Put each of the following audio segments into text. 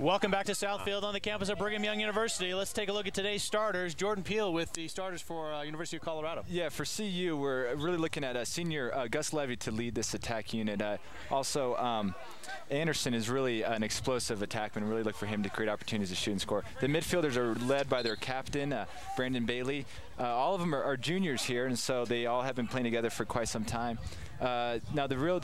Welcome back to Southfield on the campus of Brigham Young University. Let's take a look at today's starters. Jordan Peel with the starters for uh, University of Colorado. Yeah, for CU, we're really looking at uh, senior uh, Gus Levy to lead this attack unit. Uh, also, um, Anderson is really an explosive attackman. Really look for him to create opportunities to shoot and score. The midfielders are led by their captain, uh, Brandon Bailey. Uh, all of them are, are, juniors here, and so they all have been playing together for quite some time. Now, the real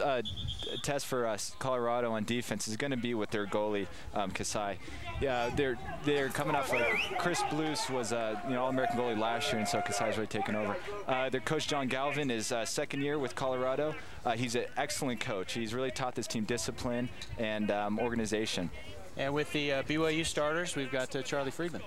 test for us, Colorado on defense, is going to be with their goalie, um, Kasai. Yeah, they're they're coming off like Chris Blues was a you know All-American goalie last year, and so Kasai's really taken over. Uh, their coach John Galvin is uh, second year with Colorado. Uh, he's an excellent coach. He's really taught this team discipline and um, organization. And with the uh, BYU starters, we've got uh, Charlie Friedman.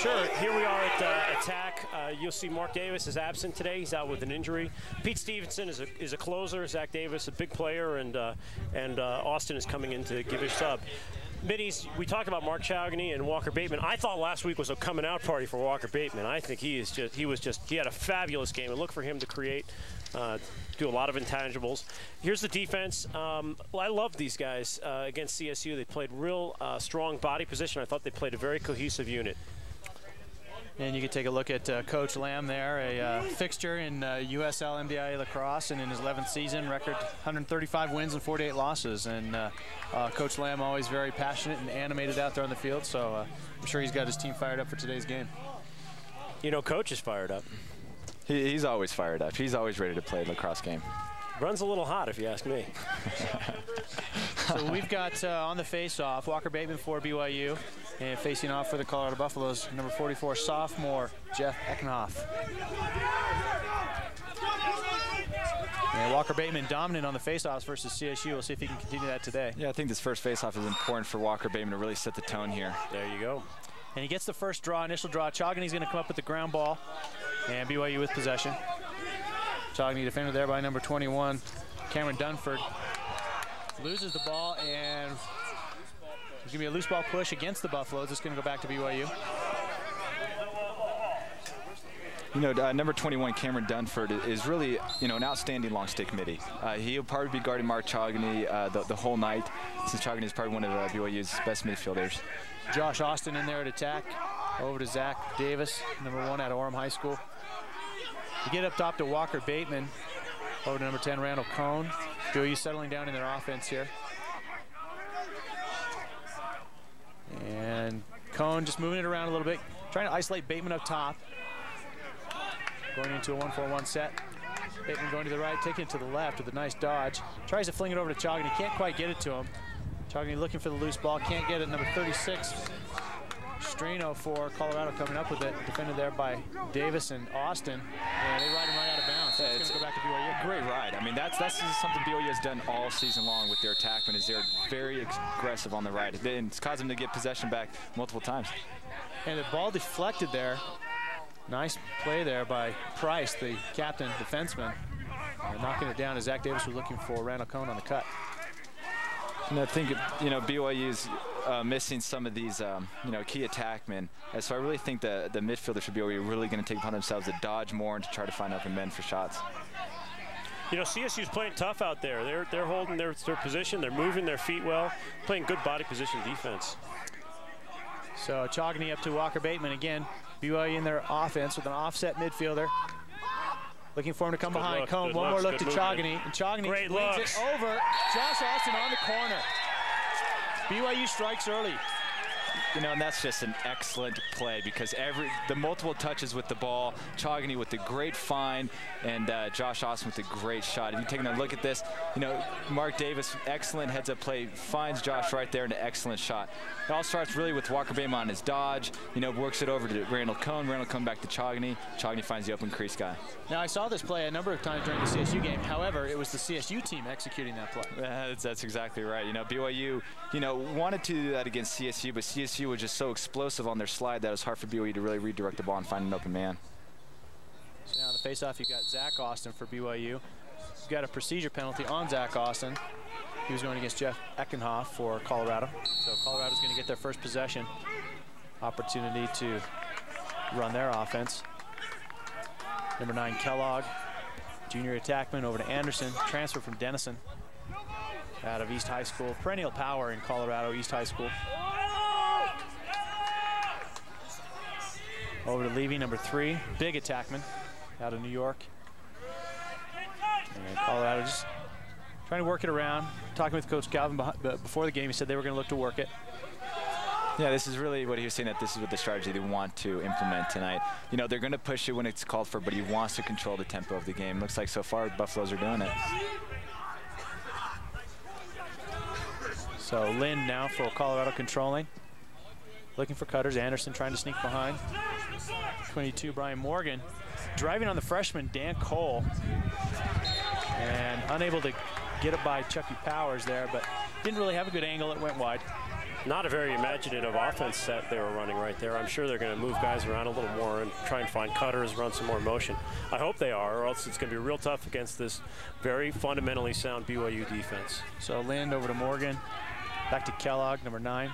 Sure. Here we are at uh, attack. Uh, you'll see Mark Davis is absent today. He's out with an injury. Pete Stevenson is a, is a closer. Zach Davis, a big player, and uh, and uh, Austin is coming in to give his sub. Middies, we talked about Mark Chogany and Walker Bateman. I thought last week was a coming out party for Walker Bateman. I think he is just he was just he had a fabulous game and look for him to create uh, do a lot of intangibles. Here's the defense. Um, well, I love these guys uh, against CSU. They played real uh, strong body position. I thought they played a very cohesive unit. And you can take a look at uh, Coach Lamb there, a uh, fixture in uh, USL MDIA lacrosse and in his 11th season, record 135 wins and 48 losses. And uh, uh, Coach Lamb always very passionate and animated out there on the field, so uh, I'm sure he's got his team fired up for today's game. You know, Coach is fired up. He, he's always fired up. He's always ready to play a lacrosse game. Runs a little hot, if you ask me. so we've got uh, on the face-off Walker Bateman for BYU, and facing off for the Colorado Buffaloes, number 44 sophomore Jeff Eckenhoff. And Walker Bateman dominant on the faceoffs versus CSU. We'll see if he can continue that today. Yeah, I think this first faceoff is important for Walker Bateman to really set the tone here. There you go. And he gets the first draw, initial draw. Chogany's going to come up with the ground ball. And BYU with possession. Chogany defended there by number 21, Cameron Dunford. Loses the ball and there's going to be a loose ball push against the Buffaloes. It's going to go back to BYU. You know, uh, number 21, Cameron Dunford, is really, you know, an outstanding long stick middie. Uh, he'll probably be guarding Mark Chogany uh, the, the, whole night, since Chogany is probably one of uh, BYU's best midfielders. Josh Austin in there at attack. Over to Zach Davis, number one at Orem High School. You get up top to Walker Bateman. Over to number 10, Randall Cohn. BYU settling down in their offense here. And Cohn just moving it around a little bit, trying to isolate Bateman up top. Going into a 1-4-1 set. Bateman going to the right, taking it to the left with a nice dodge. Tries to fling it over to Chog, and he can't quite get it to him. Chogany looking for the loose ball, can't get it. Number 36, Strino for Colorado coming up with it, defended there by Davis and Austin. And they ride him right out of bounds. So yeah, it's, going to go back to BYU. Great ride. I mean, that's that's something BYU has done all season long with their attackmen is they're very aggressive on the ride. And it's caused them to get possession back multiple times. And the ball deflected there. Nice play there by Price, the captain defenseman. And knocking it down as Zach Davis was looking for Randall Cohn on the cut. And I think, you know, BYU is uh, missing some of these, um, you know, key attackmen. And so I really think the, the midfielders should be really going to take upon themselves to dodge more and to try to find open men for shots. You know, CSU's playing tough out there. They're, they're holding their, their position. They're moving their feet well, playing good body position defense. So Chogany up to Walker Bateman again. BYU in their offense with an offset midfielder. Looking for him to come behind. Look, One more look to Chogany. And Chogany Great looks. it over. Josh Austin on the corner. BYU strikes early. You know, and that's just an excellent play because every the multiple touches with the ball, Chogany with the great find, and uh, Josh Austin with the great shot. If you're taking a look at this, you know, Mark Davis, excellent heads-up play, finds Josh right there, and an excellent shot. It all starts really with Walker Bateman on his dodge, you know, works it over to Randall Cohn. Randall Cohn back to Chogany. Chogany finds the open crease guy. Now, I saw this play a number of times during the CSU game. However, it was the CSU team executing that play. That's, that's exactly right. You know, BYU, you know, wanted to do that against CSU, but CSU was just so explosive on their slide that it was hard for BYU to really redirect the ball and find an open man. So now on the faceoff, you've got Zach Austin for BYU. You've got a procedure penalty on Zach Austin. He was going against Jeff Eckenhoff for Colorado. So Colorado's going to get their first possession opportunity to run their offense. Number nine, Kellogg, junior attackman over to Anderson, transfer from Denison out of East High School. Perennial power in Colorado, East High School. Over to Levy, number three. Big attackman out of New York. And Colorado just trying to work it around. Talking with Coach Galvin before the game, he said they were going to look to work it. Yeah, this is really what he was saying that this is what the strategy they want to implement tonight. You know, they're going to push it when it's called for, but he wants to control the tempo of the game. Looks like so far Buffaloes are doing it. So Lynn now for Colorado controlling. Looking for cutters. Anderson trying to sneak behind. 22, Brian Morgan. Driving on the freshman, Dan Cole. And unable to get it by Chucky Powers there, but didn't really have a good angle. It went wide not a very imaginative offense set they were running right there. I'm sure they're going to move guys around a little more and try and find cutters, run some more motion. I hope they are, or else it's going to be real tough against this very fundamentally sound BYU defense. So Lind over to Morgan, back to Kellogg, number nine.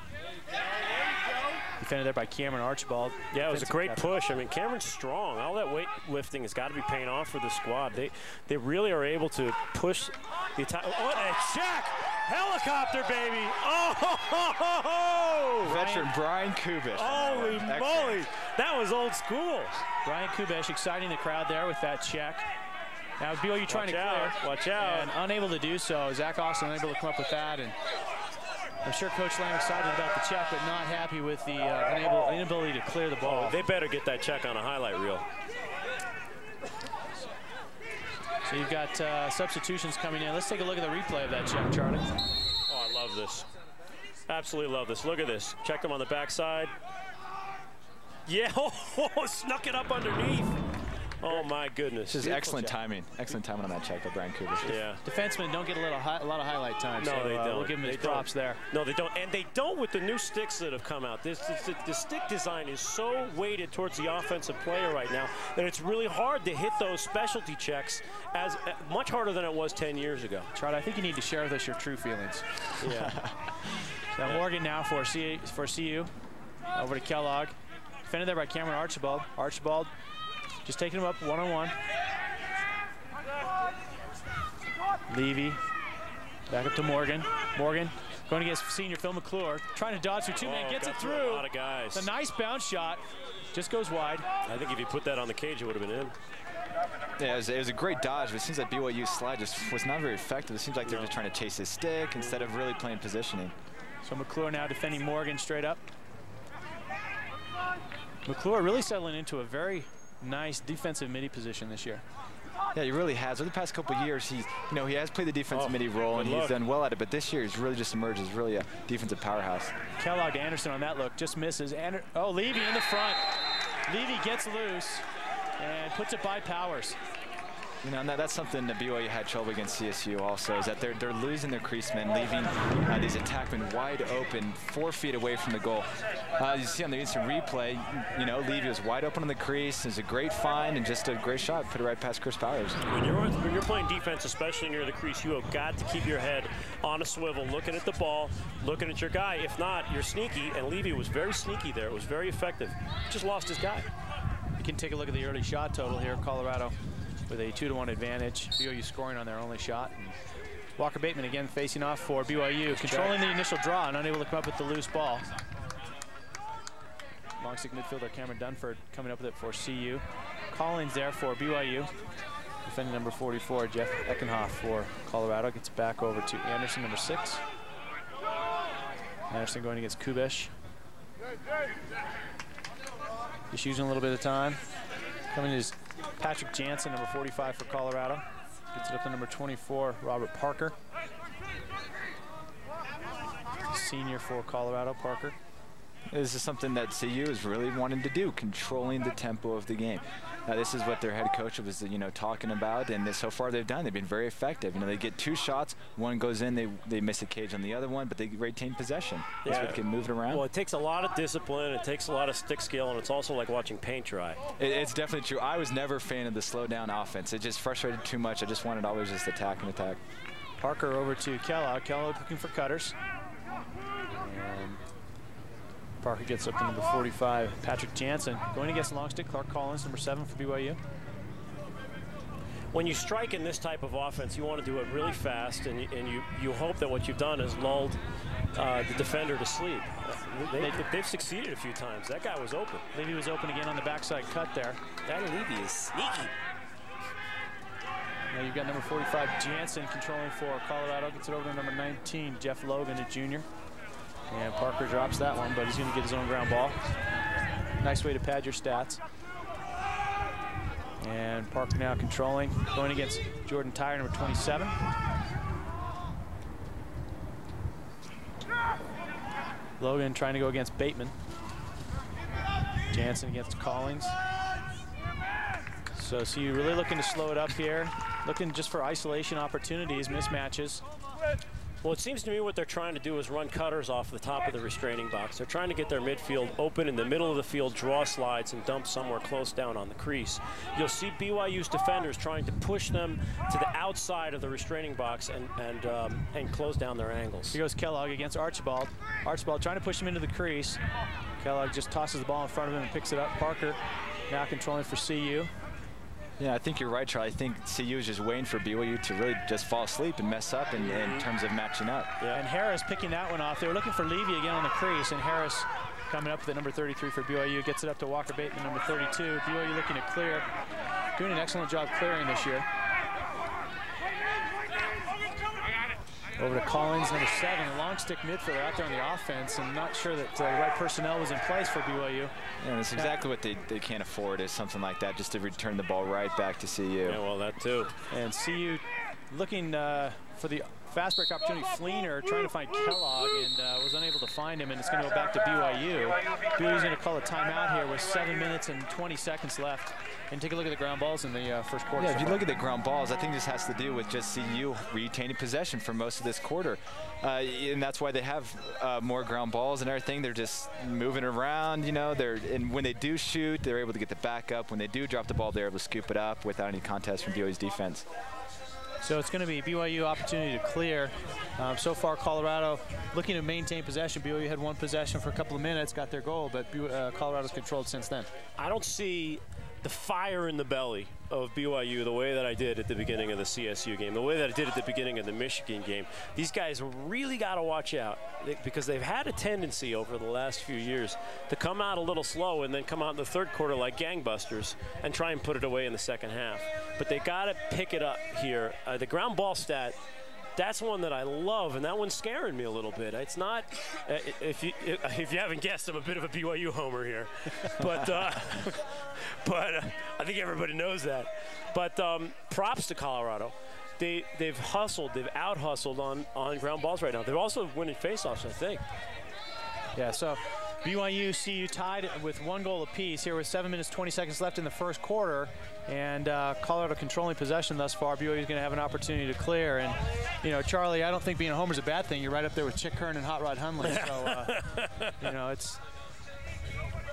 Defended there by Cameron Archibald. Yeah, it was a great push. I mean, Cameron's strong. All that weight lifting has got to be paying off for the squad. They they really are able to push the attack. What a check! Helicopter, baby! Oh! Veteran Brian Kubish. Holy moly! That was old school. Brian Kubish exciting the crowd there with that check. Now BYU trying Watch to out. clear. Watch out. And unable to do so. Zach Austin unable to come up with that. And I'm sure Coach Lamb excited about the check, but not happy with the uh, unable, inability to clear the ball. They better get that check on a highlight reel. So you've got uh, substitutions coming in. Let's take a look at the replay of that check, Charlie. Oh, I love this. Absolutely love this. Look at this. Check them on the backside. Yeah, oh, snuck it up underneath. Oh my goodness! This is excellent check. timing. Excellent timing on that check by Brian Kubish. Yeah. Defensemen don't get a little a lot of highlight time. No, so, they uh, don't. We'll give them his props there. No, they don't, and they don't with the new sticks that have come out. This, this, the stick design is so weighted towards the offensive player right now that it's really hard to hit those specialty checks as uh, much harder than it was 10 years ago. Charlie, I think you need to share with us your true feelings. Yeah. so yeah. Morgan now for C for CU over to Kellogg. Defended there by Cameron Archibald. Archibald just taking him up one-on-one. Levy. Back up to Morgan. Morgan going against senior Phil McClure. Trying to dodge through two men. Oh, gets it through. through. A lot of guys. It's a nice bounce shot. Just goes wide. I think if you put that on the cage, it would have been in. Yeah, it was, it was, a great dodge, but it seems like BYU's slide just was not very effective. It seems like they're no. just trying to chase his stick instead of really playing positioning. So McClure now defending Morgan straight up. McClure really settling into a very nice defensive middie position this year. Yeah, he really has. Over the past couple years, he's you know he has played the defensive oh, middie role and he's done well at it. But this year, he's really just emerged as really a defensive powerhouse. Kellogg Anderson on that look just misses. Ander oh, Levy in the front. Levy gets loose and puts it by Powers. You know, that, that's something that BYU had trouble against CSU also, is that they're, they're losing their crease men, leaving uh, these attackmen wide open, four feet away from the goal. Uh, you see on the instant replay, you know, Levy was wide open on the crease. It's a great find and just a great shot. Put it right past Chris Powers. When you're, when you're playing defense, especially near the crease, you have got to keep your head on a swivel, looking at the ball, looking at your guy. If not, you're sneaky, and Levy was very sneaky there. It was very effective. Just lost his guy. You can take a look at the early shot total here. Colorado with a two to one advantage. BYU scoring on their only shot. And Walker Bateman again facing off for BYU, controlling the initial draw and unable to come up with the loose ball. Long stick midfielder Cameron Dunford coming up with it for CU. Collins there for BYU. Defending number 44, Jeff Eckenhoff for Colorado. Gets back over to Anderson, number six. Anderson going against Kubish. Just using a little bit of time. Coming is Patrick Jansen, number 45 for Colorado. Gets it up to number 24, Robert Parker. Senior for Colorado, Parker. This is something that CU is really wanting to do, controlling the tempo of the game. Now, this is what their head coach was, you know, talking about, and this, so far they've done. They've been very effective. You know, they get two shots, one goes in, they they miss a cage on the other one, but they retain possession. That's yeah. what can move it around. Well, it takes a lot of discipline. It takes a lot of stick skill, and it's also like watching paint dry. It, it's definitely true. I was never a fan of the slow down offense. It just frustrated too much. I just wanted always just attack and attack. Parker over to Kellogg. Kellogg looking for cutters. Parker gets up to number 45, Patrick Jansen. Going against long stick, Clark Collins, number seven for BYU. when you strike in this type of offense, you want to do it really fast, and you, and you, you hope that what you've done is lulled uh, the defender to sleep. They, have succeeded a few times. That guy was open. Levy was open again on the backside cut there. That Levy is sneaky. Now you've got number 45, Jansen, controlling for Colorado. Gets it over to number 19, Jeff Logan, a junior. And Parker drops that one, but he's going to get his own ground ball. Nice way to pad your stats. And Parker now controlling, going against Jordan Tyre, number 27. Logan trying to go against Bateman. Jansen against Collins. So CU really looking to slow it up here. Looking just for isolation opportunities, mismatches. Well, it seems to me what they're trying to do is run cutters off the top of the restraining box. They're trying to get their midfield open in the middle of the field, draw slides, and dump somewhere close down on the crease. You'll see BYU's defenders trying to push them to the outside of the restraining box and and um, and close down their angles. Here goes Kellogg against Archibald. Archibald trying to push him into the crease. Kellogg just tosses the ball in front of him and picks it up. Parker now controlling for CU. Yeah, I think you're right, Charlie. I think CU is just waiting for BYU to really just fall asleep and mess up in, in mm-hmm. terms of matching up. Yeah. And Harris picking that one off. They were looking for Levy again on the crease, and Harris coming up with the number 33 for BYU. Gets it up to Walker Bateman, number 32. BYU looking to clear. Doing an excellent job clearing this year. Over to Collins, number seven, a long stick midfielder out there on the offense, and not sure that uh, the right personnel was in place for BYU. Yeah, that's exactly what they, they can't afford is something like that, just to return the ball right back to CU. Yeah, well, that too. And CU looking uh, for the fast break opportunity. Fleener trying to find Kellogg and uh, was unable to find him, and it's going to go back to BYU. BYU's going to call a timeout here with seven minutes and 20 seconds left. And take a look at the ground balls in the uh, first quarter. Yeah, if you look at the ground balls, I think this has to do with just CU retaining possession for most of this quarter. Uh, and that's why they have uh, more ground balls and everything. They're just moving around, you know. They're And when they do shoot, they're able to get the back up. When they do drop the ball, they're able to scoop it up without any contest from BYU's defense. So it's going to be BYU opportunity to clear. Um, so far, Colorado looking to maintain possession. BYU had one possession for a couple of minutes, got their goal, but uh, Colorado's controlled since then. I don't see the fire in the belly of BYU the way that I did at the beginning of the CSU game, the way that I did at the beginning of the Michigan game. These guys really got to watch out because they've had a tendency over the last few years to come out a little slow and then come out in the third quarter like gangbusters and try and put it away in the second half. But they got to pick it up here. Uh, the ground ball stat that's one that I love, and that one's scaring me a little bit. It's not, uh, if you if you haven't guessed, I'm a bit of a BYU homer here, but uh, but uh, I think everybody knows that. But um, props to Colorado. They they've hustled, they've out hustled on on ground balls right now. They're also winning faceoffs, I think. Yeah. So BYU CU tied with one goal apiece here with seven minutes 20 seconds left in the first quarter and uh, Colorado controlling possession thus far. BYU is going to have an opportunity to clear. And, you know, Charlie, I don't think being a homer is a bad thing. You're right up there with Chick Hearn and Hot Rod Hundley. So, uh, you know, it's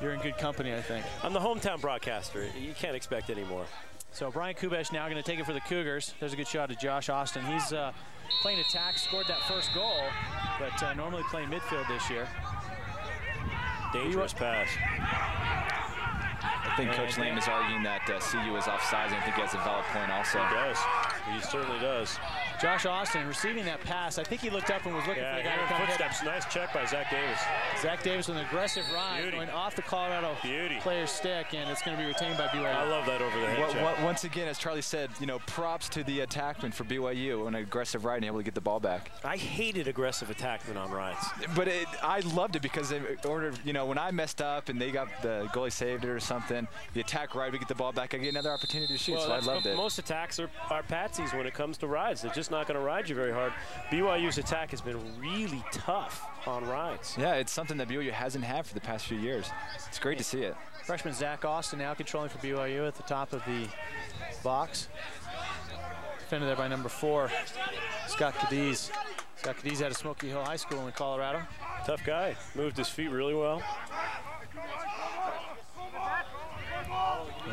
you're in good company, I think. I'm the hometown broadcaster. You can't expect any more. So Brian Kubish now going to take it for the Cougars. There's a good shot to Josh Austin. He's uh, playing attack, scored that first goal, but uh, normally playing midfield this year. Dangerous pass. I think Coach Lamb is arguing that uh, CU is offside, and I think he has a valid point also. He does. He certainly does. Josh Austin receiving that pass. I think he looked up and was looking yeah, for the guy to come footsteps. Nice check by Zach Davis. Zach Davis with an aggressive ride Beauty. going off the Colorado Beauty. player's stick, and it's going to be retained by BYU. I love that over the head what, check. once again, as Charlie said, you know, props to the attackman for BYU on an aggressive ride and able to get the ball back. I hated aggressive attackmen on rides. But it, I loved it because they ordered, you know, when I messed up and they got the goalie saved it or something, the attack ride, we get the ball back, I get another opportunity to shoot, Well, so I that's loved it. Most attacks are, are patsies when it comes to rides. They're just not going to ride you very hard. BYU's attack has been really tough on rides. Yeah, it's something that BYU hasn't had for the past few years. It's great to see it. Freshman Zach Austin now controlling for BYU at the top of the box. Defended there by number four, Scott Cadiz. Scott Cadiz out of Smoky Hill High School in Colorado. Tough guy. Moved his feet really well.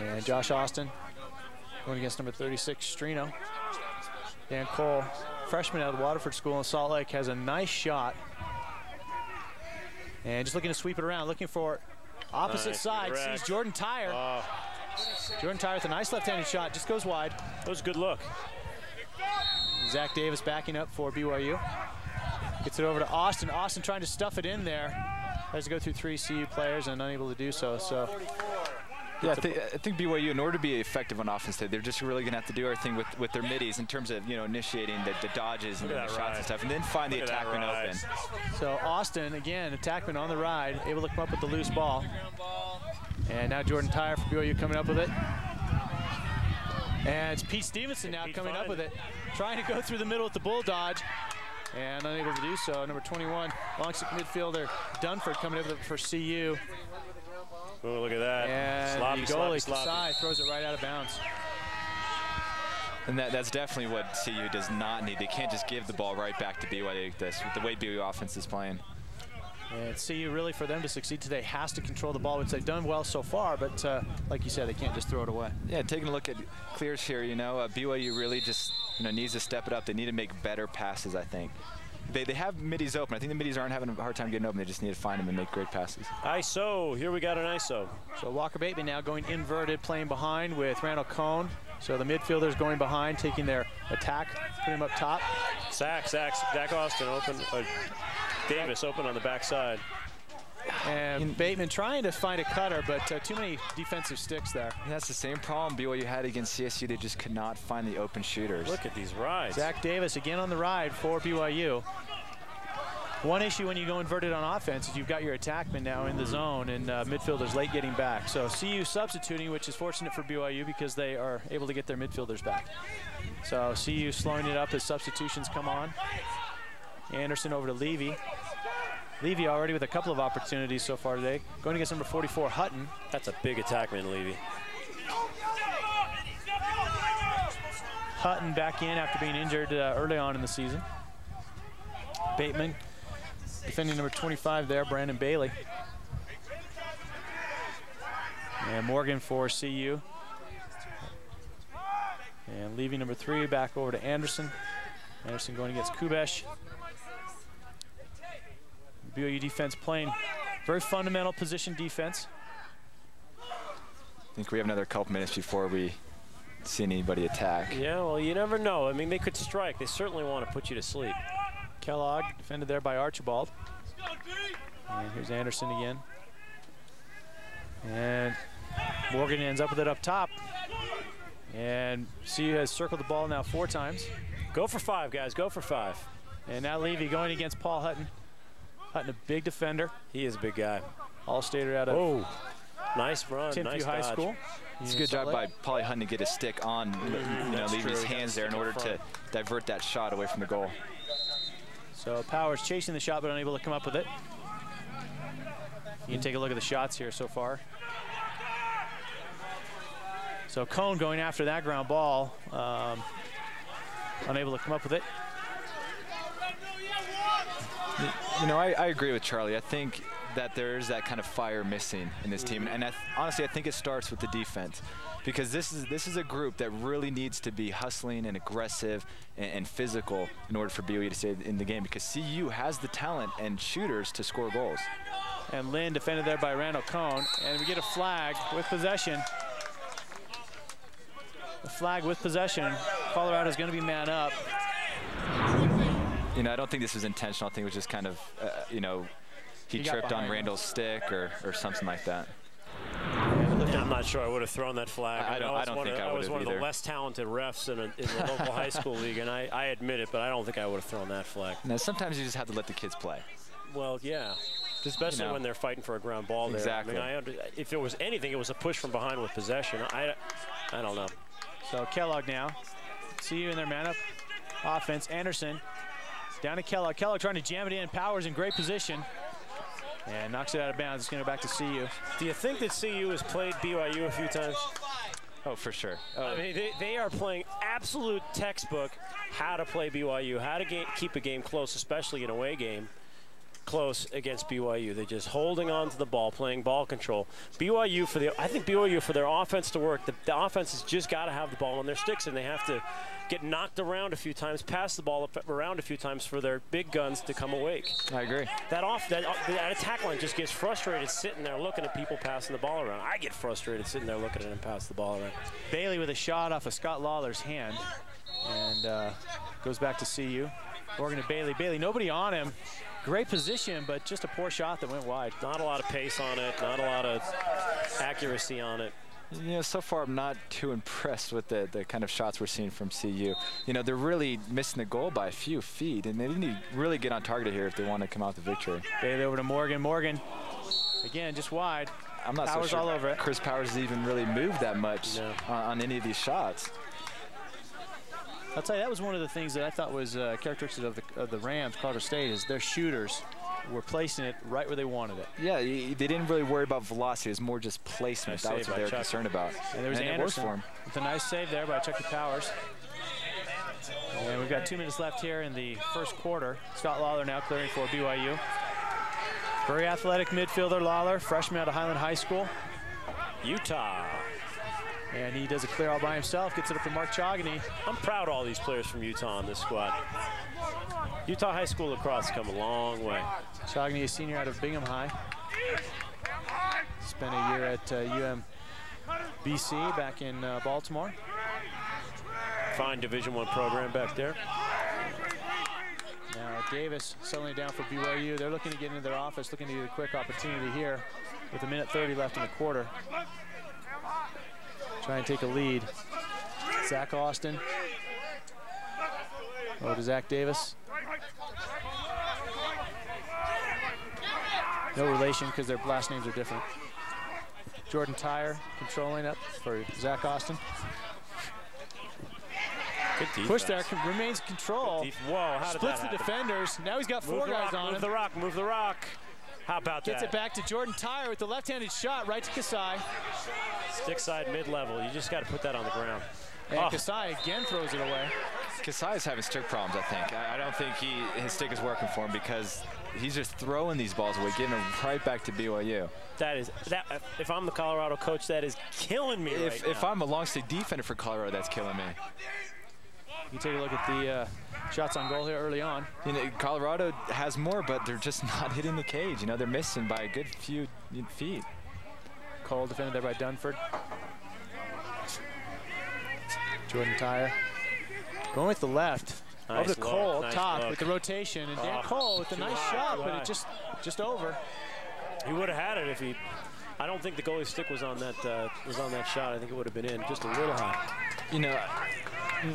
And Josh Austin going against number 36, Strino. Dan Cole, freshman out of Waterford School in Salt Lake, has a nice shot. And just looking to sweep it around, looking for opposite Nice, side. correct. Sees Jordan Tyre. Oh, Jordan Tyre with a nice left-handed shot, just goes wide. That was a good look. Zach Davis backing up for BYU. Gets it over to Austin. Austin trying to stuff it in there. Has to go through three CU players and unable to do so. So yeah, I, th I, think BYU, in order to be effective on offense, they're just really going to have to do everything with, with their middies in terms of you know initiating the, the dodges and the shots ride. and stuff, and then find Look the attackman open. So Austin again, attackman on the ride, able to come up with the loose ball, and now Jordan Tyre for BYU coming up with it. And it's Pete Stevenson now Pete coming fine. up with it, trying to go through the middle with the bull dodge and unable to do so. Number 21, long stick midfielder Dunford coming over for CU. Oh, look at that. And sloppy, the goalie, sloppy, throws it right out of bounds. And that, that's definitely what CU does not need. They can't just give the ball right back to BYU this, the way BYU offense is playing. And CU really, for them to succeed today, has to control the ball, which they've done well so far. But uh, like you said, they can't just throw it away. Yeah, taking a look at clears here, you know, uh, BYU really just you know needs to step it up. They need to make better passes, I think they, they have middies open. I think the middies aren't having a hard time getting open. They just need to find them and make great passes. ISO. Here we got an ISO. So Walker Bateman now going inverted, playing behind with Randall Cohn. So the midfielders going behind, taking their attack, putting him up top. Sack, Sack, Zach Austin open. Uh, Davis open on the backside. And Bateman trying to find a cutter, but uh, too many defensive sticks there. And that's the same problem BYU had against CSU. They just could not find the open shooters. Look at these rides. Zach Davis again on the ride for BYU. One issue when you go inverted on offense is you've got your attackman now in the zone and uh, midfielders late getting back. So CU substituting, which is fortunate for BYU because they are able to get their midfielders back. So CU slowing it up as substitutions come on. Anderson over to Levy. Levy already with a couple of opportunities so far today. Going against number 44, Hutton. That's a big attackman, Levy. Hutton back in after being injured uh, early on in the season. Bateman defending number 25 there, Brandon Bailey. And Morgan for CU. And leaving number three back over to Anderson. Anderson going against Kubish. BYU defense playing very fundamental position defense. I think we have another couple minutes before we see anybody attack. Yeah, well, you never know. I mean, they could strike. They certainly want to put you to sleep. Kellogg defended there by Archibald. And here's Anderson again. And Morgan ends up with it up top. And CU has circled the ball now four times. Go for five, guys. Go for five. And now Levy going against Paul Hutton. Hutton, a big defender. He is a big guy. All-stater out of oh, nice run, Timpview nice High dodge. School. It's a good job by Paulie Hutton to get his stick on, you know, leaving his hands there in order to divert that shot away from the goal. So Powers chasing the shot but unable to come up with it. You can take a look at the shots here so far. So Cohn going after that ground ball, um, unable to come up with it. You know, I, I, agree with Charlie. I think that there is that kind of fire missing in this team, and I honestly, I think it starts with the defense, because this is this is a group that really needs to be hustling and aggressive and, and physical in order for BYU to stay in the game. Because CU has the talent and shooters to score goals. And Lynn defended there by Randall Cohn, and we get a flag with possession. The flag with possession. Colorado is going to be man up you know, I don't think this was intentional. I think it was just kind of, uh, you know, he, he tripped on Randall's stick or, or something like that. Yeah, I'm not sure I would have thrown that flag. I, I don't, I don't think of, I would I was one either. of the less talented refs in, a, in the local high school league, and I, I admit it, but I don't think I would have thrown that flag. Now, sometimes you just have to let the kids play. Well, yeah. Especially you know. when they're fighting for a ground ball there. Exactly. I mean, I, if it was anything, it was a push from behind with possession. I, I don't know. So Kellogg now. CU in their man up offense. Anderson down to Kellogg. Kellogg trying to jam it in. Powers in great position. And knocks it out of bounds. It's going to go back to CU. Do you think that CU has played BYU a few times? Oh, for sure. Oh. I mean, they, they, are playing absolute textbook how to play BYU, how to keep a game close, especially an away game. close against BYU. They're just holding on to the ball, playing ball control. BYU for the, I think BYU for their offense to work, the, the offense has just got to have the ball on their sticks, and they have to get knocked around a few times, pass the ball around a few times for their big guns to come awake. I agree. That off that, that attack line just gets frustrated sitting there looking at people passing the ball around. I get frustrated sitting there looking at them pass the ball around. Bailey with a shot off of Scott Lawler's hand, and uh, goes back to CU. Morgan to Bailey. Bailey, nobody on him. Great position, but just a poor shot that went wide. Not a lot of pace on it, not a lot of accuracy on it. You know, so far I'm not too impressed with the, the kind of shots we're seeing from CU. You know, they're really missing the goal by a few feet, and they need to really get on target here if they want to come out the victory. Bailey over to Morgan. Morgan, again, just wide. I'm not Powers so sure all over it. Chris Powers has even really moved that much No. on, on any of these shots. I'll tell you, that was one of the things that I thought was uh, characteristic of the, of the Rams, Colorado State, is their shooters were placing it right where they wanted it. Yeah, they didn't really worry about velocity. It was more just placement. Nice that was what they were Chuck. concerned about. And there was it worked Anderson for him. with a nice save there by Chucky Powers. And we've got two minutes left here in the first quarter. Scott Lawler now clearing for BYU. Very athletic midfielder Lawler, freshman out of Highland High School. Utah. And he does a clear all by himself, gets it up to Mark Chogany. I'm proud of all these players from Utah on this squad. Utah High School lacrosse has come a long way. Chogany, a senior out of Bingham High. Spent a year at uh, UMBC back in uh, Baltimore. Fine Division One program back there. Now Davis settling down for BYU. They're looking to get into their office, looking to get a quick opportunity here with a minute 30 left in the quarter. Try and take a lead. Zach Austin. Oh, to Zach Davis. No relation because their last names are different. Jordan Tyre controlling up for Zach Austin. Good defense. Push there, remains control. Whoa, how did Splits the defenders. Now he's got four guys rock, on move him. the rock, move the rock. How about Gets that? Gets it back to Jordan Tyre with the left-handed shot right to Kasai. Stick side mid-level. You just got to put that on the ground. And Oh. Kasai again throws it away. Kasai is having stick problems, I think. I, I don't think he his stick is working for him because he's just throwing these balls away, giving them right back to BYU. That is that. If I'm the Colorado coach, that is killing me If, right if now. I'm a long stick defender for Colorado, that's killing me. You take a look at the uh, shots on goal here early on. You know, Colorado has more, but they're just not hitting the cage. You know, they're missing by a good few feet. Cole defended there by Dunford. Jordan Tyre. Going with the left. Nice Over to look, Cole nice top look. with the rotation. And Dan Oh, Cole with a nice high, shot, too but high. it just just over. he would have had it if he. I don't think the goalie stick was on that uh, was on that shot. I think it would have been in just a little high. You know,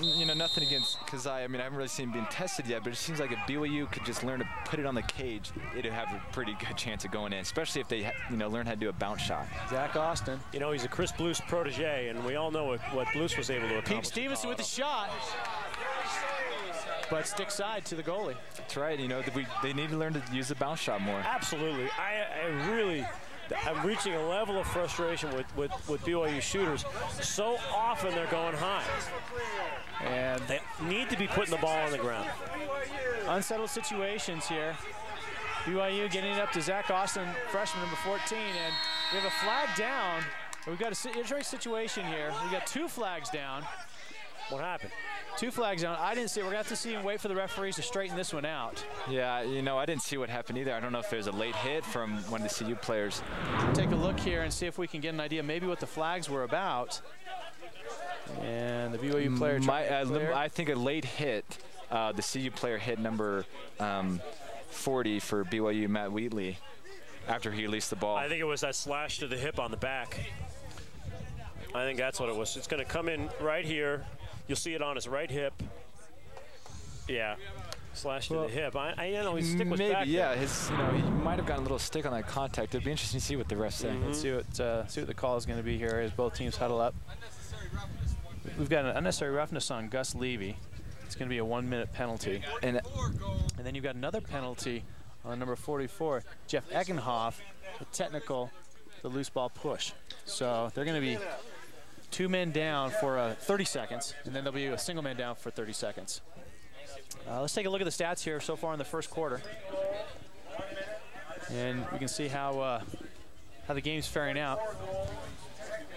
you know nothing against Kasai. I mean, I haven't really seen him being tested yet, but it seems like if BYU could just learn to put it on the cage, it'd have a pretty good chance of going in, especially if they, you know, learn how to do a bounce shot. Zach Austin. You know, he's a Chris Blues protege, and we all know what, what Blues was able to Pete accomplish. Stevenson with the shot. But stick side to the goalie. That's right. You know, we they need to learn to use the bounce shot more. Absolutely. I, I really, I'm reaching a level of frustration with, with, with BYU shooters. So often they're going high. And They need to be putting the ball on the ground. unsettled situations here. BYU getting it up to Zach Austin, freshman number 14, and we have a flag down. We've got a interesting situation here. We've got two flags down. What happened? Two flags down. I didn't see it. We're going to have to see and wait for the referees to straighten this one out. Yeah, you know, I didn't see what happened either. I don't know if there's a late hit from one of the CU players. Take a look here and see if we can get an idea maybe what the flags were about. And the BYU player My, trying to uh. I think a late hit. Uh, the CU player hit number um, 40 for BYU, Matt Wheatley, after he released the ball. I think it was that slash to the hip on the back. I think that's what it was. It's going to come in right here. You'll see it on his right hip. Yeah, slash to Well, the hip. I, I you know his stick was Maybe, back yeah. there. His, you know, he might have gotten a little stick on that contact. It'd be interesting to see what the refs say. Let's see what uh, see what the call is going to be here as both teams huddle up. We've got an unnecessary roughness on Gus Levy. It's going to be a one-minute penalty, And and then you've got another penalty on number 44, Jeff Eckenhoff, the technical, the loose ball push. So they're going to be two men down for uh, 30 seconds, and then there'll be a single man down for 30 seconds. Uh, let's take a look at the stats here so far in the first quarter. And we can see how uh, how the game's faring out.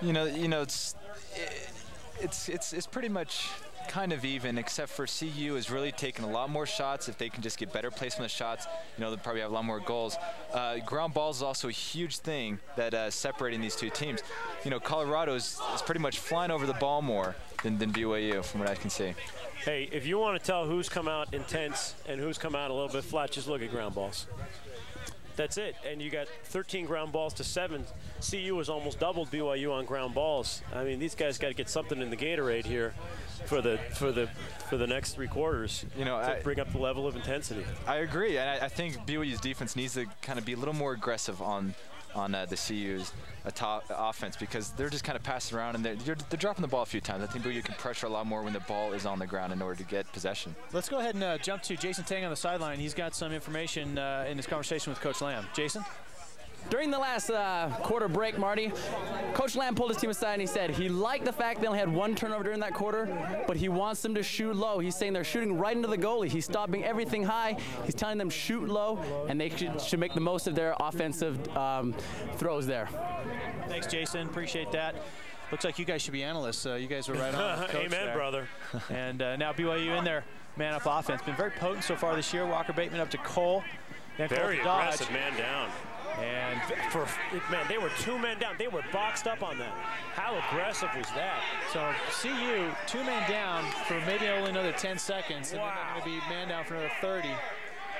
You know, you know, it's it's it's it's pretty much kind of even, except for CU is really taking a lot more shots. If they can just get better placement of shots, you know, they'll probably have a lot more goals. Uh, ground balls is also a huge thing that uh, separating these two teams. You know, Colorado is, is pretty much flying over the ball more than, than BYU, from what I can see. Hey, if you want to tell who's come out intense and who's come out a little bit flat, just look at ground balls. That's it. And you got 13 ground balls to seven. CU has almost doubled BYU on ground balls. I mean, these guys got to get something in the Gatorade here for the for the for the next three quarters. You know, to I, bring up the level of intensity. I agree, and I, I think BYU's defense needs to kind of be a little more aggressive on on uh, the CU's top offense because they're just kind of passing around and they're, they're, they're, dropping the ball a few times. I think BYU can pressure a lot more when the ball is on the ground in order to get possession. Let's go ahead and uh, jump to Jason Tang on the sideline. He's got some information uh, in his conversation with Coach Lamb. Jason? During the last uh, quarter break, Marty, Coach Lamb pulled his team aside and he said he liked the fact they only had one turnover during that quarter, but he wants them to shoot low. He's saying they're shooting right into the goalie. He's stopping everything high. He's telling them shoot low, and they should, should make the most of their offensive um, throws there. Thanks, Jason. Appreciate that. Looks like you guys should be analysts. Uh, you guys were right on. The show. Amen, there. brother. and uh, now BYU in there, man up offense. Been very potent so far this year. Walker Bateman up to Cole. Then very Cole aggressive man down. And for man, they were two men down. They were boxed up on that. How aggressive was that? So CU two men down for maybe only another 10 seconds, and wow. then they're going to be man down for another 30.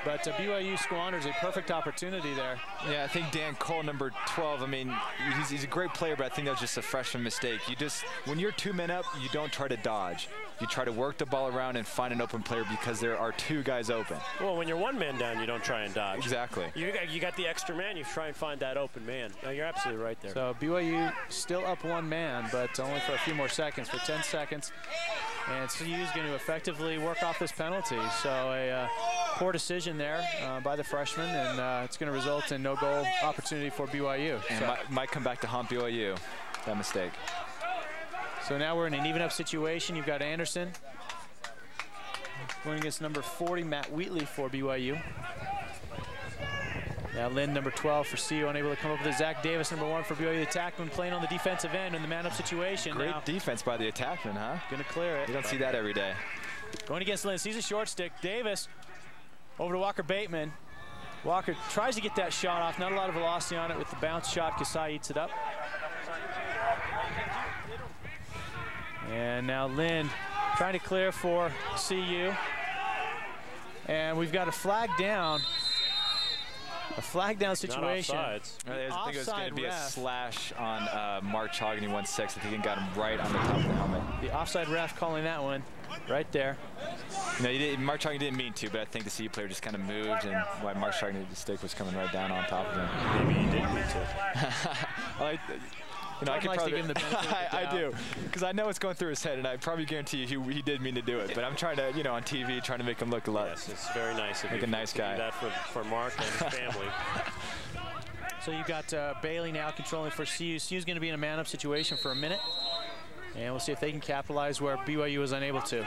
But uh, BYU squanders a perfect opportunity there. Yeah, I think Dan Cole, number 12, I mean, he's, he's, a great player, but I think that was just a freshman mistake. You just, when you're two men up, you don't try to dodge. You try to work the ball around and find an open player because there are two guys open. Well, when you're one man down, you don't try and dodge. Exactly. You got, you got the extra man, you try and find that open man. No, you're absolutely right there. So BYU still up one man, but only for a few more seconds, for 10 seconds. And CU is going to effectively work off this penalty. So a uh, poor decision there uh, by the freshman, and uh, it's going to result in no goal opportunity for BYU. And so. might, might come back to haunt BYU, that mistake. So now we're in an even up situation. You've got Anderson going against number 40, Matt Wheatley for BYU. Now Lynn, number 12 for CU, unable to come up with it. Zach Davis, number one for BYU. The attackman playing on the defensive end in the man-up situation. Great now, defense by the attackman, huh? Going to clear it. You don't see that every day. Going against Lynn, sees a short stick. Davis over to Walker Bateman. Walker tries to get that shot off. Not a lot of velocity on it with the bounce shot. Kasai eats it up. And now Lynn trying to clear for CU. And we've got a flag down. A flag down situation. Not I think it was going to be ref. a slash on uh, Mark Chogany 1-6. I think he got him right on the top of the helmet. The offside ref calling that one right there. You know, did, Mark Chogany didn't mean to, but I think the CU player just kind of moved, and why Mark Chogany, the stick was coming right down on top of him. Maybe he didn't mean to. well, you know, I can probably give him the I, I do, because I know it's going through his head, and I probably guarantee you he, he did mean to do it. But I'm trying to, you know, on TV, trying to make him look a lot. Yes, it's very nice. Like a nice guy. that for, for Mark and his family. so you've got uh, Bailey now controlling for CU. CU's going to be in a man-up situation for a minute, and we'll see if they can capitalize where BYU was unable to.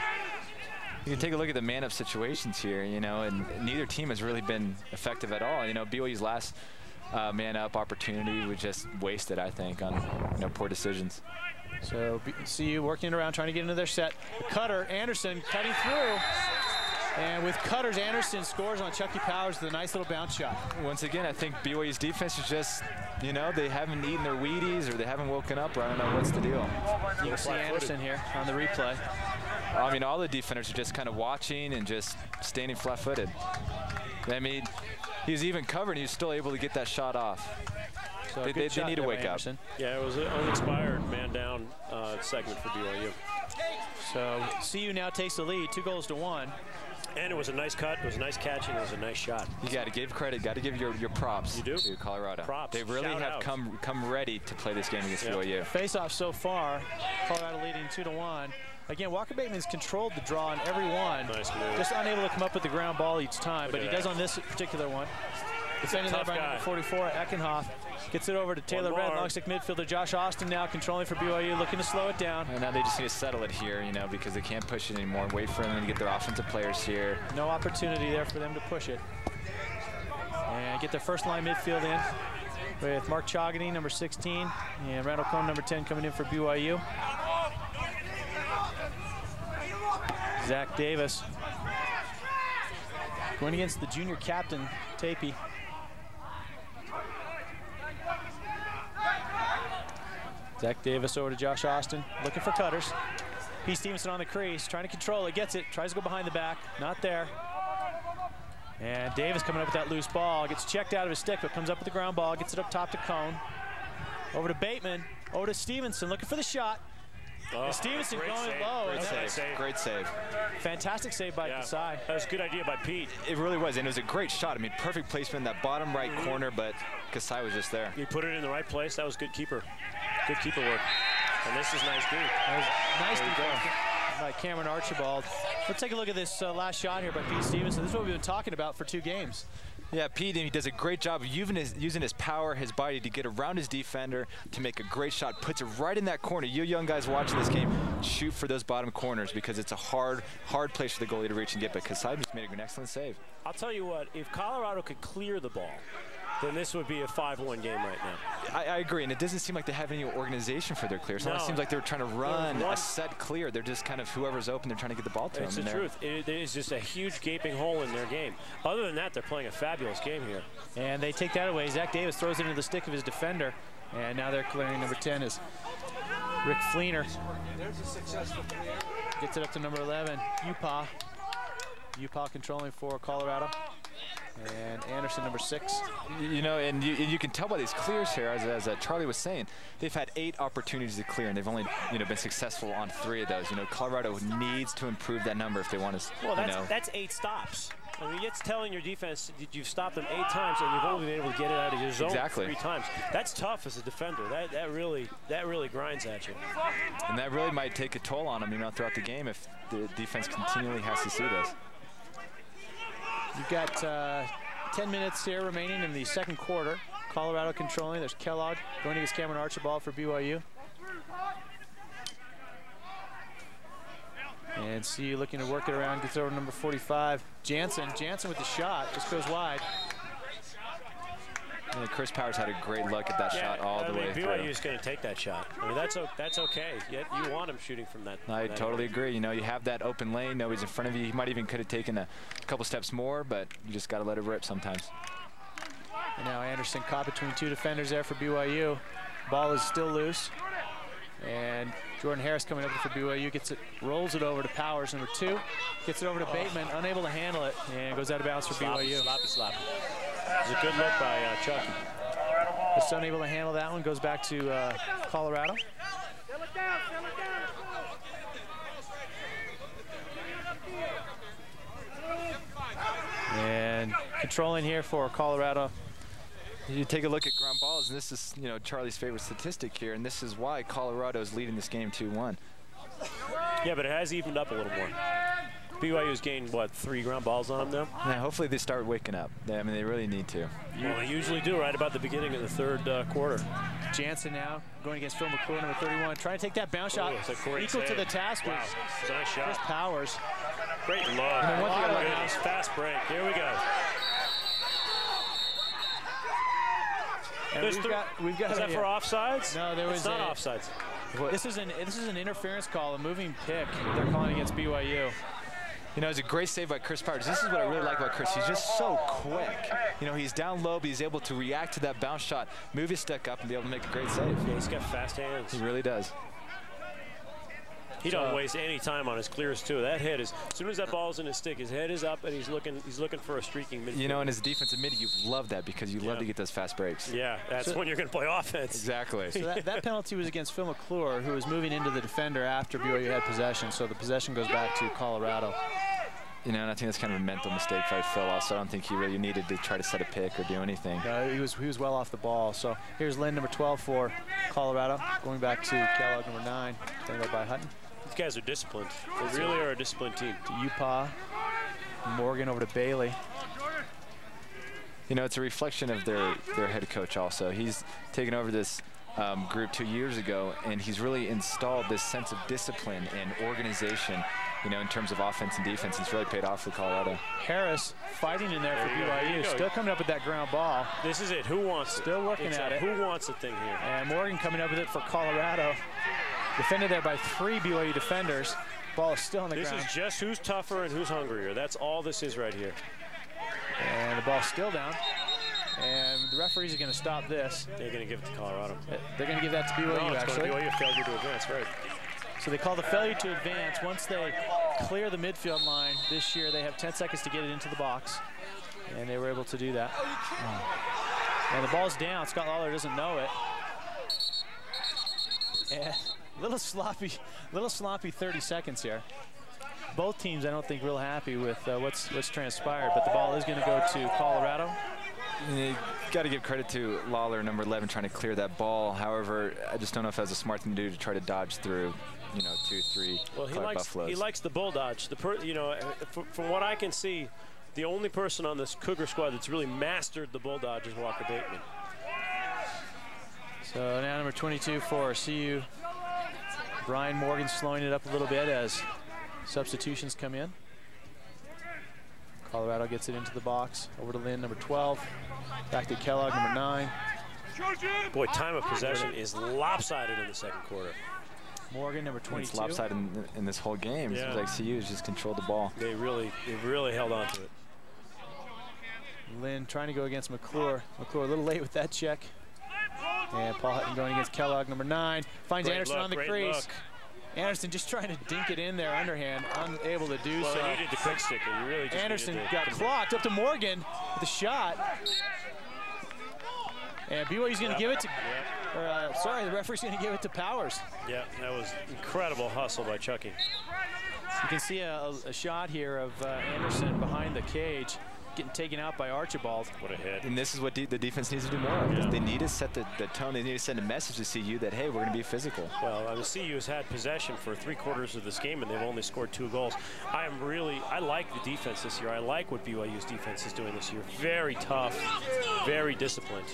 You can take a look at the man-up situations here, you know, and neither team has really been effective at all. You know, BYU's last uh, man up opportunity was just wasted, I think, on you know, poor decisions. So CU working around, trying to get into their set. Cutter, Anderson cutting through. And with cutters, Anderson scores on Chucky Powers with a nice little bounce shot. Once again, I think BYU's defense is just, you know, they haven't eaten their Wheaties or they haven't woken up or I don't know what's the deal. You can see Anderson here on the replay. I mean, all the defenders are just kind of watching and just standing flat-footed. I mean, he was even covered. He was still able to get that shot off. So they, they, they need to wake up. Yeah, it was an unexpired man down uh, segment for BYU. So CU now takes the lead, two goals to one. And it was a nice cut, it was a nice catch, and it was a nice shot. You got to give credit, got to give your, your props you do? to Colorado. Props. They really Shout have out. come come ready to play this game against yep. BYU. Face off so far, Colorado leading two to one. Again, Walker Bateman's controlled the draw on every one. Nice move. Just unable to come up with the ground ball each time, Look but he that. does on this particular one. Defending there by guy. number 44, Eckenhoff. Gets it over to Taylor Red, long stick midfielder. Josh Austin now controlling for BYU, looking to slow it down. And now they just need to settle it here, you know, because they can't push it anymore. Wait for them to get their offensive players here. No opportunity there for them to push it. And get their first line midfield in with Mark Chogany, number 16, and Randall Cohn, number 10, coming in for BYU. Zach Davis going against the junior captain, Tapey. Zach Davis over to Josh Austin, looking for cutters. Pete Stevenson on the crease, trying to control it, gets it, tries to go behind the back, not there. And Davis coming up with that loose ball, gets checked out of his stick, but comes up with the ground ball, gets it up top to Cohn. Over to Bateman, over to Stevenson, looking for the shot. Oh, Stevenson great going save. low. Great That's save. Great save. Fantastic save by Yeah. Kasai. That was a good idea by Pete. It really was, and it was a great shot. I mean, perfect placement in that bottom right corner, but Kasai was just there. He put it in the right place. That was good keeper. Good keeper work. And this is nice deep. That was nice There you defense by Cameron Archibald. Let's take a look at this uh, last shot here by Pete Stevenson. This is what we've been talking about for two games. Yeah, Pete, he does a great job of using his, using his power, his body to get around his defender to make a great shot. Puts it right in that corner. You young guys watching this game, shoot for those bottom corners because it's a hard, hard place for the goalie to reach and get. But Kasai just made an excellent save. I'll tell you what, if Colorado could clear the ball, then this would be a 5-1 game right now. I, I agree, and it doesn't seem like they have any organization for their clears. It No. seems like they're trying to run one- a set clear. They're just kind of whoever's open, they're trying to get the ball to It's the them. and they're- truth. It, it is just a huge gaping hole in their game. Other than that, they're playing a fabulous game here. And they take that away. Zach Davis throws it into the stick of his defender. And now they're clearing number 10 is Rick Fleener. Gets it up to number 11, Upa. Upa controlling for Colorado. And Anderson, number six. You know, and you, you can tell by these clears here, as, as uh, Charlie was saying, they've had eight opportunities to clear, and they've only, you know, been successful on three of those. You know, Colorado needs to improve that number if they want to, Well, you that's, know. that's eight stops. I mean, it's telling your defense that you've stopped them eight times and you've only been able to get it out of your zone Exactly. three times. That's tough as a defender. That that really that really grinds at you. and that really might take a toll on them, you know, throughout the game if the defense continually has to see this. You've got uh, 10 minutes here remaining in the second quarter. Colorado controlling. There's Kellogg going against Cameron Archibald for BYU. And see looking to work it around, gets over number 45. Jansen, Jansen with the shot, just goes wide. You know, Chris Powers had a great look at that shot all I the mean, way BYU through. is going to take that shot. I mean, that's o- that's okay. Yet you want him shooting from that. I that totally area. agree. You know, you have that open lane, nobody's in front of you. He might even could have taken a couple steps more, but you just got to let it rip sometimes. And now Anderson caught between two defenders there for BYU. Ball is still loose. And Jordan Harris coming up for BYU gets it, rolls it over to Powers, number two. Gets it over to oh. Bateman, unable to handle it, and goes out of bounds for Sloppy, BYU. sloppy, sloppy. It was a good look by uh, Chucky. Just unable to handle that one, goes back to uh, Colorado. And controlling here for Colorado. You take a look at ground balls, and this is, you know, Charlie's favorite statistic here, and this is why Colorado is leading this game 2-1. Yeah, but it has evened up a little more. BYU's gained what three ground balls on them now. Now, hopefully they start waking up. They- I mean, they really need to. Well, they usually do right about the beginning of the third uh, quarter. Jansen now going against Phil McClure, number 31. Trying to take that bounce shot Oh, it's a great equal to the task Wow, was it's a nice Chris shot. Powers. Great look. then one thing I Oh, like- fast break. Here we go. And There's we've three- got, we've got Is that a- for offsides? No, there It's was not a- offsides. This is an this is an interference call, a moving pick. They're calling against BYU. You know, it's a great save by Chris Powers. This is what I really like about Chris. He's just so quick. You know, he's down low, but he's able to react to that bounce shot, move his stick up, and be able to make a great save. Yeah, he's got fast hands. He really does. He don't waste any time on his clears too. That head is as soon as that ball's in his stick, his head is up and he's looking he's looking for a streaking midfield. You know, and as a defensive mid, you love that because you love to get those fast breaks. yeah, that's So- when you're going to play offense. Exactly. So that, that penalty was against Phil McClure, who was moving into the defender after BYU had possession. So the possession goes back to Colorado. You know, and I think that's kind of a mental mistake by Phil. Also, I don't think he really needed to try to set a pick or do anything. Uh, he was he was well off the ball. So here's Lynn, number 12 for Colorado, going back to Kellogg, number nine, taken up by Hutton. These guys are disciplined. They really are a disciplined team. To Upa, Morgan over to Bailey. You know, it's a reflection of their, their head coach also. He's taken over this um, group two years ago, and he's really installed this sense of discipline and organization you know, in terms of offense and defense. It's really paid off for Colorado. Harris fighting in there, There for you there BYU. go. Still coming up with that ground ball. This is it. Who wants it? Still working It's at a it. Who wants it thing here? And Morgan coming up with it for Colorado. Defended there by three BYU defenders. Ball is still on the This ground. is just who's tougher and who's hungrier. That's all this is right here. And the ball's still down. And the referees are going to stop this. They're going to give it to Colorado. Uh, they're going to give that to BYU, No, it's actually. going to BYU failure to advance, right? So they call the failure to advance. Once they clear the midfield line this year, they have 10 seconds to get it into the box. And they were able to do that. And the ball's down. Scott Lawler doesn't know it. And little sloppy, little sloppy 30 seconds here. Both teams, I don't think, real happy with uh, what's what's transpired. But the ball is going to go to Colorado. You got to give credit to Lawler, number 11, trying to clear that ball. However, I just don't know if that was a smart thing to do to try to dodge through, you know, two, three Well, he Clark likes Buffaloes. he likes the bull dodge. The per, you know, uh, from, from what I can see, the only person on this Cougar squad that's really mastered the bull dodge is Walker Bateman. So now number 22 for CU. Brian Morgan slowing it up a little bit as substitutions come in. Colorado gets it into the box. Over to Lynn, number 12. Back to Kellogg, number 9. Boy, time of possession is lopsided in the second quarter. Morgan, number 22. it's lopsided in, in this whole game. Yeah. It seems like CU has just controlled the ball. They really, they really held on to it. Lynn trying to go against McClure. McClure a little late with that check. And Paul Hutton going against Kellogg, number 9. Finds Great Anderson look, on the crease. look. Anderson just trying to dink it in there underhand, unable to do Well, so. he needed the quick stick. He really just Anderson got the, clocked up to Morgan with a shot. And BYU's going to give it to, or, uh, sorry, the referee's going to give it to Powers. Yeah, that was incredible hustle by Chucky. You can see a, a shot here of uh, Anderson behind the cage, getting taken out by Archibald. What a hit. And this is what de the defense needs to do more of. Yeah. They need to set the, the tone. They need to send a message to CU that, hey, we're going to be physical. Well, I mean, CU has had possession for three quarters of this game, and they've only scored two goals. I am really, I like the defense this year. I like what BYU's defense is doing this year. Very tough, very disciplined.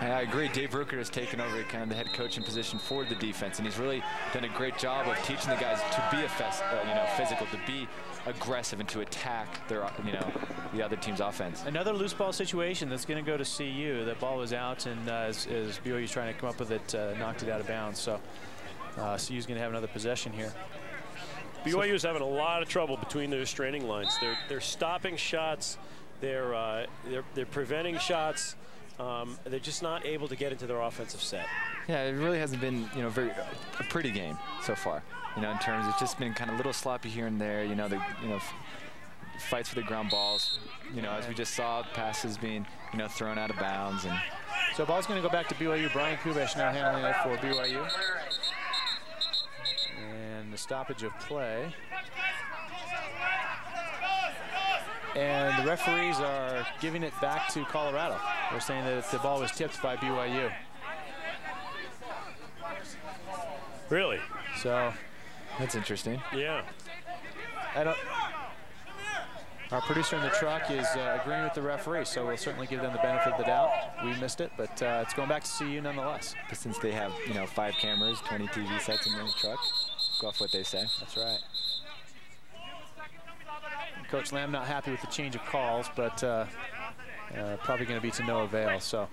And I agree. Dave Rooker has taken over kind of the head coaching position for the defense, and he's really done a great job of teaching the guys to be a fes- uh, you know physical, to be aggressive, and to attack their you know the other team's offense. Another loose ball situation that's going to go to CU. That ball was out, and uh, as, as BYU's trying to come up with it, uh, knocked it out of bounds. So uh, CU's going to have another possession here. BYU is having a lot of trouble between the restraining lines. They're they're stopping shots. They're uh, they're they're preventing shots. Um, they're just not able to get into their offensive set. Yeah, it really hasn't been you know very a pretty game so far. You know, in terms it's just been kind of little sloppy here and there. You know, the you know f- fights for the ground balls. You know, as we just saw, passes being you know thrown out of bounds and. So ball's going to go back to BYU. Brian Kubish now handling it for BYU. And the stoppage of play. And the referees are giving it back to Colorado. They're saying that the ball was tipped by BYU. Really? So That's interesting. Yeah. I don't. Our producer in the truck is uh, agreeing with the referee, so we'll certainly give them the benefit of the doubt. We missed it, but uh, it's going back to CU nonetheless. But since they have you know five cameras, 20 TV sets in the truck, go off what they say. That's right. Coach Lamb not happy with the change of calls, but uh, uh, probably going to be to no avail. So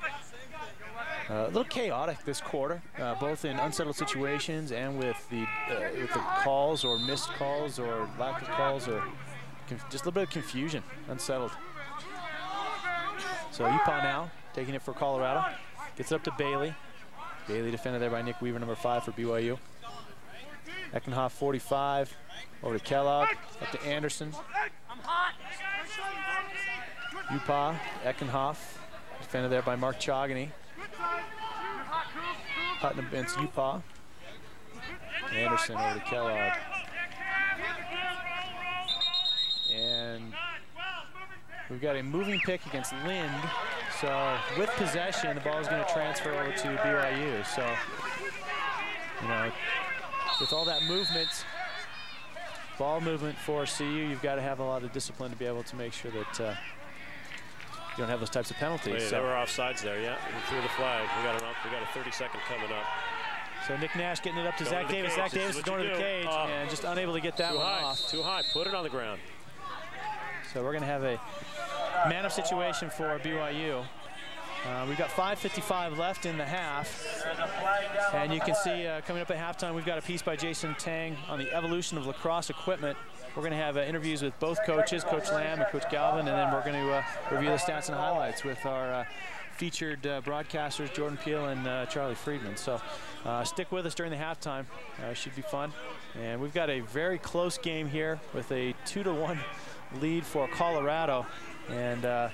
uh, a little chaotic this quarter, uh, both in unsettled situations and with the uh, with the calls or missed calls or lack of calls or just a little bit of confusion, unsettled. So Upa now taking it for Colorado, gets it up to Bailey. Bailey defended there by Nick Weaver, number five for BYU. Eckenhoff 45, over to Kellogg, up to Anderson. Upa, Eckenhoff, defended there by Mark Chogany. Putnam against Upa. Anderson over to Kellogg. And we've got a moving pick against Lind. So with possession, the ball is going to transfer over to BYU. So, you know, with all that movement, ball movement for CU, you've got to have a lot of discipline to be able to make sure that uh, you don't have those types of penalties. Hey, so they were offsides there, yeah. We threw the flag. We got off, we got a 30 second coming up. So Nick Nash getting it up to Going Zach to Davis. cage. Zach Davis is going to the cage Oh. and just unable to get that Too one high. off. Too high. Put it on the ground. So we're going to have a man-up situation for BYU. Uh, we've got 5.55 left in the half. And you can see uh, coming up at halftime, we've got a piece by Jason Tang on the evolution of lacrosse equipment. We're going to have uh, interviews with both coaches, Coach Lamb and Coach Galvin, and then we're going to uh, review the stats and highlights with our uh, featured uh, broadcasters, Jordan Peele and Charlie Friedman. So stick with us during the halftime. Should be fun. And we've got a very close game here with a two to one lead for Colorado. And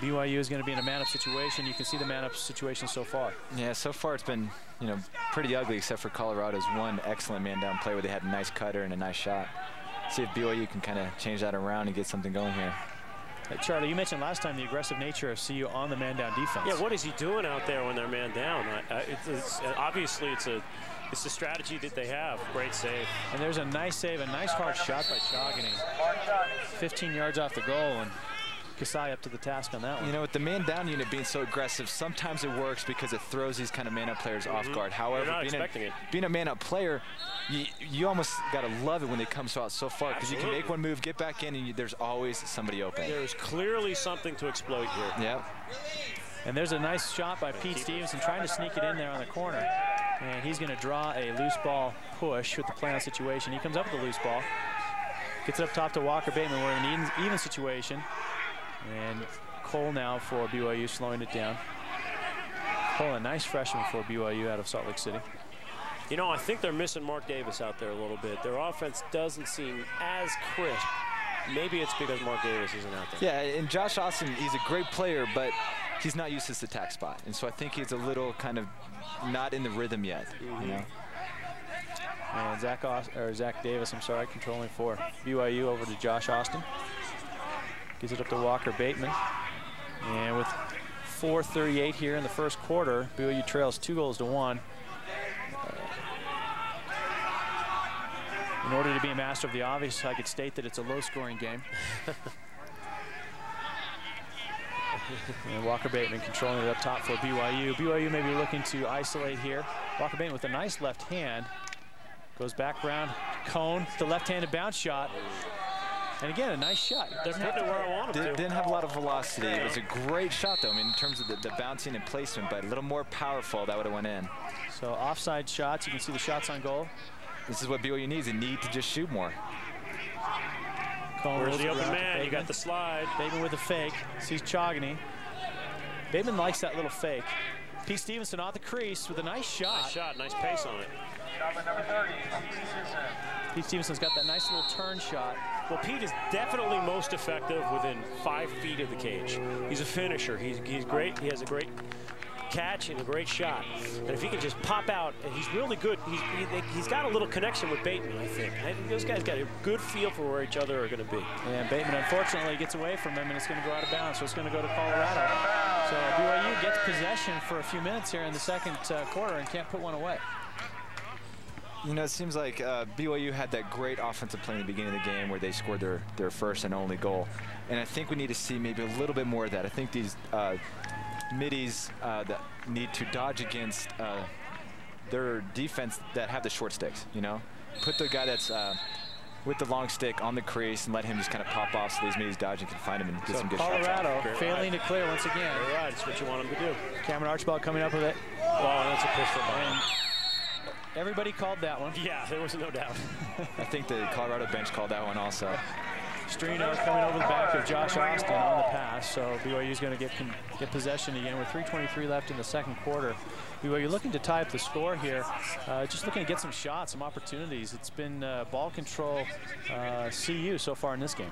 BYU is going to be in a man-up situation. You can see the man-up situation so far. Yeah, so far it's been, you know, pretty ugly except for Colorado's one excellent man down play where they had a nice cutter and a nice shot. See if BYU can kind of change that around and get something going here. Uh, Charlie, you mentioned last time the aggressive nature of CU on the man-down defense. Yeah, what is he doing out there when they're man down? I, I, it's, it's, obviously, it's a it's a strategy that they have. Great save. And there's a nice save, a nice hard shot by Chogany. 15 yards off the goal, and Kasai up to the task on that one. You know, with the man down unit being so aggressive, sometimes it works because it throws these kind of man up players off guard. However, Mm-hmm. not being, expecting a, it. being a man up player, you, you almost got to love it when they come so out so far because you can make one move, get back in, and you, there's always somebody open. There's clearly something to exploit here. Yep. And there's a nice shot by Pete Stevenson trying to sneak it in there on the corner. And he's going to draw a loose ball push with the play on situation. He comes up with the loose ball. Gets it up top to Walker Bateman. We're in an even, even situation. And Cole now for BYU slowing it down. Cole, a nice freshman for BYU out of Salt Lake City. You know, I think they're missing Mark Davis out there a little bit. Their offense doesn't seem as crisp. Maybe it's because Mark Davis isn't out there. Yeah, and Josh Austin, he's a great player, but he's not used to this attack spot. And so I think he's a little kind of not in the rhythm yet, you mm-hmm. know? And Zach, Aus or Zach Davis, I'm sorry, controlling for BYU over to Josh Austin. Gives it up to Walker Bateman. And with 4.38 here in the first quarter, BYU trails two goals to one. In order to be a master of the obvious, I could state that it's a low-scoring game. and Walker Bateman controlling it up top for BYU. BYU may be looking to isolate here. Walker Bateman with a nice left hand. Goes back round, cone, the left-handed bounce shot. And again, a nice shot. They're putting it where I want them Did, to. didn't have a lot of velocity. It was a great shot, though, I mean, in terms of the, the bouncing and placement, but a little more powerful, that would have went in. So offside shots, you can see the shots on goal. This is what BYU needs. They need to just shoot more. Cone Where's the open man? You got the slide. Bateman with a fake, sees Chogany. Bateman likes that little fake. Pete Stevenson off the crease with a nice shot. Nice shot. Nice pace on it. Pete Stevenson's got that nice little turn shot. Well, Pete is definitely most effective within five feet of the cage. He's a finisher. He's, he's great. He has a great catch and a great shot. And if he can just pop out, and he's really good. He's, he, he's got a little connection with Bateman, I think. I think those guys got a good feel for where each other are going to be. And Bateman unfortunately gets away from him and it's going to go out of bounds. So it's going to go to Colorado. So BYU gets possession for a few minutes here in the second uh, quarter and can't put one away. You know, it seems like uh, BYU had that great offensive play in the beginning of the game where they scored their, their first and only goal. And I think we need to see maybe a little bit more of that. I think these uh, middies uh, that need to dodge against uh, their defense that have the short sticks, you know? Put the guy that's uh, with the long stick on the crease and let him just kind of pop off so these middies dodge and can find him and get So some good shots. Colorado failing ride. to clear once again. All right, that's what you want him to do. Cameron Archibald coming up with it. Well, that's a pistol And everybody called that one. Yeah, there was no doubt. I think the Colorado bench called that one also. Strino coming over the back of Josh Austin on the pass. So BYU is going to get get possession again with 3:23 left in the second quarter. BYU looking to tie up the score here. Uh, just looking to get some shots, some opportunities. It's been uh, ball control uh, CU so far in this game.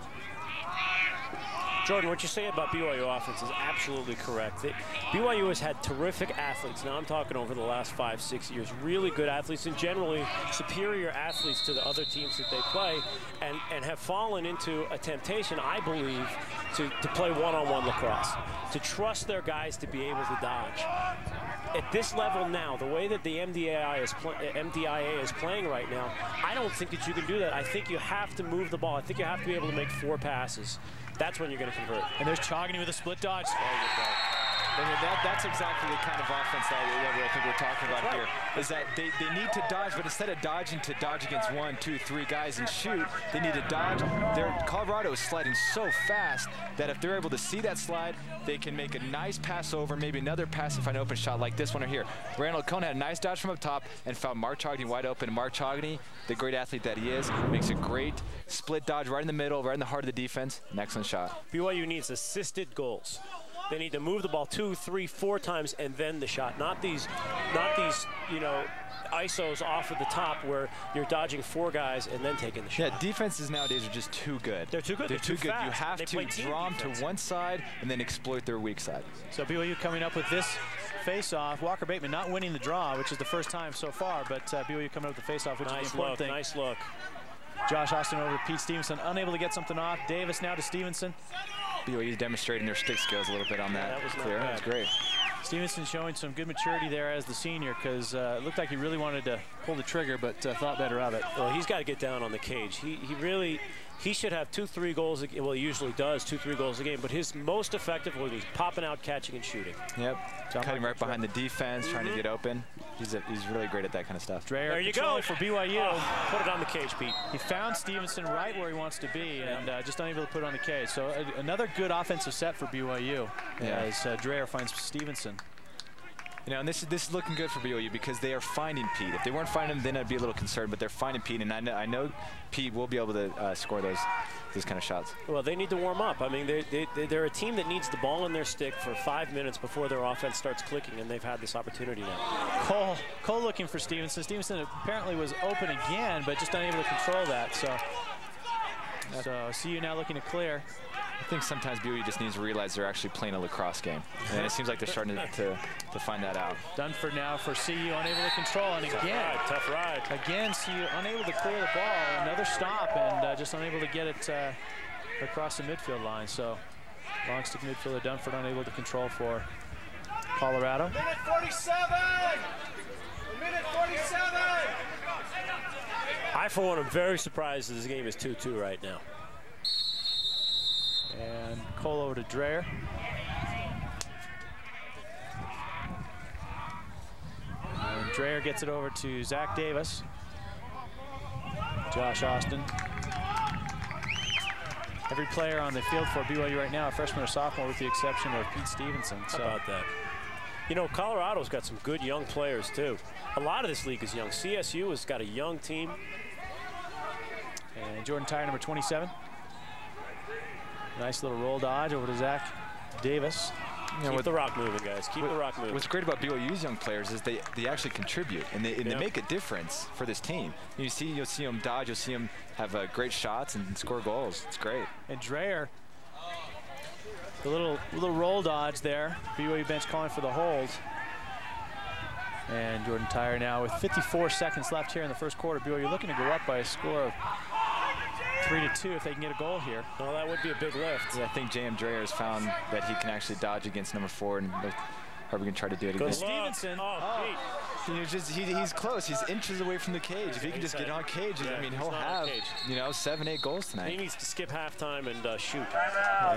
Jordan, what you say about BYU offense is absolutely correct. They, BYU has had terrific athletes. Now I'm talking over the last five, six years. Really good athletes and generally superior athletes to the other teams that they play and, and have fallen into a temptation, I believe, to, to play one-on-one lacrosse, to trust their guys to be able to dodge. At this level now, the way that the MDIA is, MDIA is playing right now, I don't think that you can do that. I think you have to move the ball. I think you have to be able to make four passes. That's when you're going to convert. And there's Chogany with a split dodge. I that, that's exactly the kind of offense that, that I think we're talking about right. here. Is that they, they need to dodge, but instead of dodging to dodge against one, two, three guys and shoot, they need to dodge. Their Colorado is sliding so fast that if they're able to see that slide, they can make a nice pass over, maybe another pass and find an open shot like this one right here. Randall Cohn had a nice dodge from up top and found Mark Chogany wide open. Mark Chogany, the great athlete that he is, makes a great split dodge right in the middle, right in the heart of the defense. An excellent shot. BYU needs assisted goals. They need to move the ball two, three, four times and then the shot. Not these, not these, you know, ISOs off of the top where you're dodging four guys and then taking the shot. Yeah, defenses nowadays are just too good. They're too good. They're, They're too, too good. You have They to play team draw them to one side and then exploit their weak side. So BYU coming up with this face-off. Walker Bateman not winning the draw, which is the first time so far, but uh, BYU coming up with the face-off, which is the important look, thing. nice look. Josh Austin over to Pete Stevenson, unable to get something off. Davis now to Stevenson. BYU's demonstrating their stick skills a little bit on that. that was clear. That was great. Stevenson showing some good maturity there as the senior because uh, it looked like he really wanted to pull the trigger, but uh, thought better of it. Well, he's got to get down on the cage. He, he really, he should have two, three goals. A, g- well, he usually does two, three goals a game. But his most effective was he's popping out, catching, and shooting. Yep. John Cutting right behind the defense, trying to get open. He's, a, he's really great at that kind of stuff. Dreyer There you go for BYU. Oh, put it on the cage, Pete. He found Stevenson right where he wants to be and uh, just unable to put it on the cage. So uh, another good offensive set for BYU Yeah. as uh, Dreyer finds Stevenson. You know, and this is this is looking good for BYU because they are finding Pete. If they weren't finding him, then I'd be a little concerned. But they're finding Pete, and I know, I know Pete will be able to uh, score those those kind of shots. Well, they need to warm up. I mean, they, they, they- they're a team that needs the ball in their stick for five minutes before their offense starts clicking, and they've had this opportunity now. Cole, Cole looking for Stevenson. Stevenson apparently was open again, but just unable to control that. So, so CU now looking to clear. I think sometimes BYU just needs to realize they're actually playing a lacrosse game, and it seems like they're starting to, to, to find that out. Dunford now for CU, unable to control, and Tough again, ride, tough ride. again CU unable to clear the ball. Another stop, and uh, just unable to get it uh, across the midfield line. So, long stick midfielder Dunford unable to control for Colorado. Minute 47! Minute 47! I, for one, am very surprised that this game is 2-2 right now. And Cole over to Dreyer. And Dreyer gets it over to Zach Davis. Josh Austin. Every player on the field for BYU right now, a freshman or sophomore, with the exception of Pete Stevenson. How about that? You know, Colorado's got some good young players, too. A lot of this league is young. CSU has got a young team. And Jordan Tyre, number 27. Nice little roll dodge over to Zach Davis. You know, Keep with- the rock moving, guys. Keep the rock moving. What's great about BYU's young players is they, they actually contribute and they, and Yeah. they make a difference for this team. You see, you'll see them dodge, you'll see them have uh, great shots and score goals. It's great. And Dreyer, the little little roll dodge there. BYU bench calling for the hold. And Jordan Tyre now with 54 seconds left here in the first quarter. BYU looking to go up by a score of three to two if they can get a goal here. well, that would be a big lift. Yeah, I think J.M. Dreyer has found that he can actually dodge against number four, and they're probably going to try to do it Good again. Stevenson. Oh, Pete. He's, just, he, he's close. He's inches away from the cage. If he can just get on cage, Yeah, I mean, he'll have, you know, seven, eight goals tonight. He needs to skip halftime and uh, shoot.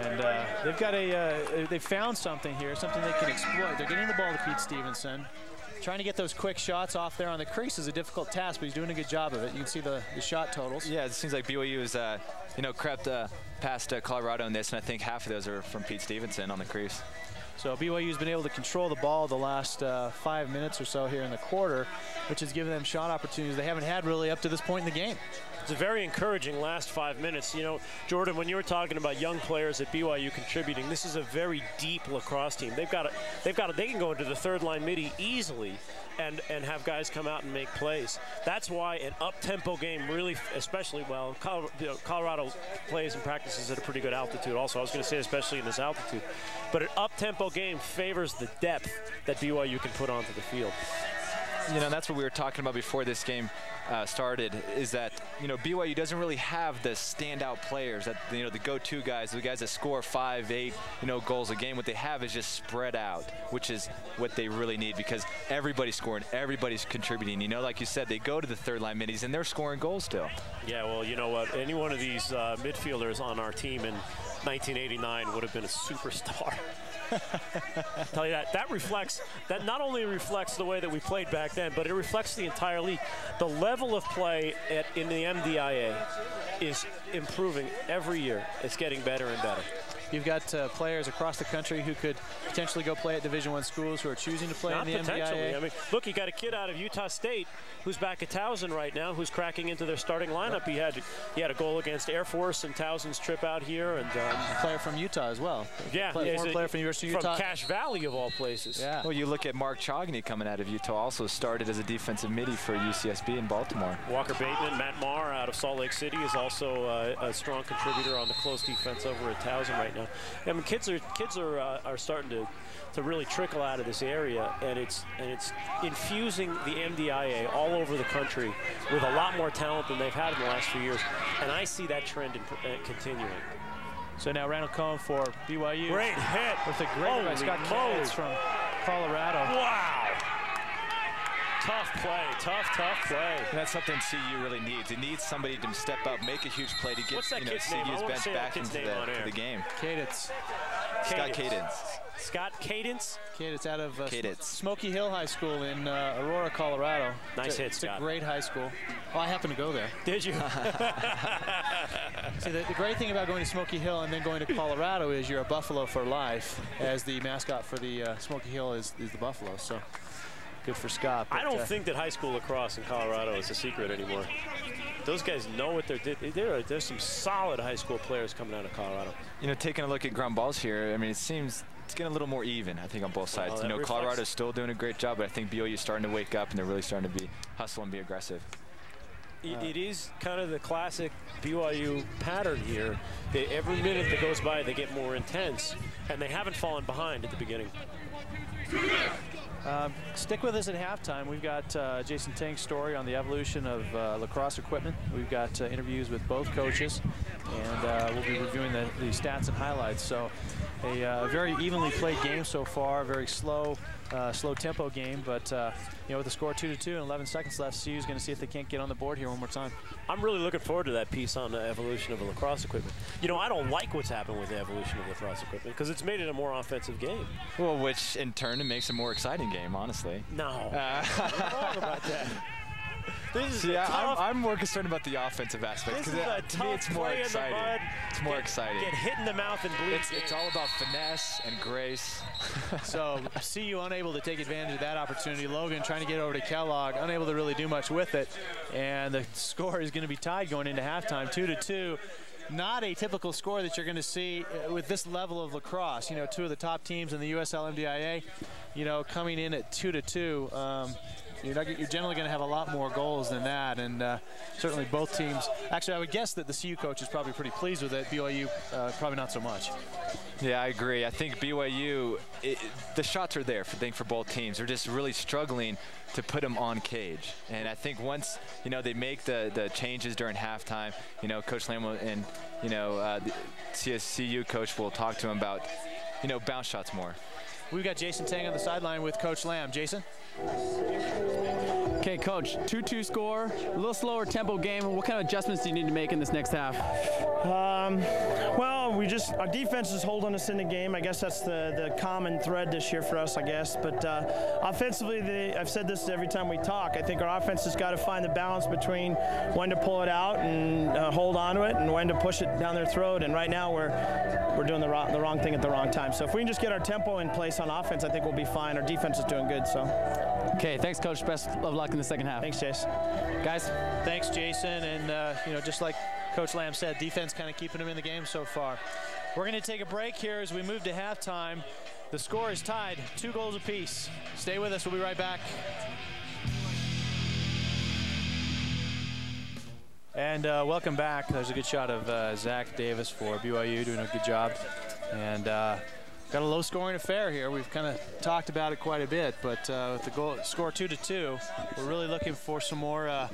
And uh, they've got a, uh, they found something here, something they can exploit. They're getting the ball to Pete Stevenson. Trying to get those quick shots off there on the crease is a difficult task, but he's doing a good job of it. You can see the, the shot totals. Yeah, it seems like BYU has, uh, you know, crept uh, past uh, Colorado in this, and I think half of those are from Pete Stevenson on the crease. So BYU's been able to control the ball the last uh, five minutes or so here in the quarter, which has given them shot opportunities they haven't had really up to this point in the game. It's a very encouraging last five minutes. You know, Jordan, when you were talking about young players at BYU contributing, this is a very deep lacrosse team. They've got a, they've got a, they can go into the third line middie easily and and have guys come out and make plays. That's why an up-tempo game really, especially well, Colorado plays and practices at a pretty good altitude. Also, I was going to say especially in this altitude, but an up-tempo game favors the depth that BYU can put onto the field. You know, that's what we were talking about before this game uh, started. Is that you know BYU doesn't really have the standout players that you know the go-to guys, the guys that score five, eight, you know, goals a game. What they have is just spread out, which is what they really need because everybody's scoring, everybody's contributing. You know, like you said, they go to the third line middies and they're scoring goals still. Yeah, well, you know what? Any one of these uh, midfielders on our team, in 1989 would have been a superstar. tell you that that reflects that not only reflects the way that we played back then, but it reflects the entire league. The level of play at, in the MDIA is improving every year. It's getting better and better. You've got uh, players across the country who could potentially go play at Division One schools who are choosing to play Not in the potentially. MDIA. I mean, look, you got a kid out of Utah State who's back at Towson right now, who's cracking into their starting lineup. He had he had a goal against Air Force and Towson's trip out here, and um, a player from Utah as well. yeah, Play, he's former a- player from the University of from Utah. Cache Valley of all places. Yeah. Well, you look at Mark Chogany coming out of Utah, also started as a defensive middie for UCSB in Baltimore. Walker Bateman, Matt Marr out of Salt Lake City is also uh, a strong contributor on the close defense over at Towson right now. I mean, kids are kids are uh, are starting to to really trickle out of this area, and it's and it's infusing the MDIA all over the country with a lot more talent than they've had in the last few years, and I see that trend in, uh, continuing. So now Randall Cohn for BYU. Great hit With a great by Holy Scott moly. Kennedy from Colorado. Wow. Tough play, tough, tough play. And that's something CU really needs. It needs somebody to step up, make a huge play to get What's you know, kid's name? I CU's wanna bench back into the, to the game. Cadence. Scott Cadence. Cadence. Scott Cadence. Cadence out of uh, Cadence. Smoky Hill High School in uh, Aurora, Colorado. Nice it's a, hit, It's a great high school. Well, I happen to go there. Did you? See, the, the great thing about going to Smoky Hill and then going to Colorado is you're a Buffalo for life, as the mascot for the uh, Smoky Hill is, is the Buffalo. So good for Scott. I don't uh, think that high school lacrosse in Colorado is a secret anymore. Those guys know what they're doing. There are, there's some solid high school players coming out of Colorado. You know, taking a look at ground balls here, I mean, it seems it's getting a little more even, I think, on both sides. Well, you know, reflects- Colorado's still doing a great job, but I think BYU is starting to wake up and they're really starting to be hustle and be aggressive. It, it is kind of the classic BYU pattern here. They, every minute that goes by, they get more intense, and they haven't fallen behind at the beginning. Um, stick with us at halftime. We've got uh, Jason Tang's story on the evolution of uh, lacrosse equipment. We've got uh, interviews with both coaches, and uh, we'll be reviewing the, the stats and highlights. So, a uh, very evenly played game so far. Very slow, uh, slow tempo game, but uh, you know with the score two to two and 11 seconds left, CU is going to see if they can't get on the board here one more time. I'm really looking forward to that piece on the evolution of lacrosse equipment. You know, I don't like what's happened with the evolution of lacrosse equipment because it's made it a more offensive game. Well, which in turn it makes a more exciting game, honestly. No, I'm wrong about that. This is See, a I, tough, I'm, I'm more concerned about the offensive aspect this is because a to tough me it's more play exciting. in the mud. It's more Get- exciting. Get hit in the mouth and bleed. It's, it's all about finesse and grace. So CU unable to take advantage of that opportunity. Logan trying to get over to Kellogg, unable to really do much with it. And the score is going to be tied going into halftime, two to two. Not a typical score that you're going to see uh, with this level of lacrosse. You know, two of the top teams in the USL MDIA, you know, coming in at two to two. Um, you're, not, you're generally going to have a lot more goals than that, and uh, certainly both teams. Actually, I would guess that the CU coach is probably pretty pleased with it. BYU, uh, probably not so much. Yeah, I agree. I think BYU, it, the shots are there for think for both teams. They're just really struggling to put them on cage. And I think once you know they make the the changes during halftime, you know, Coach Lamb and you know uh, the CSCU coach will talk to him about you know bounce shots more. We've got Jason Tang on the sideline with Coach Lamb. Jason. Okay, coach, 2-2 score, a little slower tempo game. What kind of adjustments do you need to make in this next half? Um, well, we just our defense is holding us in the game. I guess that's the, the common thread this year for us. I guess, but uh, offensively, the, I've said this every time we talk. I think our offense has got to find the balance between when to pull it out and uh, hold on to it, and when to push it down their throat. And right now, we're we're doing the wrong, the wrong thing at the wrong time. So if we can just get our tempo in place on offense, I think we'll be fine. Our defense is doing good. So Okay, thanks, coach. Best of luck in the second half. thanks, Chase. Guys, Thanks, Jason. And, uh, you know, just like Coach Lamb said, defense kind of keeping them in the game so far. We're going to take a break here as we move to halftime. The score is tied, two goals apiece. Stay with us. We'll be right back. And uh, welcome back. There's a good shot of uh, Zach Davis for BYU doing a good job. And uh, got a low-scoring affair here. We've kind of talked about it quite a bit, but uh, with the goal score two to two, we're really looking for some more uh,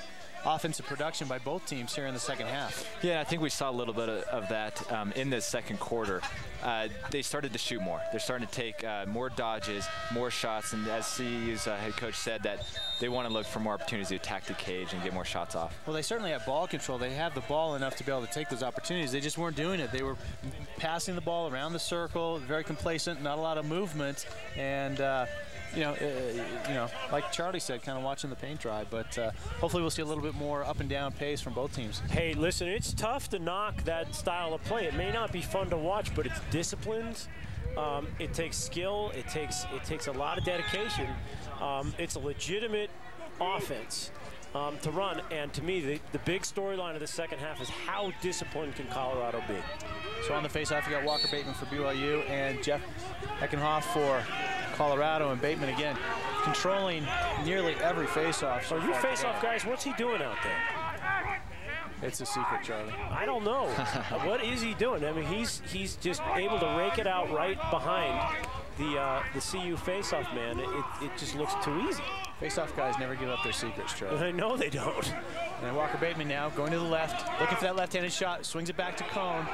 offensive production by both teams here in the second half. Yeah, I think we saw a little bit of, of that um, in the second quarter. Uh, they started to shoot more. They're starting to take uh, more dodges, more shots, and as CU's uh, head coach said, that they want to look for more opportunities to attack the cage and get more shots off. Well, they certainly have ball control. They have the ball enough to be able to take those opportunities. They just weren't doing it. They were passing the ball around the circle, very complacent, not a lot of movement, and uh, you know, uh, you know, like Charlie said, kind of watching the paint dry. But uh, hopefully, we'll see a little bit more up and down pace from both teams. Hey, listen, it's tough to knock that style of play. It may not be fun to watch, but it's disciplined. Um, it takes skill. It takes it takes a lot of dedication. Um, it's a legitimate offense. Um, to run. And to me, the, the big storyline of the second half is how disciplined can Colorado be? So on the faceoff, you got Walker Bateman for BYU and Jeff Eckenhoff for Colorado. And Bateman again controlling nearly every faceoff. So you faceoff guys, what's he doing out there? It's a secret, Charlie. I don't know. what is he doing? I mean, he's he's just able to rake it out right behind the uh, the CU faceoff man. It, it just looks too easy. Faceoff guys never give up their secrets, Charlie. I know they don't. And Walker Bateman now going to the left, looking for that left-handed shot, swings it back to Cohn.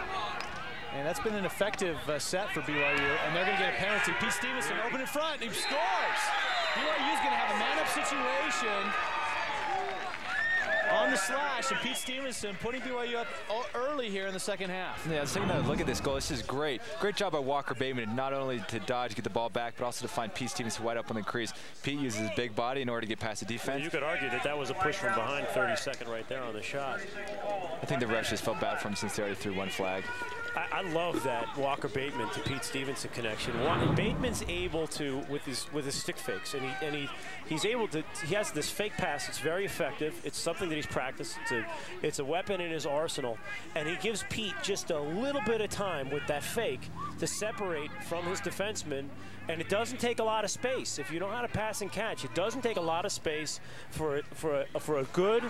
And that's been an effective uh, set for BYU, and they're going to get a penalty. Pete Stevenson open in front, and he scores. BYU's going to have a man-up situation on the slash, and Pete Stevenson putting BYU up early here in the second half. Yeah, taking a look at this goal. This is great. Great job by Walker Bateman, not only to dodge, get the ball back, but also to find Pete Stevenson wide up on the crease. Pete uses his big body in order to get past the defense. You could argue that that was a push from behind 32nd right there on the shot. I think the refs just felt bad for him since they already threw one flag. I, I, love that Walker Bateman to Pete Stevenson connection. Bateman's able to with his with his stick fakes, and he and he he's able to. He has this fake pass. It's very effective. It's something that he's practiced. It's a it's a weapon in his arsenal, and he gives Pete just a little bit of time with that fake to separate from his defenseman. And it doesn't take a lot of space if you know how to pass and catch. It doesn't take a lot of space for for a, for a good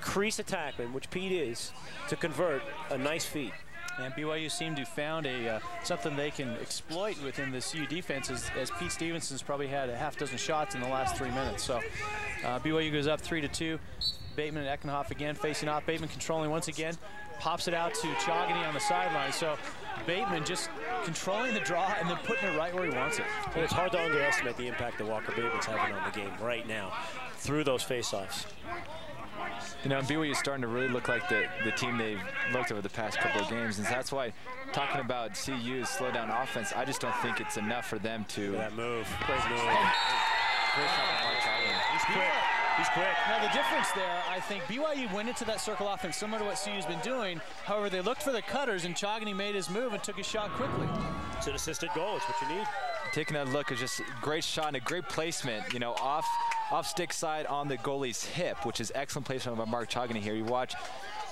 crease attackman, which Pete is, to convert a nice feed. And BYU seemed to found a uh, something they can exploit within the CU defense as, as, Pete Stevenson's probably had a half dozen shots in the last three minutes. So uh, BYU goes up three to two. Bateman and Eckenhoff again facing off. Bateman controlling once again. Pops it out to Chogany on the sideline. So Bateman just controlling the draw and then putting it right where he wants it. And it's hard to underestimate the impact that Walker Bateman's having on the game right now through those faceoffs. You know, BYU is starting to really look like the, the team they've looked over the past couple of games. And that's why talking about CU's slow down offense, I just don't think it's enough for them to. That move. Great move. Great shot by Mark He's quick. He's quick. Now, the difference there, I think BYU went into that circle offense similar to what CU's been doing. However, they looked for the cutters, and Chogany made his move and took his shot quickly. It's an assisted goal. It's what you need. Taking that look is just great shot and a great placement, you know, off off stick side on the goalie's hip, which is excellent placement by Mark Chogany here. You watch,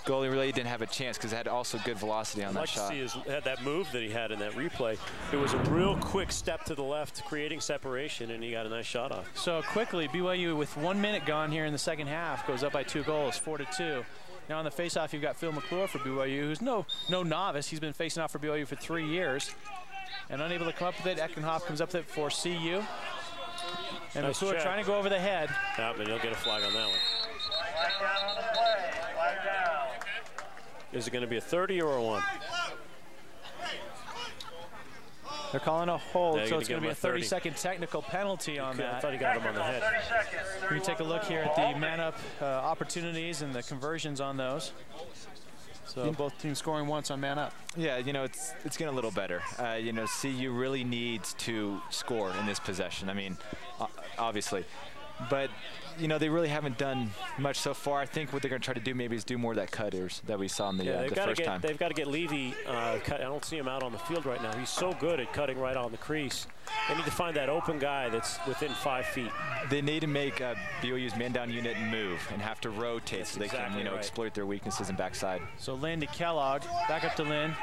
goalie really didn't have a chance because it had also good velocity on I'd that like shot. To see his, had that move that he had in that replay. It was a real quick step to the left, creating separation, and he got a nice shot off. So quickly, BYU with one minute gone here in the second half goes up by two goals, four to two. Now on the faceoff, you've got Phil McClure for BYU, who's no no novice. He's been facing off for BYU for three years, and unable to come up with it. Eckenhoff comes up with it for CU. And nice McClure trying to go over the head. Yeah, but he'll get a flag on that one. Is it going to be a 30 or a 1? They're calling a hold, yeah, so it's going to be a 30-second technical penalty on that. I thought he got him on the head. We take a look here at the man-up uh, opportunities and the conversions on those. So both teams scoring once on man up. Yeah, you know, it's it's getting a little better. Uh, you know, CU really needs to score in this possession. I mean, obviously. But you know, they really haven't done much so far. I think what they're going to try to do maybe is do more of that cutters that we saw in the, yeah, uh, the first get, time. They've got to get Levy. Uh, cut, I don't see him out on the field right now. He's so good at cutting right on the crease. They need to find that open guy that's within five feet. They need to make uh, BYU's man-down unit move and have to rotate that's so they exactly can, you know, right. exploit their weaknesses and backside. So Lynn to Kellogg, back up to Lynn.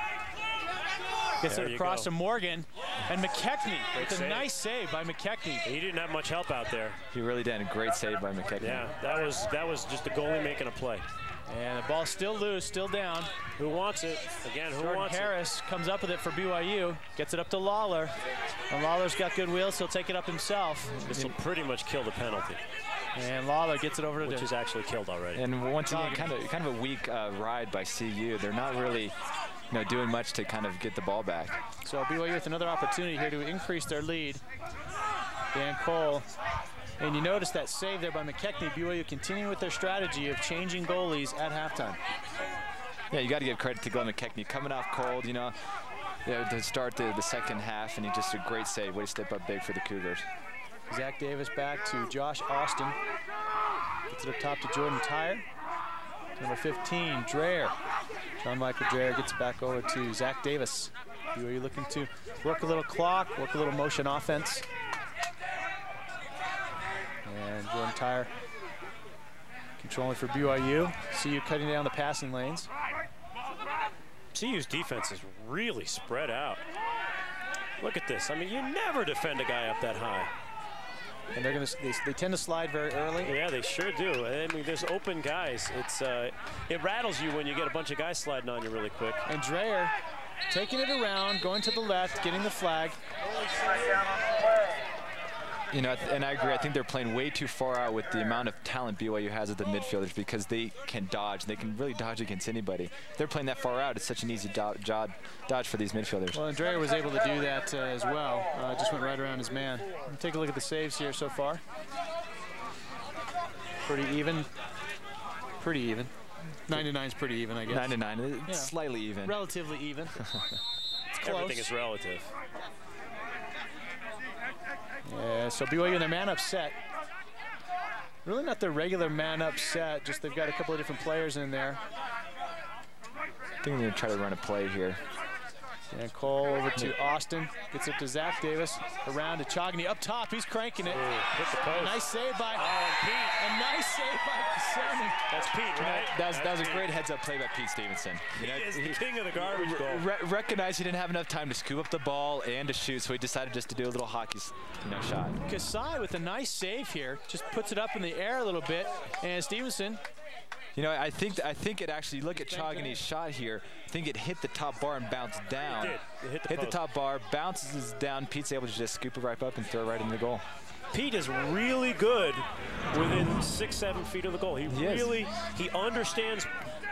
Gets there it across go. to Morgan. And McKechnie It's a nice save by McKechnie. He didn't have much help out there. He really did. A great save by McKechnie. Yeah, that was that was just the goalie making a play. And the ball still loose, still down. Who wants it? Again, who Jordan wants Harris it? Harris comes up with it for BYU. Gets it up to Lawler. And Lawler's got good wheels, so he'll take it up himself. This will pretty much kill the penalty. And Lawler gets it over to which is actually killed already. And once again, kind of kind of a weak uh, ride by CU. They're not really, you know, doing much to kind of get the ball back. So BYU with another opportunity here to increase their lead. Dan Cole. And you notice that save there by McKechnie. BYU continuing with their strategy of changing goalies at halftime. Yeah, you got to give credit to Glenn McKechnie. Coming off cold, you know, yeah, to start the, the second half, and he just a great save. Way to step up big for the Cougars. Zach Davis back to Josh Austin. Gets it up top to Jordan Tyre. Number 15, Dreher. John Michael Dreher gets back over to Zach Davis. BYU looking to work a little clock, work a little motion offense. And Jordan Tyre controlling for BYU. You cutting down the passing lanes. CU's defense is really spread out. Look at this. I mean, you never defend a guy up that high. And they're going to they, they, tend to slide very early. Yeah, they sure do. I mean, there's open guys. It's uh, it rattles you when you get a bunch of guys sliding on you really quick. And Dreher taking it around, going to the left, getting the flag. You know, and I agree. I think they're playing way too far out with the amount of talent BYU has at the midfielders because they can dodge. They can really dodge against anybody. If they're playing that far out. It's such an easy do dodge for these midfielders. Well, Andrea was able to do that uh, as well. Uh, just went right around his man. Take a look at the saves here so far. Pretty even. Pretty even. 99 is pretty even, I guess. 99, it's yeah. slightly even. Relatively even. Everything is relative. Yeah, so BYU in their man up set. Really not their regular man up set, just they've got a couple of different players in there. I think they're going to try to run a play here. And Cole over to Austin. Gets it to Zach Davis. Around to Chogany. Up top, he's cranking it. Ooh, nice save by oh, Pete. A nice save by Cassani. That's Pete, right? That was, that was a great heads-up play by Pete Stevenson. You know, he is the king of the garbage goal. Re recognized he didn't have enough time to scoop up the ball and to shoot, so he decided just to do a little hockey you know, shot. Kasai with a nice save here. Just puts it up in the air a little bit. And Stevenson you know, I think I think it actually, look at Chogany's shot here. I think it hit the top bar and bounced down. It did. It hit the, hit the top bar, bounces down. Pete's able to just scoop it right up and throw it right in the goal. Pete is really good within six, seven feet of the goal. He, he really, he understands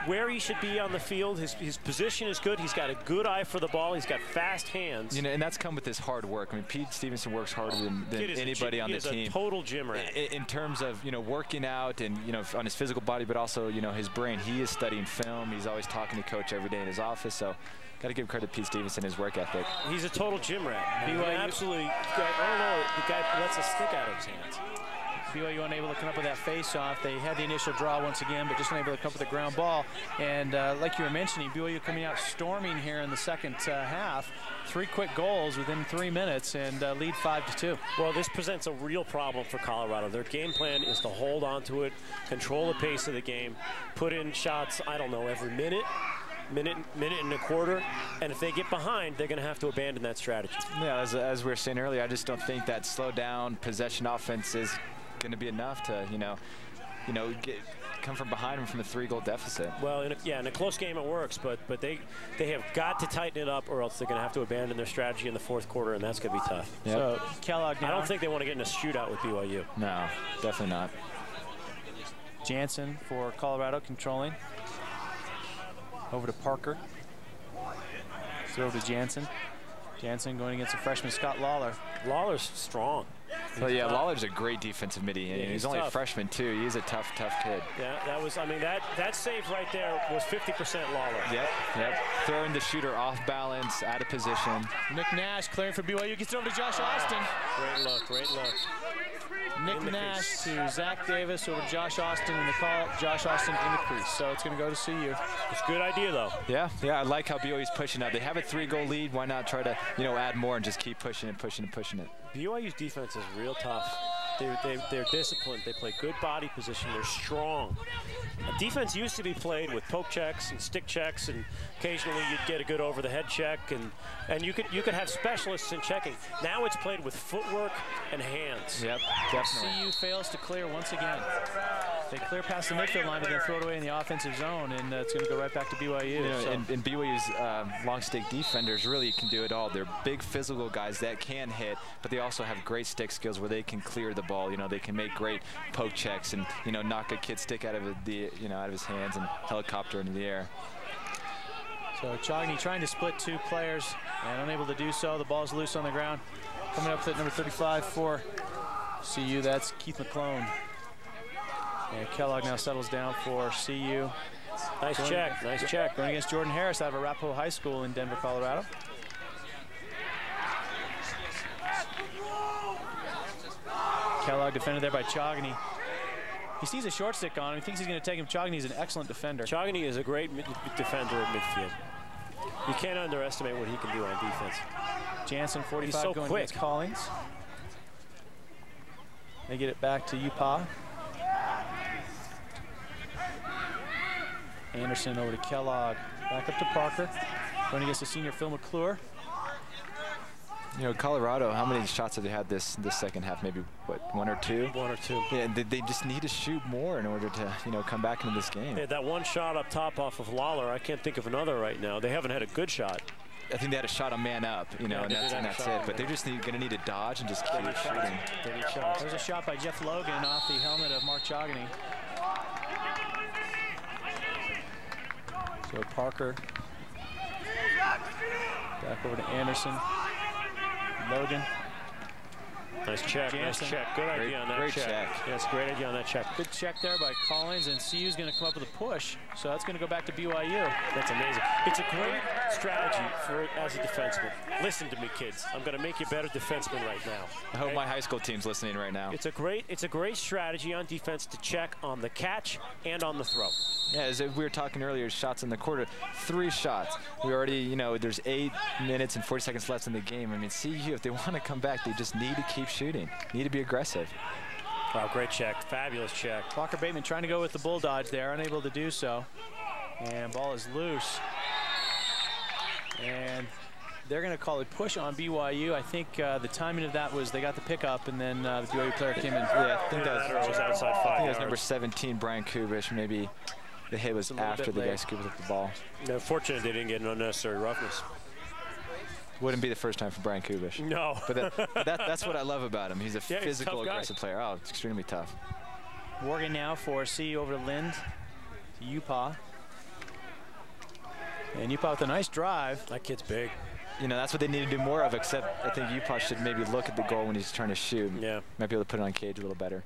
where he should be on the field. His, his position is good. He's got a good eye for the ball. He's got fast hands. You know, and that's come with his hard work. I mean, Pete Stevenson works harder than, than anybody on the team. He's a total gym rat. In, in, terms of you know working out and you know on his physical body, but also you know his brain. He is studying film. He's always talking to coach every day in his office. So. Got to give credit to Pete Stevenson, his work ethic. He's a total gym rat. He absolutely, I don't know, the guy lets a stick out of his hands. BYU unable to come up with that face-off. They had the initial draw once again, but just unable to come up with a ground ball. And uh, like you were mentioning, BYU coming out storming here in the second uh, half. Three quick goals within three minutes and uh, lead five to two. Well, this presents a real problem for Colorado. Their game plan is to hold on to it, control the pace of the game, put in shots, I don't know, every minute minute, minute and a quarter. And if they get behind, they're going to have to abandon that strategy. Yeah, as, as we were saying earlier, I just don't think that slow down possession offense is going to be enough to, you know, you know, get, come from behind them from a three-goal deficit. Well, in a, yeah, in a close game it works, but but they they have got to tighten it up, or else they're going to have to abandon their strategy in the fourth quarter, and that's going to be tough. Yep. So Kellogg, I don't think they want to get in a shootout with BYU. No, definitely not. Jansen for Colorado controlling. Over to Parker. Throw to Jansen. Jansen going against the freshman Scott Lawler. Lawler's strong. Well, yeah, Lawler's a great defensive middie. Yeah, he's, he's only tough. a freshman too. He's a tough, tough kid. Yeah, that was. I mean, that that save right there was 50% Lawler. Yep, yep. Throwing the shooter off balance, out of position. Nick Nash clearing for BYU. Gets it over to Josh Austin. Great look, great look. Nick Nash to Zach Davis over Josh Austin in the call. Josh Austin in the crease. So it's going to go to CU. It's a good idea, though. Yeah, yeah. I like how BYU's pushing out. They have a three-goal lead. Why not try to, you know, add more and just keep pushing and pushing and pushing it? BYU's defense is real tough. They're, they're, they're, disciplined. They play good body position. They're strong. defense used to be played with poke checks and stick checks, and occasionally you'd get a good over-the-head check, and and you could you could have specialists in checking. Now it's played with footwork and hands. Yep, definitely. CU fails to clear once again. They clear past the midfield line, but then throw it away in the offensive zone, and uh, it's going to go right back to BYU. You know, so. and, and BYU's um, long stick defenders really can do it all. They're big physical guys that can hit, but they also have great stick skills where they can clear the ball. You know, they can make great poke checks and you know knock a kid stick out of the you know out of his hands and helicopter into the air. So Chogany trying to split two players and unable to do so. The ball's loose on the ground. Coming up at number 35 for CU, that's Keith McClone. And Kellogg now settles down for CU. Nice Going- check. Nice check. Going against Jordan Harris out of Arapahoe High School in Denver, Colorado. Kellogg defended there by Chogany. He sees a short stick on him. He thinks he's going to take him. Chogany's an excellent defender. Chogany is a great defender at midfield. You can't underestimate what he can do on defense. Jansen, 45, so going quick. against Collins. They get it back to Upa. Anderson over to Kellogg. Back up to Parker. Going against the senior Phil McClure. You know, Colorado, how many shots have they had this this second half? Maybe what one or two? One or two. Yeah, they, they just need to shoot more in order to you know come back into this game. They had that one shot up top off of Lawler. I can't think of another right now. They haven't had a good shot. I think they had a shot on man up, you know, Yeah, and that's and that's it. But they're just need, gonna need to dodge and just keep shooting. They need. There's a shot by Jeff Logan off the helmet of Mark Chogany. So Parker. Back over to Anderson. Logan. Nice check. Jansen. Nice check. Good Great- idea on that great check. check. Yes, great idea on that check. Good check there by Collins, and CU's going to come up with a push. So that's going to go back to BYU. That's amazing. It's a great strategy for it as a defenseman. Listen to me, kids. I'm going to make you better defensemen right now. I hope Okay? my high school team's listening right now. It's a great it's a great strategy on defense to check on the catch and on the throw. Yeah, as we were talking earlier, shots in the quarter, three shots. We already, you know, there's eight minutes and 40 seconds left in the game. I mean, CU, if they want to come back, they just need to keep shooting, need to be aggressive. Wow, great check. Fabulous check. Walker Bateman trying to go with the bull dodge there, unable to do so. And ball is loose. And they're going to call a push on BYU. I think uh, the timing of that was they got the pickup, and then uh, the BYU player came in. Yeah, I think Yeah, that that was, was outside I think that was number 17, Brian Kubish. Maybe the hit was after the guy scooped up the ball. They're fortunate they didn't get an unnecessary roughness. Wouldn't be the first time for Brian Kubish. No. But that, that, that's what I love about him. He's a Yeah, he's a physical, guy. aggressive player. Oh, it's extremely tough. Morgan now for C over to Lind to Upa. And Upa with a nice drive. that kid's big. You know, that's what they need to do more of, except I think Upa should maybe look at the goal when he's trying to shoot. Yeah. Might be able to put it on cage a little better.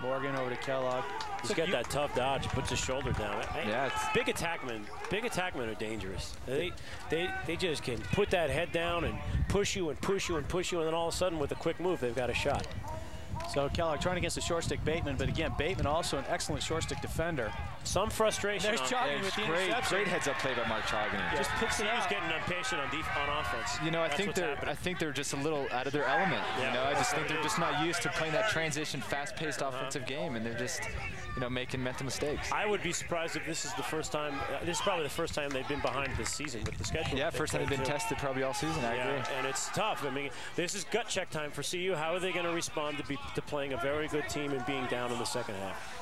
Morgan over to Kellogg. He's got that tough dodge, puts his shoulder down. I- Yeah, it's- big attackmen, big attackmen are dangerous. They, they, they just can put that head down and push you and push you and push you, and then all of a sudden, with a quick move, they've got a shot. So Kellogg trying against the short stick Bateman, but again, Bateman also an excellent short stick defender. Some frustration. There's on- Chogany with the great, interception. great heads up play by Mark Chogany. Just picks it CU's out. getting impatient on, def- on offense. You know, I That's think they're happening. I think they're just a little out of their element. Yeah. You know, I just think they're just not used to playing that transition, fast-paced offensive game, and they're just, you know, making mental mistakes. I would be surprised if this is the first time. Uh, this is probably the first time they've been behind this season with the schedule. Yeah, that first time they've been too. tested probably all season. I Yeah, agree. and it's tough. I mean, this is gut check time for CU. How are they going to respond to be to playing a very good team and being down in the second half?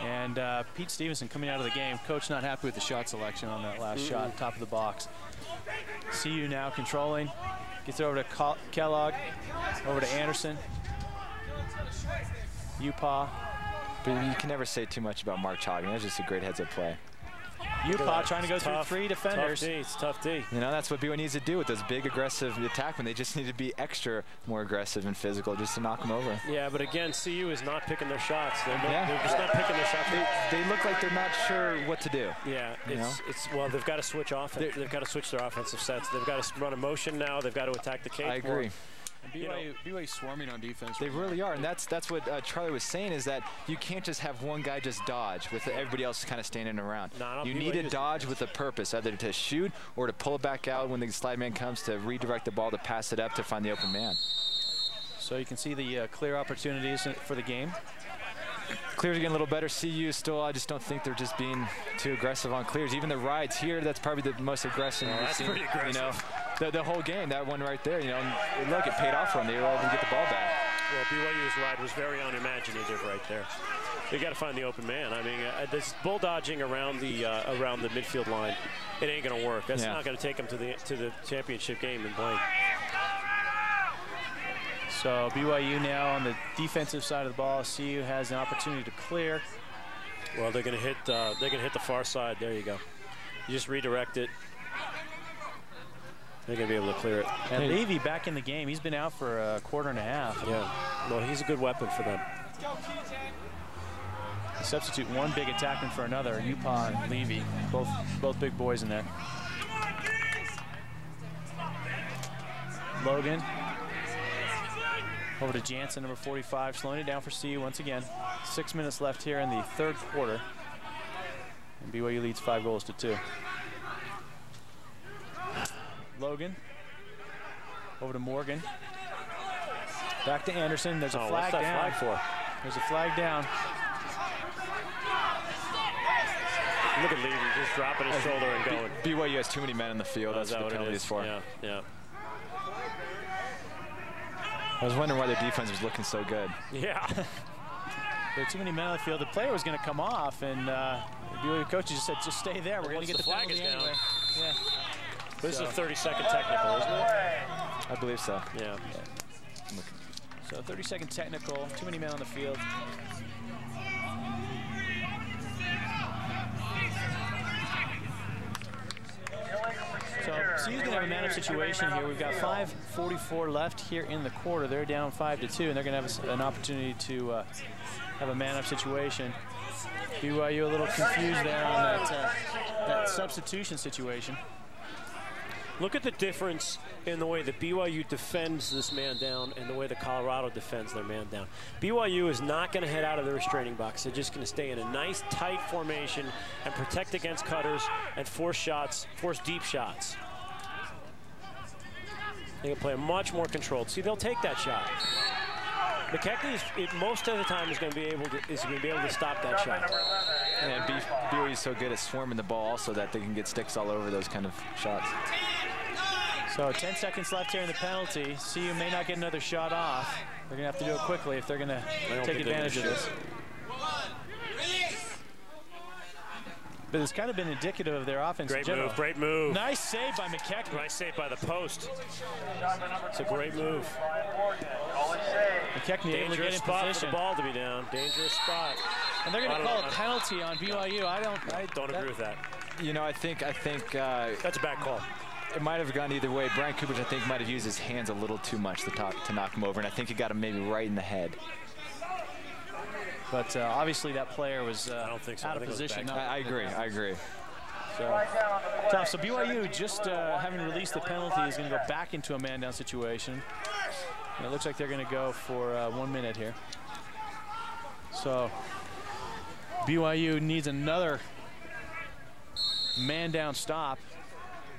And uh, Pete Stevenson coming out of the game. Coach not happy with the shot selection on that last shot, top of the box. CU now controlling. Gets over to Kellogg, over to Anderson. Upa. But you can never say too much about Mark Chogany. That's just a great heads up play. Upa trying to go through three defenders. Tough D. It's tough D. You know, that's what BYU needs to do with those big aggressive attackmen. They just need to be extra more aggressive and physical just to knock them over. Yeah, but again, CU is not picking their shots. They're, not, Yeah. they're just not picking their shots. They, they look like they're not sure what to do. Yeah, You it's, it's well, they've got to switch offense. They've got to switch their offensive sets. They've got to run a motion now. They've got to attack the cage. I agree. You know- BYU, BYU swarming on defense. They really are, and that's that's what uh, Charlie was saying is that you can't just have one guy just dodge with everybody else kind of standing around. No, no, you BYU need to dodge with a purpose, either to shoot or to pull it back out when the slide man comes to redirect the ball to pass it up to find the open man. So you can see the uh, clear opportunities for the game. Clears getting a little better. CU still, I just don't think they're just being too aggressive on clears. Even the rides here, that's probably the most aggressive we've seen. pretty You know, the, the whole game, that one right there. You know, and look, it paid off for them. They were able to get the ball back. Well, BYU's ride was very unimaginative right there. You got to find the open man. I mean, uh, this bull dodging around the uh, around the midfield line, it ain't going to work. That's Yeah. not going to take them to the to the championship game in blank. So BYU now on the defensive side of the ball. CU has an opportunity to clear. Well, they're going to hit. Uh, they're going to hit the far side. There you go. You just redirect it. They're going to be able to clear it. And Levy back in the game. He's been out for a quarter and a half. Yeah. Well, he's a good weapon for them. Substitute one big attackman for another. Upa and Levy, both both big boys in there. Logan. Over to Jansen, number 45, slowing it down for CU once again. Six minutes left here in the third quarter. And BYU leads five goals to two. Logan. Over to Morgan. Back to Anderson. There's a Oh, flag what's that down. flag for? There's a flag down. Look at Levy just dropping his shoulder and going. BYU has too many men in the field. Oh, That's that what the penalty is? is for. Yeah, yeah, I was wondering why their defense was looking so good. yeah. There are too many men on the field. The player was going to come off, and uh, the BYU coach just said, just stay there. We're going Once to get the the, flag is down. anyway. Yeah. This is a 30-second technical, isn't it? I believe so. Yeah. So 30 second technical, too many men on the field. So CU's gonna have a man-up situation here. We've got 5:44 left here in the quarter. They're down five to two, and they're gonna have an opportunity to uh, have a man-up situation. BYU a little confused there on that, uh, that substitution situation. Look at the difference in the way that BYU defends this man down and the way that Colorado defends their man down. BYU is not going to head out of the restraining box. They're just going to stay in a nice, tight formation and protect against cutters and force shots, force deep shots. They can play a much more controlled. See, they'll take that shot. McKechnie it, most of the time is going to be able to is going to be able to stop that shot. And BYU is so good at swarming the ball so that they can get sticks all over those kind of shots. So 10 seconds left here in the penalty. CU may not get another shot off. They're going to have to do it quickly if they're going to take advantage of this. But it's kind of been indicative of their offense Great general. move, great move. Nice save by McKechnie. Nice save by the post. It's a great move. McKechnie able to get Dangerous in spot for the ball to be down. Dangerous spot. And they're going I to don't call a penalty on BYU. I don't. I Don't agree with that. You know, I think I think uh, That's a bad call. It might have gone either way. Brian Cooper, I think, might have used his hands a little too much to, talk, to knock him over, and I think he got him maybe right in the head. But uh, obviously that player was uh, I don't think so. out I of think position. back. I, I agree. I agree. So, tough. So BYU just uh, having released the penalty is going to go back into a man down situation. And it looks like they're going to go for uh, one minute here. So BYU needs another man down stop.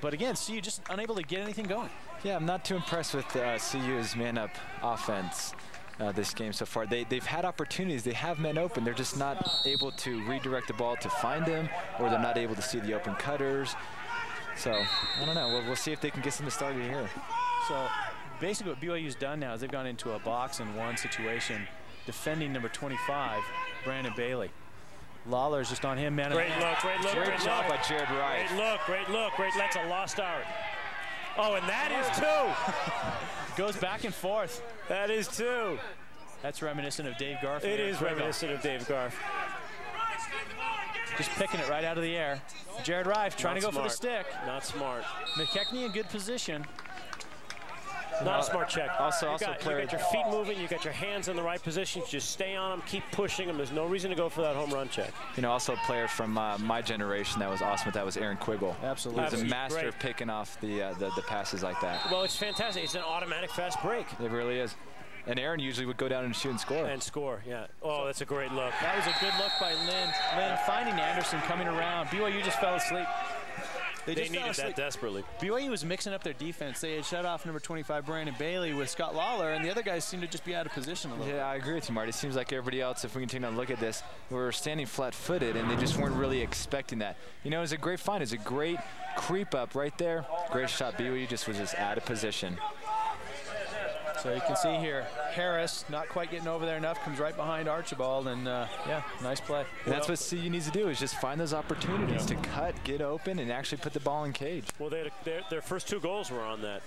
But again, CU just unable to get anything going. Yeah, I'm not too impressed with uh, CU's man-up offense uh, this game so far. They, they've had opportunities. They have men open. They're just not able to redirect the ball to find them, or they're not able to see the open cutters. So, I don't know. We'll, we'll see if they can get something started here. So basically what BYU's done now is they've gone into a box and one situation defending number 25, Brandon Bailey. Lawler's just on him, man. Great look, great look, Great great job look. by Jared Wright. Great look, great look, great. That's a lost art. Oh, and that is two. Goes back and forth. That is two. That's reminiscent of Dave Garfield. It is reminiscent of Dave Garf. Just picking it right out of the air. Jared Rife trying Not to go for the stick. Not smart. McKechnie in good position. Not a smart check. Also- you also got, player- you got your feet moving. You got your hands in the right positions. Just stay on them. Keep pushing them. There's no reason to go for that home run check. You know, also a player from uh, my generation that was awesome that was Aaron Quiggle. Absolutely. He was a master Great. of picking off the, uh, the the passes like that. Well, it's fantastic. It's an automatic fast break It really is. And Aaron usually would go down and shoot and score. and score. Yeah. Oh, that's a great look. That was a good look by Lynn. Lynn finding Anderson coming around. BYU just fell asleep. They, They just needed that desperately. BYU was mixing up their defense. They had shut off number 25 Brandon Bailey with Scott Lawler, and the other guys seemed to just be out of position a little. Yeah, I agree with you, Marty. It seems like everybody else, if we can take a look at this, were standing flat-footed, and they just weren't really expecting that. You know, it was a great find. It was a great creep up right there. Great shot. BYU just was just out of position. So you can see here, Harris not quite getting over there enough, comes right behind Archibald, and uh, yeah, nice play. And that's what CU needs to do is just find those opportunities to cut, get open, and actually put the ball in cage. Well, they had a, their, their first two goals were on that.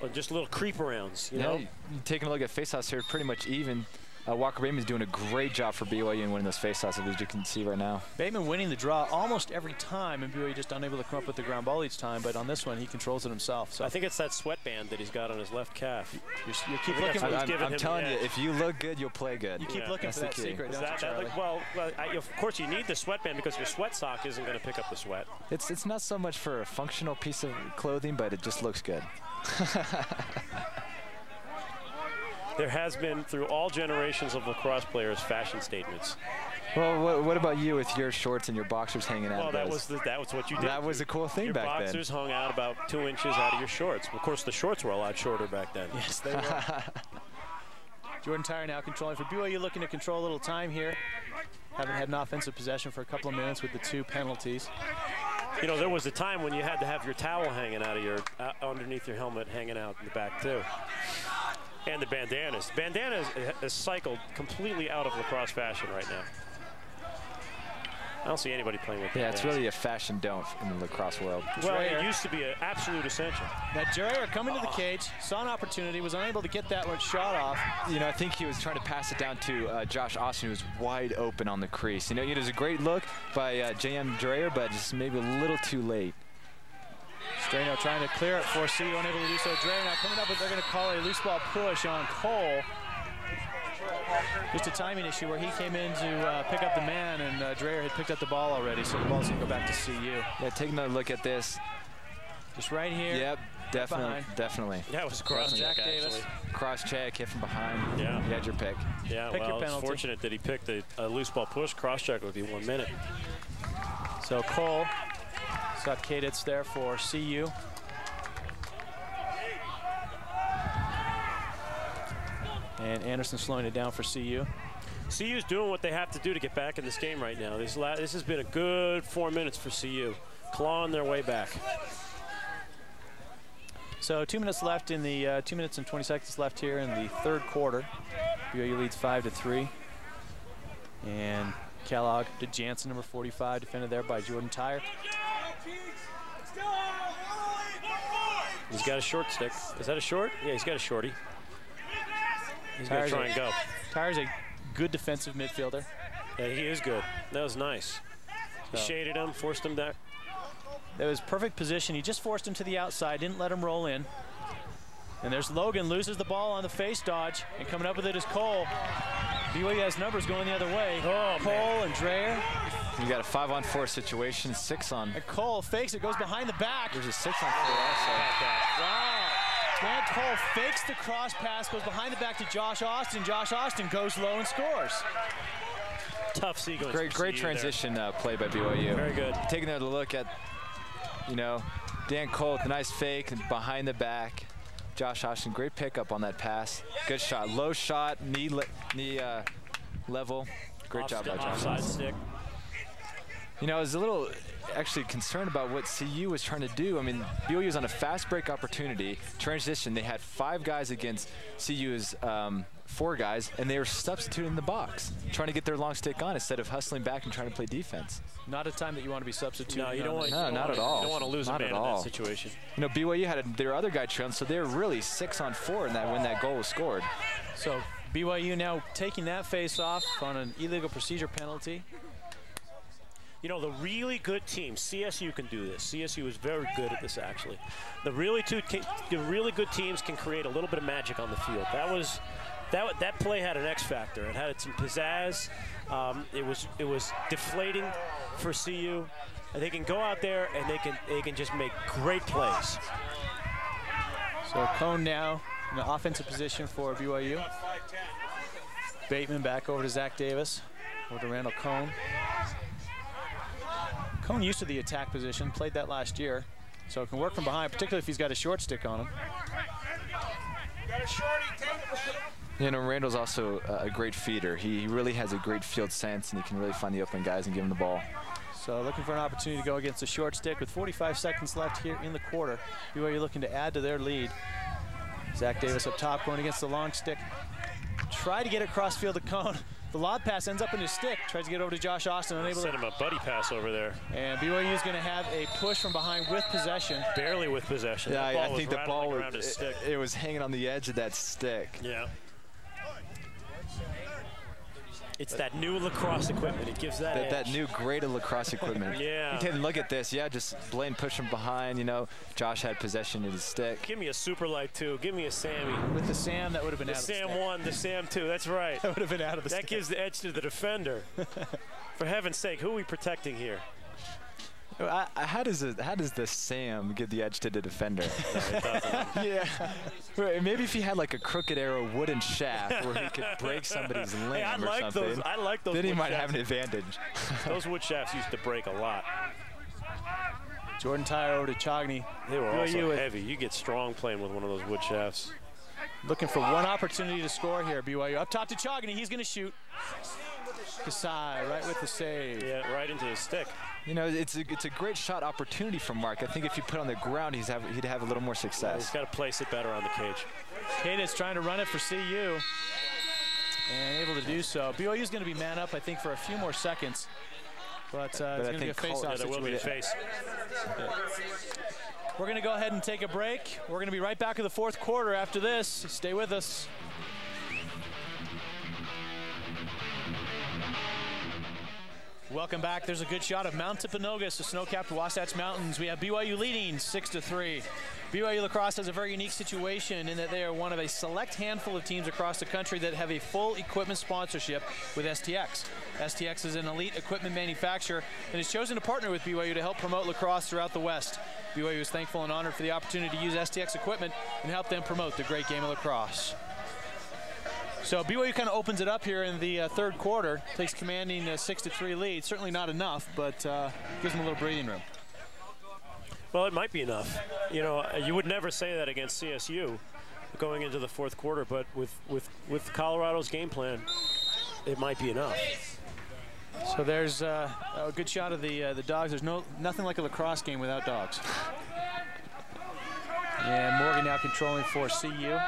Well, just little creep arounds, you Yeah, know. taking a look at faceoffs here, pretty much even. Uh, Walker Bateman's doing a great job for BYU in winning those faceoffs, as you can see right now. Bateman winning the draw almost every time, and BYU just unable to come up with the ground ball each time. But on this one, he controls it himself. So I think it's that sweatband that he's got on his left calf. you, you keep I think looking that's for what he's I'm, I'm telling you, if you look good, you'll play good. you keep Yeah, looking that's for that the key. secret, Is don't that, you, that Charlie? look, well, well I, of course you need the sweatband because your sweat sock isn't going to pick up the sweat. It's it's not so much for a functional piece of clothing, but it just looks good. There has been through all generations of lacrosse players fashion statements. Well, what, what about you with your shorts and your boxers hanging out? Well, that was the, that was what you did. That was a cool thing your back then. Your boxers hung out about two inches out of your shorts. Of course, the shorts were a lot shorter back then. Yes, they were. Jordan Tyre now controlling for BYU, looking to control a little time here. Haven't had an offensive possession for a couple of minutes with the two penalties. You know, there was a time when you had to have your towel hanging out of your uh, underneath your helmet, hanging out in the back too. And the bandanas. Bandanas has cycled completely out of lacrosse fashion right now. I don't see anybody playing with Yeah, it's bandanas. really a fashion don't in the lacrosse world. well. Dreyer. It used to be an absolute essential. Now Dreyer coming to the cage, saw an opportunity, was unable to get that one shot off. You know, I think he was trying to pass it down to uh, Josh Austin, who was wide open on the crease. You know, it was a great look by uh, J.M. Dreyer, but just maybe a little too late. Strano trying to clear it for C, unable to do so. Dreyer now coming up, but they're going to call a loose ball push on Cole. Just a timing issue where he came in to uh, pick up the man, and uh, Dreyer had picked up the ball already, so the ball's going to go back to CU. Yeah, take another look at this. Just right here. Yep, definitely, behind. definitely. That was a cross check, Davis. actually. Cross check, hit from behind. Yeah. You had your pick. Yeah, Pick your well, it's penalty. fortunate that he picked a, a loose ball push. Cross check would be one minute. So Cole got Kaditz there for CU. And Anderson slowing it down for CU. CU's doing what they have to do to get back in this game right now. This, this has been a good four minutes for CU, clawing their way back. So two minutes left in the uh, two minutes and 20 seconds left here in the third quarter. BYU leads five to three. And Kellogg to Jansen, number 45, defended there by Jordan Tyre. He's got a short stick. Is that a short? Yeah, he's got a shorty. He's going to try and go. Tyre's a good defensive midfielder. Yeah, he is good. That was nice. He So- shaded him, forced him back. That was perfect position. He just forced him to the outside, didn't let him roll in. And there's Logan, loses the ball on the face dodge, and coming up with it is Cole. BYU has numbers going the other way. Oh, Cole man. and Dreyer. You got a five on four situation, six on. And Cole fakes it, goes behind the back. There's a six on four also. Wow. Grant Cole fakes the cross pass, goes behind the back to Josh Austin. Josh Austin goes low and scores. Tough sequence. Great, great transition uh, play by BYU. Very good. Taking another look at, you know, Dan Cole with a nice fake and behind the back. Josh Austin, great pickup on that pass. Good shot, low shot, knee le knee uh, level. Great Off- job by Josh. Offside stick. You know, I was a little actually concerned about what CU was trying to do. I mean, BYU was on a fast break opportunity, transition. They had five guys against CU's um, four guys, and they were substituting in the box, trying to get their long stick on instead of hustling back and trying to play defense. Not a time that you want to be substituting. No, you don't want. No, don't at all. You don't want to lose Not a at man in all. that situation. You know, BYU had a, their other guy trailing, so they were really six on four in that when that goal was scored. So BYU now taking that face off on an illegal procedure penalty. You know, the really good teams, CSU can do this. CSU is very good at this, actually. The really two, the really good teams can create a little bit of magic on the field. That was, that that play had an X factor. It had some pizzazz. Um, it was it was deflating for CU. And they can go out there and they can they can just make great plays. So Cohn now in the offensive position for BYU. Bateman back over to Zach Davis. Over to Randall Cohn. Cohn used to the attack position, played that last year. So it can work from behind, particularly if he's got a short stick on him. Got a shorty, take it. You know, Randall's also a great feeder. He, really has a great field sense, and he can really find the open guys and give them the ball. So looking for an opportunity to go against the short stick with 45 seconds left here in the quarter. BYU looking to add to their lead. Zach Davis up top going against the long stick. Try to get it across field to Cohn. The lob pass ends up in his stick. Tries to get over to Josh Austin, unable Send to. him a buddy pass over there. And BYU is going to have a push from behind with possession. Barely with possession. Yeah, That I, ball was think the rattling ball around his was, stick. it, it was hanging on the edge of that stick. Yeah. It's that new lacrosse equipment. It gives that That, that new grade of lacrosse equipment. Yeah. You can look at this. Yeah, just Blaine push from behind. You know, Josh had possession of his stick. Give me a super light two. Give me a Sammy. With the Sam, that would have been The out of the Sam one, the Sam two. That's right. That would have been out of the That stick. gives the edge to the defender. For heaven's sake, who are we protecting here? Oh, I, I- how does it, how does the Sam give the edge to the defender? yeah. Right, Maybe if he had like a crooked arrow wooden shaft where he could break somebody's limb Hey, I or like something. those. I like those. then he wood might shafts. have an advantage. Those wood shafts used to break a lot. Jordan Tyre over to Chogany. They were also with- heavy. You get strong playing with one of those wood shafts. Looking for one opportunity to score here, BYU. Up top to Chogany, he's going to shoot. Kasai right with the save. Yeah, right into the stick. You know, it's a, it's a great shot opportunity for Mark. I think if you put it on the ground, he's have, he'd have a little more success. He's got to place it better on the cage. Cadence trying to run it for CU. And able to do so. BYU is going to be man up, I think, for a few more seconds. But, uh, I it's going to be a face-off Yeah, there will be a face. We're going to go ahead and take a break. We're going to be right back in the fourth quarter after this. Stay with us. Welcome back. There's a good shot of Mount Timpanogos, the snow-capped Wasatch Mountains. We have BYU leading six to three. BYU lacrosse has a very unique situation in that they are one of a select handful of teams across the country that have a full equipment sponsorship with STX. STX is an elite equipment manufacturer and has chosen to partner with BYU to help promote lacrosse throughout the West. BYU is thankful and honored for the opportunity to use STX equipment and help them promote the great game of lacrosse. So BYU kind of opens it up here in the uh, third quarter, takes commanding a six to three lead. Certainly not enough, but uh, gives them a little breathing room. Well, it might be enough. You know, you would never say that against CSU going into the fourth quarter, but with, with, with Colorado's game plan, it might be enough. So there's uh, a good shot of the uh, the dogs. There's no nothing like a lacrosse game without dogs. And Morgan now controlling for CU.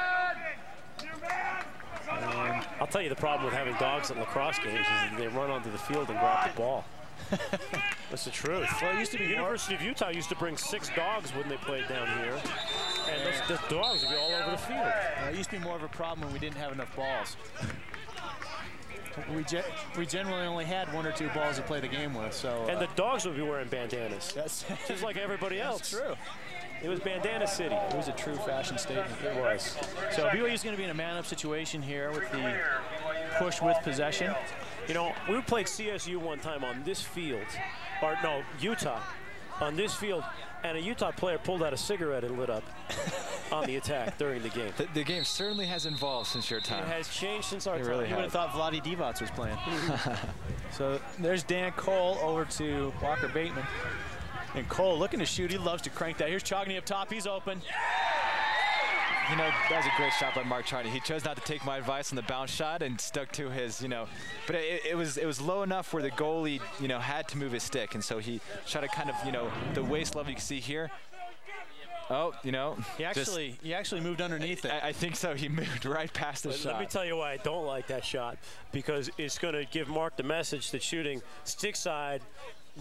I'll tell you the problem with having dogs at lacrosse games is they run onto the field and grab the ball. That's the truth. Well, it used to be more- University of Utah used to bring six dogs when they played down here, and those, those dogs would be all over the field. Uh, it used to be more of a problem when we didn't have enough balls. We, ge- we generally only had one or two balls to play the game with, so. And uh, the dogs would be wearing bandanas, that's just like everybody else. That's true. It was bandana city. It was a true fashion statement. It was. So BYU is going to be in a man-up situation here with the push with possession. You know, we played CSU one time on this field, or no, Utah, on this field, and a Utah player pulled out a cigarette and lit up on the attack during the game. The, the game certainly has evolved since your time. It has changed since our It time. really You would have thought Vlade Divac was playing. so there's Dan Cole over to Walker Bateman. And Cole looking to shoot. He loves to crank that. Here's Chogany up top. He's open. You know, that was a great shot by Mark Chogany. He chose not to take my advice on the bounce shot and stuck to his, you know, but it, it was it was low enough where the goalie, you know, had to move his stick, and so he shot it kind of, you know, the waist level you can see here. Oh, you know, He just- actually he actually moved underneath it. I, I think so. He moved right past the Let- shot. Let me tell you why I don't like that shot because it's going to give Mark the message that shooting stick side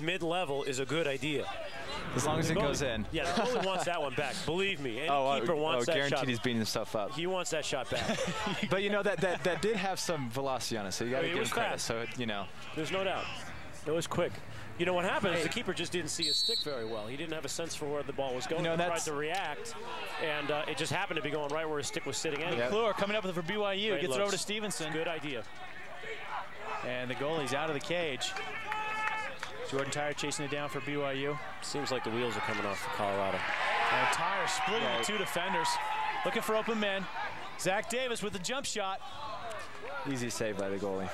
mid-level is a good idea. as long as it goes in. Yeah, the goalie wants that one back. Believe me, any Oh, keeper wants oh, that guaranteed shot. he's beating himself up. He wants that shot back. but you know that that that did have some velocity on it, so you got to It give him credit. fast. So you know, There's no doubt. It was quick. You know what happened is the keeper just didn't see his stick very well. He didn't have a sense for where the ball was going. You know, he tried to react, and uh, it just happened to be going right where his stick was sitting anyway. Yep. McClure coming up with it for BYU. Great Gets it over to Stevenson. Good idea. And the goalie's out of the cage. Jordan Tyre chasing it down for BYU. Seems like the wheels are coming off for Colorado. And Tyre splitting the two defenders. Looking for open men. Zach Davis with the jump shot. easy save by the goalie.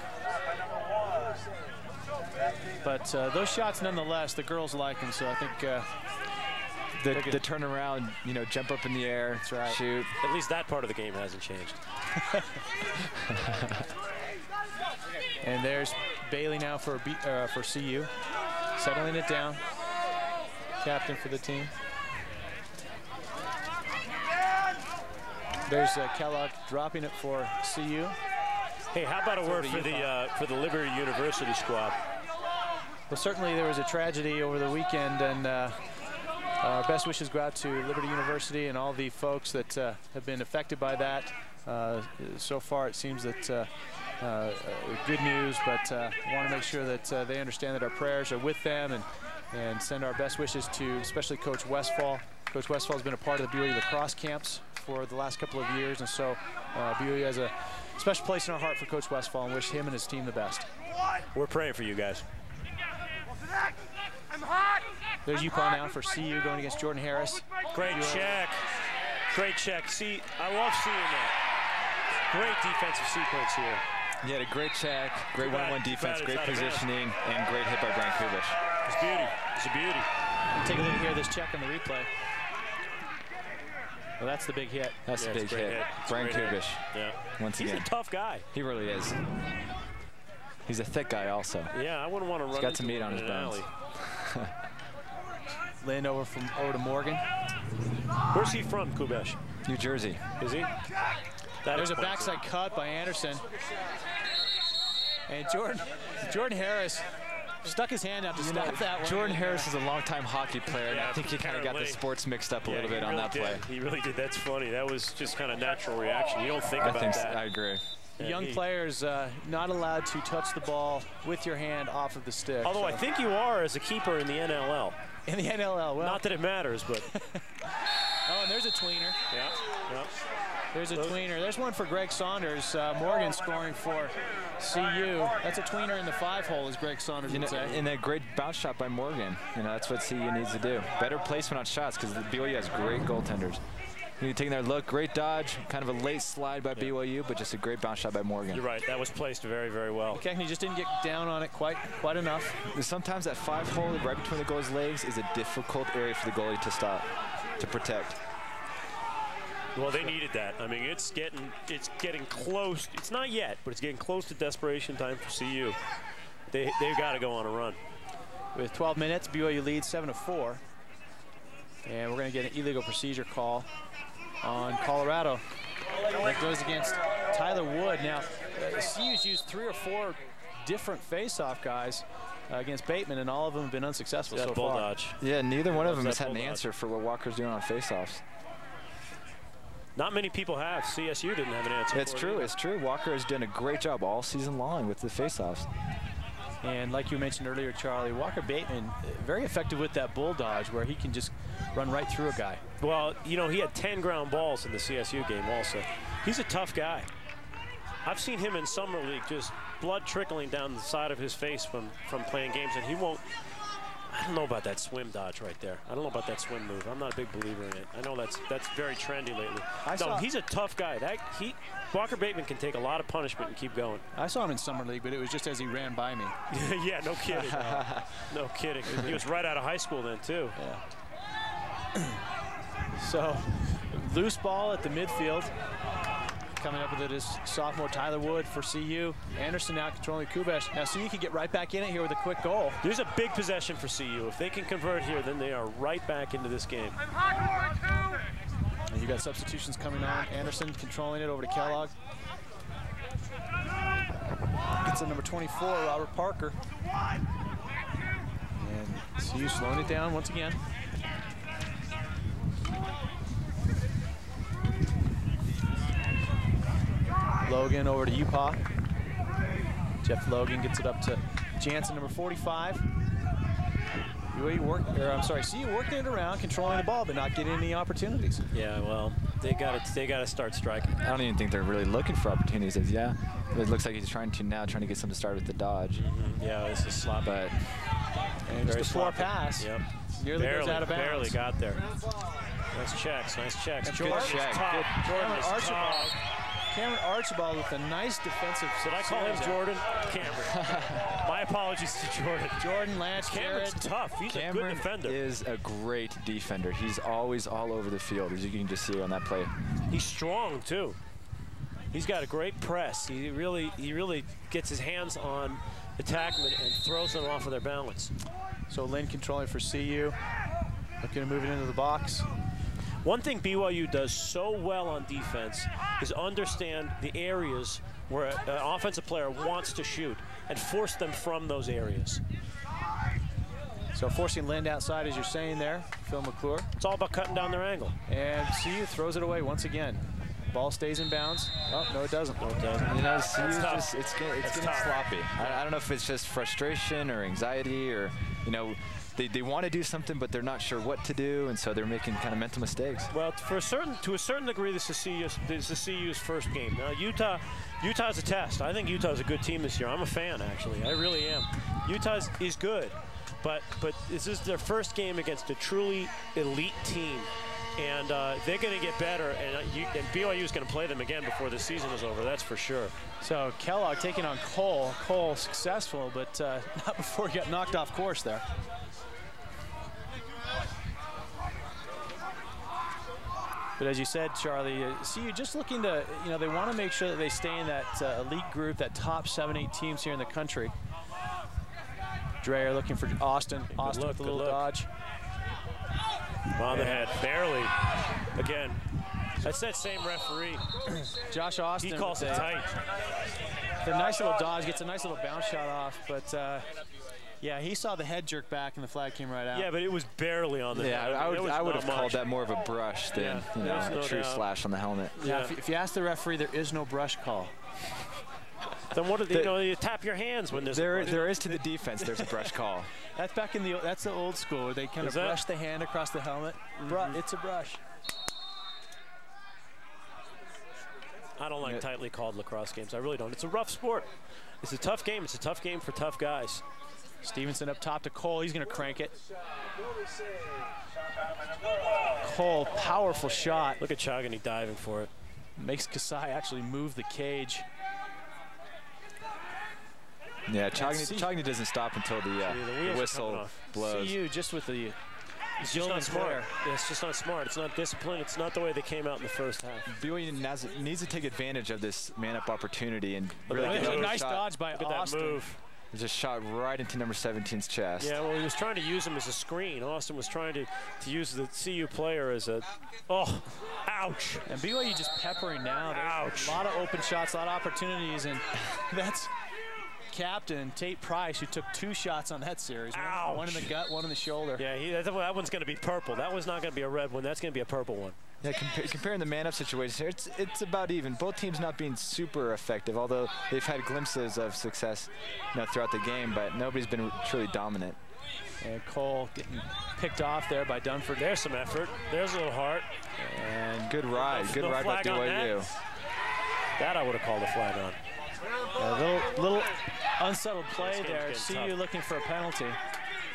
But uh, those shots nonetheless, the girls like them, so I think uh, The, Look at- the turnaround, you know, jump up in the air, right. shoot. At least that part of the game hasn't changed. And there's Bailey now for B, uh, for CU, settling it down. Captain for the team. There's uh, Kellogg dropping it for CU. Hey, how about a word for the uh, for the Liberty University squad? Well, certainly there was a tragedy over the weekend, and uh, our best wishes go out to Liberty University and all the folks that uh, have been affected by that. Uh, so far, it seems that uh, uh, good news, but uh, want to make sure that uh, they understand that our prayers are with them and, and send our best wishes to especially Coach Westfall. Coach Westfall has been a part of the BYU lacrosse camps for the last couple of years, and so uh, BYU has a special place in our heart for Coach Westfall and wish him and his team the best. We're praying for you guys. There's Upa now for CU going against Jordan Harris. Great check. Great check. See, I love seeing that. Great defensive sequence here. He had a great check, great one-on-one defense, great out of bounds. positioning, and great hit by Brian Kubish. It's beauty. It's a beauty. Take a look here, this check on the replay. Well, that's the big hit. That's Yeah, a big hit. hit. Brian great hit. Kubish, Yeah. once He's again. a tough guy. He really is. He's a thick guy also. Yeah, I wouldn't want to run He's got into some meat on his an bones. alley. Lynn over from over to Morgan. Where's he from, Kubish? New Jersey. Is he? That There's a explains it. backside cut by Anderson. And Jordan Jordan Harris stuck his hand out to stop that one. Jordan Harris is a longtime hockey player, and I think he kind of got the sports mixed up a Yeah, little he bit on really that did. play. He really did. That's funny. That was just kind of natural reaction. You don't think I about think so. that. I agree. Yeah, Young he- players uh, not allowed to touch the ball with your hand off of the stick. Although I think you are as a keeper in the NLL. in the NLL, well, Not that it matters, but oh, and there's a tweener. yeah, yeah. There's a tweener. There's one for Greg Saunders. Uh, Morgan scoring for CU. That's a tweener in the five hole, as Greg Saunders You would say. and a great bounce shot by Morgan. You know, that's what CU needs to do. Better placement on shots because the BYU has great goaltenders. You taking their look, great dodge, kind of a late slide by BYU, but just a great bounce shot by Morgan. You're right. That was placed very, very well. Keckney just didn't get down on it quite quite enough. Sometimes that five hole right between the goalie's legs is a difficult area for the goalie to stop, to protect. Well, they needed that. I mean, it's getting it's getting close. It's not yet, but it's getting close to desperation time for CU. They they've got to go on a run. With 12 minutes, BYU leads 7 to 4. And we're going to get an illegal procedure call on Colorado. That goes against Tyler Wood. Now, uh, CU's used three or four different face-off guys uh, against Bateman, and all of them have been unsuccessful That so bull far. dodge. Yeah, neither one of them has had an bull dodge. answer for what Walker's doing on faceoffs. Not many people have. CSU didn't have an answer. It's for it true, it's true. Walker has done a great job all season long with the faceoffs. And like you mentioned earlier, Charlie, Walker Bateman, uh, very effective with that bull dodge where he can just run right through a guy. Well, you know, he had 10 ground balls in the CSU game also. He's a tough guy. I've seen him in summer league just blood trickling down the side of his face from from playing games, and he won't. I don't know about that swim dodge right there. I don't know about that swim move. I'm not a big believer in it. I know that's that's very trendy lately. I no, saw- he's a tough guy. That he Walker Bateman can take a lot of punishment and keep going. I saw him in summer league, but it was just as he ran by me. yeah, no kidding. no kidding. He was right out of high school then too. Yeah. So, loose ball at the midfield. Coming up with it is sophomore Tyler Wood for CU. Anderson now controlling Kubish. Now CU can get right back in it here with a quick goal. There's a big possession for CU. If they can convert here, then they are right back into this game. And you got substitutions coming on. Anderson controlling it over to Kellogg. Gets in number 24, Robert Parker. And CU slowing it down once again. Logan over to Upa. Jeff Logan gets it up to Jansen, number 45. BYU work, or I'm sorry, CU working it around, controlling the ball, but not getting any opportunities. Yeah, well, they got to they got to start striking. I don't even think they're really looking for opportunities. As yeah, it looks like he's trying to now, trying to get something to start with the dodge. Mm-hmm. Yeah, this is sloppy. But And just Very a floor pass. Yep. Nearly barely, goes out of bounds. barely got there. Nice checks, nice checks. good Jordan is check, top. good. Jordan Cameron is Archibald. top. Cameron Archibald with a nice defensive. Did I call him series. Jordan? Cameron. My apologies to Jordan. Jordan Lance Cameron's Jarrett. tough. He's a good defender. is a great defender. He's always all over the field, as you can just see on that play. He's strong too. He's got a great press. He really, he really gets his hands on attackmen and throws them off of their balance. So Lynn controlling for CU. Looking to move it into the box. One thing BYU does so well on defense is understand the areas where an offensive player wants to shoot and force them from those areas. So forcing Lind outside, as you're saying there, Phil McClure. It's all about cutting down their angle. And CU throws it away once again. Ball stays in bounds. Oh, no, it doesn't. No, it doesn't. You know, CU's tough. just, it's, get- it's getting tough. sloppy. I, I don't know if it's just frustration or anxiety or, you know, they, they want to do something, but they're not sure what to do, and so they're making kind of mental mistakes. Well, for a certain, to a certain degree, this is CU's, this is CU's first game. Now, Utah, Utah's a test. I think Utah's a good team this year. I'm a fan, actually. I really am. Utah's is good, but but this is their first game against a truly elite team, and uh, they're going to get better. And, uh, you, and BYU is going to play them again before the season is over. That's for sure. So Kellogg taking on Cole. Cole successful, but uh, not before he got knocked off course there. But as you said, Charlie, uh, CU just looking to, you know, they want to make sure that they stay in that uh, elite group, that top seven, eight teams here in the country. Dreyer looking for Austin. Austin look, with a little dodge. On the head, barely. Again, that's that same referee. Josh Austin. He calls it the- tight. The nice little dodge, gets a nice little bounce shot off, but uh, yeah, he saw the head jerk back and the flag came right out. Yeah, but it was barely on the Yeah, head. I, I mean, would, I would not have called that more of a brush than Yeah, you there's know, no a true doubt. slash on the helmet. Yeah, Yeah. If, if you ask the referee, there is no brush call. Then what do they, The- you know, you tap your hands when there's There, brush. there is to the defense. There's a brush call. That's back in the that's the old school where they kind Is of that- brush the hand across the helmet. Mm-hmm. Bru- it's a brush. I don't like Yeah. tightly called lacrosse games. I really don't. It's a rough sport. It's a tough game. It's a tough game for tough guys. Stevenson up top to Cole. He's going to crank it. Cole, powerful shot. Look at Chogany diving for it. Makes Kasai actually move the cage. Yeah, Chogany, see- Chogany doesn't stop until the, uh, See, the the wheels are coming whistle blows. CU just with the It's just not smart. Yeah, it's just not smart. It's not disciplined. It's not the way they came out in the first half. BYU needs, needs to take advantage of this man-up opportunity and Look really at get that another nice shot. dodge by Look at that Austin. move. Just shot right into number 17's chest. Yeah, well, he was trying to use him as a screen. Austin was trying to, to use the CU player as a. Oh, ouch. And BYU just peppering now. There's Ouch. A lot of open shots, a lot of opportunities, and that's captain Tate Price who took two shots on that series. One, one in the gut, one in the shoulder. Yeah, he, that, that one's going to be purple. That one's not going to be a red one. That's going to be a purple one. Yeah, compa- comparing the man-up situation here, it's it's about even. Both teams not being super effective, although they've had glimpses of success, you know, throughout the game. But nobody's been truly dominant. And Cole getting picked off there by Dunford. There's some effort. There's a little heart. And good ride, good no ride by flag that. That I would have called a flag on. A little, little unsettled play there. getting CU tough. looking for a penalty.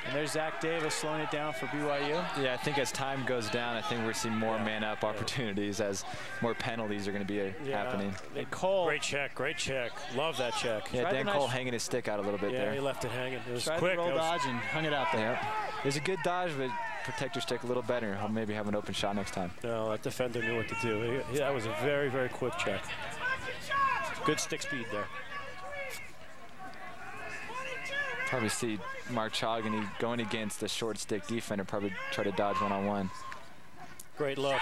And there's Zach Davis slowing it down for BYU. Yeah, I think as time goes down, I think we're seeing more Yeah, man-up opportunities as more penalties are going to be uh, Yeah. happening. And Cole Great check, great check. Love that check. Yeah, Tried the Dan nice- Cole hanging his stick out a little bit Yeah, he left it hanging. It was tried quick. the roll That dodge and hung it out there. Yeah, it was a good dodge, but protect your stick a little better. He'll maybe have an open shot next time. No, that defender knew what to do. He- that was a very, very quick check. Good stick speed there. Probably see Mark Chogany going against the short stick defender, probably try to dodge one-on-one. Great look.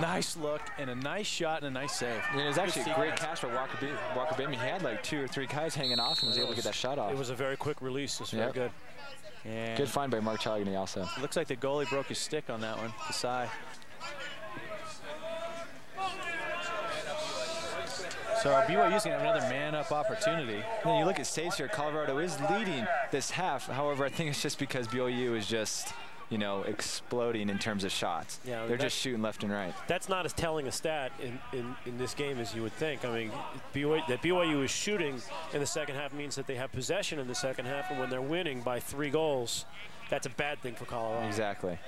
Nice look and a nice shot and a nice save. And it was actually a great catch by Walker, Be- Walker Beam. He had like two or three guys hanging off and was able to get that shot off. It was a very quick release. It's very Yep. good. And Good find by Mark Chogany also. looks like the goalie broke his stick on that one. Kasai. So BYU's gonna have another man-up opportunity. Then you look at saves here. Colorado is leading this half. However, I think it's just because BYU is just, you know, exploding in terms of shots. Yeah, They're just shooting left and right. That's not as telling a stat in, in, in this game as you would think. I mean, BYU, that BYU is shooting in the second half means that they have possession in the second half, and when they're winning by three goals, that's a bad thing for Colorado. Exactly.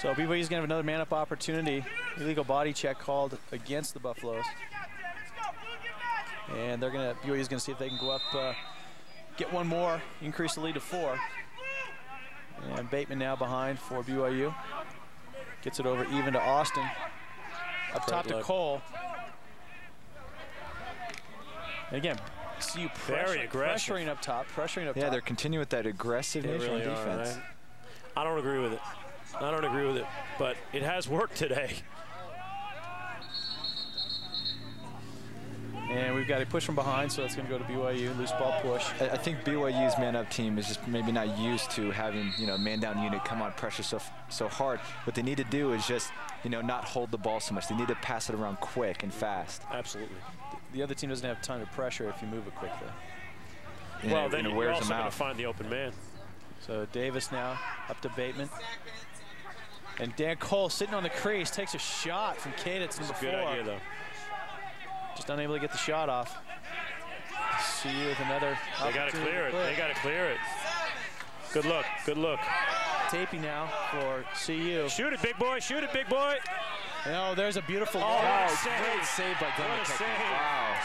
So BYU's gonna have another man-up opportunity. Illegal body check called against the Buffaloes. And they're gonna BYU's gonna see if they can go up, uh, get one more, increase the lead to four. And Bateman now behind for BYU. Gets it over even to Austin. Up top to. Cole. And again, CU pressure, aggressive. pressuring up top, pressuring up Yeah, top. they're continuing with that aggressive They nature really on are, defense. right? I don't agree with it. I don't agree with it, but it has worked today. And we've got a push from behind, so that's going to go to BYU. Loose ball push. I, I think BYU's man-up team is just maybe not used to having you know man-down unit come on pressure so so hard. What they need to do is just you know not hold the ball so much. They need to pass it around quick and fast. Absolutely. The other team doesn't have time to pressure if you move it quickly. And well, it, then and it you're also going to find the open man. So Davis now up to Bateman. And Dan Cole sitting on the crease takes a shot from Cadence number Good idea, though. Just unable to get the shot off. CU with another. They got to clear it. They got to clear it. Good look. Good look. Tapey now for CU. Shoot it, big boy. Shoot it, big boy. Oh, there's a beautiful Oh, a Great save. save by Glenn What a McKechnie. Wow.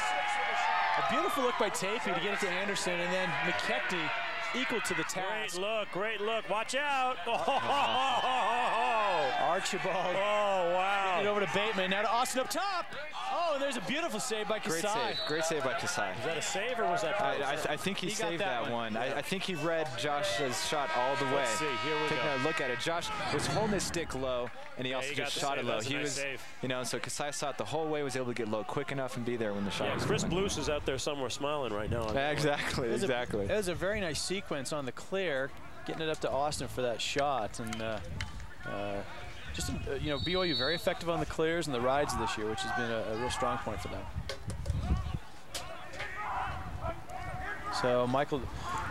A beautiful look by Tapey to get it to Anderson, and then McKechnie equal to the Great look. Great look. Watch out. Oh, Archibald oh it wow. over to Bateman. Now to Austin up top. Oh, and there's a beautiful save by Great save. Great save by Kasai. Is that a save or was that? I, I, I think he, He saved that that, one. one. I, I think he read Josh's shot all the way. Let's see. Here we Taking go. a look at it. Josh was holding his stick low, and he Yeah, also he just shot save. it low. was he nice was, save. you know, so Kasai saw it the whole way, was able to get low quick enough and be there when the shot Yeah, was Chris coming. Blues is out there somewhere smiling right now. Exactly, It was a- exactly. it was a very nice sequence on the clear, getting it up to Austin for that shot, and uh, uh, just uh, you know BYU very effective on the clears and the rides this year, which has been a, a real strong point for them. So Michael,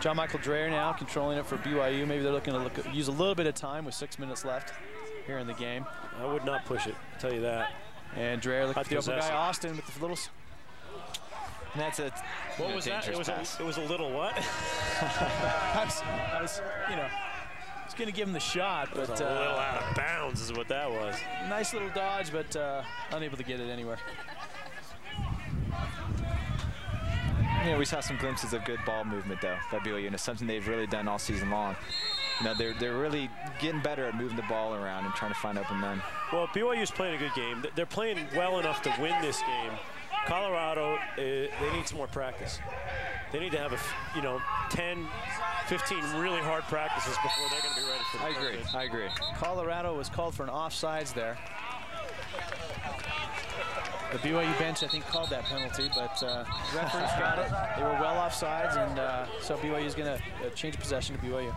John Michael Dreyer now controlling it for BYU. Maybe they're looking to look, use a little bit of time with six minutes left here in the game. I would not push it. I'll tell you that. And Dreyer looking for the open guy it. Austin with the little. And that's a What know, was that? It was pass. a, it was a little what? I was, I was you know, I was going to give him the shot, but a little uh, out of bounds is what that was. nice little dodge, but uh, unable to get it anywhere. You know, we saw some glimpses of good ball movement though by BYU, and it's something they've really done all season long. You know, they're they're really getting better at moving the ball around and trying to find open men. Well, BYU's playing a good game. They're playing well enough to win this game. Colorado, uh, they need some more practice. They need to have a, f- you know, 10, 15 really hard practices before they're going to be ready for the I agree. tournament. I agree. Colorado was called for an offsides there. The BYU bench, I think, called that penalty, but uh, referees got it. They were well offsides, and uh, so BYU is going to uh, change possession to BYU.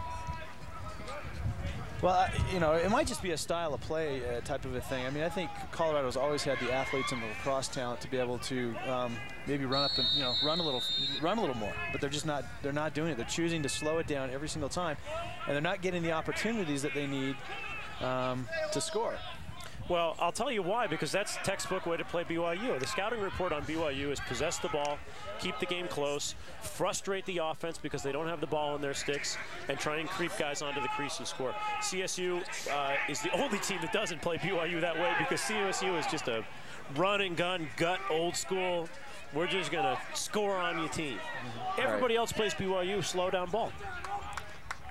Well, you know, it might just be a style of play uh, type of a thing. I mean, I think Colorado's always had the athletes and the lacrosse talent to be able to um, maybe run up and you know run a little, run a little more. But they're just not. They're not doing it. They're choosing to slow it down every single time, and they're not getting the opportunities that they need um, to score. Well, I'll tell you why, because that's textbook way to play BYU. The scouting report on BYU is possess the ball, keep the game close, frustrate the offense because they don't have the ball in their sticks, and try and creep guys onto the crease and score. CSU uh, is the only team that doesn't play BYU that way because CSU is just a run and gun, gut, old school. We're just going to score on your team. Everybody else plays BYU, slow down ball.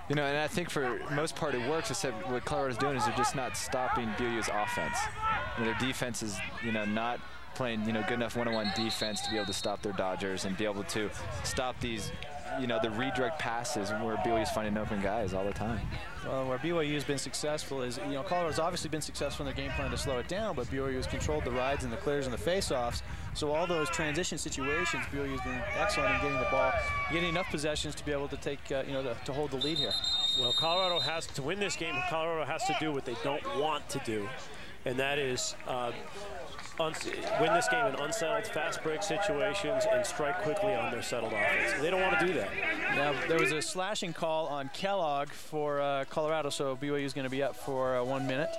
You know, and I think for most part it works. Except what Colorado's doing is they're just not stopping BYU's offense. You their defense is, you know, not playing, you know, good enough one-on-one defense to be able to stop their Dodgers and be able to stop these, you know, the redirect passes where BYU's finding open guys all the time. Well, where BYU has been successful is, you know, Colorado's obviously been successful in their game plan to slow it down, but BYU has controlled the rides and the clears and the face-offs. So all those transition situations, BYU has been excellent in getting the ball, getting enough possessions to be able to take, uh, you know, to, to hold the lead here. Well, Colorado has to win this game. Colorado has to do what they don't want to do, and that is uh, uns- win this game in unsettled fast break situations and strike quickly on their settled offense. They don't want to do that. Now, there was a slashing call on Kellogg for uh, Colorado, so BYU is going to be up for uh, one minute.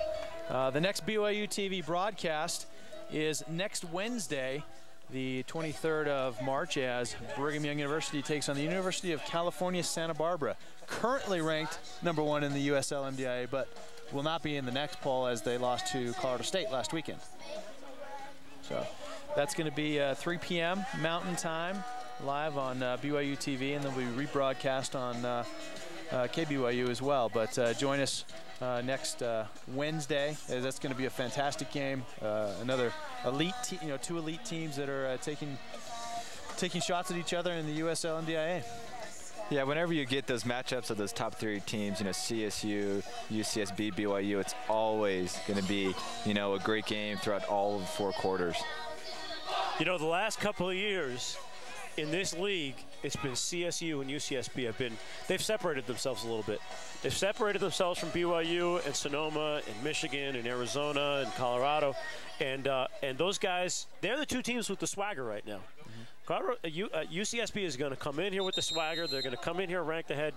Uh, the next BYU TV broadcast is next Wednesday, the 23rd of March, as Brigham Young University takes on the University of California, Santa Barbara, currently ranked number one in the USL MDIA, but will not be in the next poll as they lost to Colorado State last weekend. So that's going to be uh, 3 p.m. Mountain Time, live on uh, BYU TV, and then be rebroadcast on uh, uh, KBYU as well. But uh, join us uh, next Wednesday, that's going to be a fantastic game. Another elite, te- you know, two elite teams that are taking taking shots at each other in the USL MDIA. Yeah, whenever you get those matchups of those top three teams, you know, CSU, UCSB, BYU, it's always going to be, you know, a great game throughout all of four quarters. You know, the last couple of years in this league, it's been CSU and UCSB have been, they've separated themselves a little bit. They've separated themselves from BYU and Sonoma and Michigan and Arizona and Colorado. And, uh, and those guys, they're the two teams with the swagger right now. Colorado, uh, U, uh, UCSB is going to come in here with the swagger. They're going to come in here ranked ahead,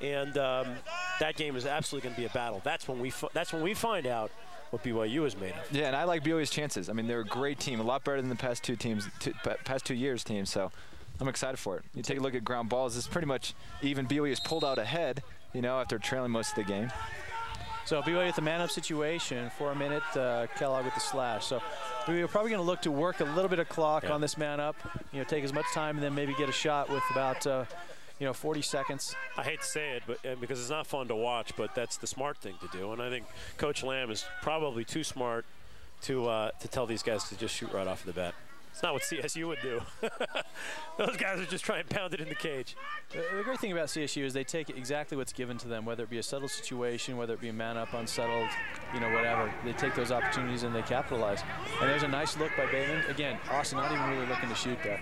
and um, that game is absolutely going to be a battle. That's when we that's when we find out what BYU is made of. Yeah, and I like BYU's chances. I mean, they're a great team, a lot better than the past two teams, two, past two years teams. So I'm excited for it. You take a look at ground balls. It's pretty much even. BYU is pulled out ahead, you know, after trailing most of the game. So BYU with the man-up situation for a minute. Uh, Kellogg with the slash. So we are probably going to look to work a little bit of clock yeah. on this man-up. You know, take as much time and then maybe get a shot with about. Uh, you know, 40 seconds. I hate to say it, but uh, because it's not fun to watch, but that's the smart thing to do. And I think Coach Lamb is probably too smart to uh, to tell these guys to just shoot right off the bat. It's not what CSU would do. Those guys are just trying to pound it in the cage. The great thing about CSU is they take exactly what's given to them, whether it be a settled situation, whether it be a man up, unsettled, you know, whatever. They take those opportunities and they capitalize. And there's a nice look by Bateman. Again, Austin not even really looking to shoot that.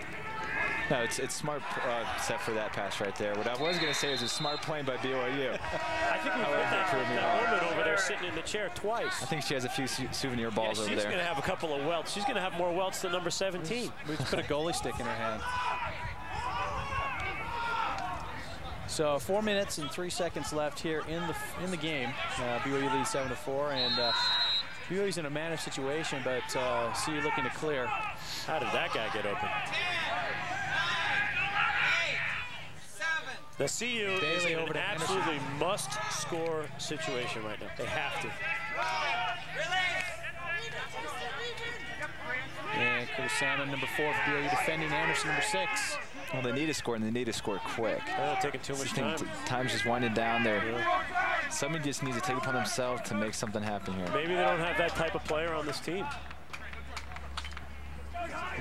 No, it's it's smart uh, set for that pass right there. What I was going to say is a smart play by BYU. I think we've got that, that woman over there sitting in the chair twice. I think she has a few su souvenir balls yeah, over there. She's going to have a couple of welts. She's going to have more welts than number 17. We just put a goalie stick in her hand. So four minutes and three seconds left here in the in the game. Uh, BYU leads seven to four, and uh, BYU's in a managed situation, but uh, CU looking to clear. How did that guy get open? The CU Bailey is in an absolutely must-score situation right now. They have to. And Curtis Salmon, number four for BYU, defending Anderson, number six. Well, they need to score, and they need to score quick. Oh, taking too much time. Time's just winding down there. Yeah. Somebody just needs to take it upon themselves to make something happen here. Maybe they don't have that type of player on this team.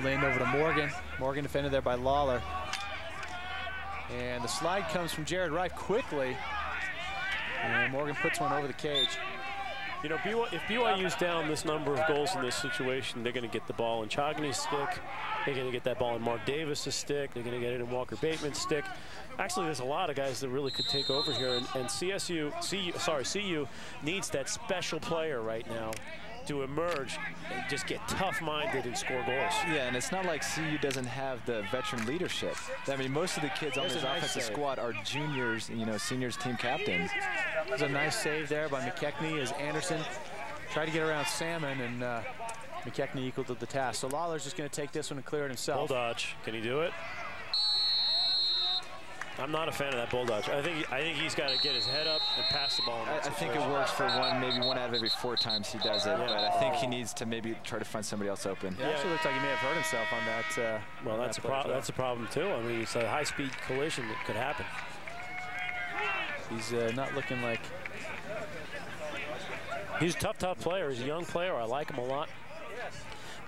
Land over to Morgan. Morgan defended there by Lawler. And the slide comes from Jared Wright quickly. And Morgan puts one over the cage. You know, if BYU's down this number of goals in this situation, they're going to get the ball in Chogany's stick. They're going to get that ball in Mark Davis's stick. They're going to get it in Walker Bateman's stick. Actually, there's a lot of guys that really could take over here. And, and CSU, CU, sorry, CU needs that special player right now to emerge and just get tough-minded and score goals. Yeah, and it's not like CU doesn't have the veteran leadership. I mean, most of the kids There's on this nice offensive save. squad are juniors, you know, seniors team captains. There's a nice save there by McKechnie as Anderson tried to get around Salmon and uh, McKechnie equal to the task. So Lawler's just going to take this one and clear it himself. Bull dodge. Can he do it? I'm not a fan of that bull dodge. I think I think he's got to get his head up and pass the ball. I, I think it works for one, maybe one out of every four times he does it. Yeah. But I think he needs to maybe try to find somebody else open. Yeah, actually looks like he may have hurt himself on that. Uh, well, that's that a problem. That's a problem too. I mean, it's a high-speed collision that could happen. He's uh, not looking like. He's a tough, tough player. He's a young player. I like him a lot.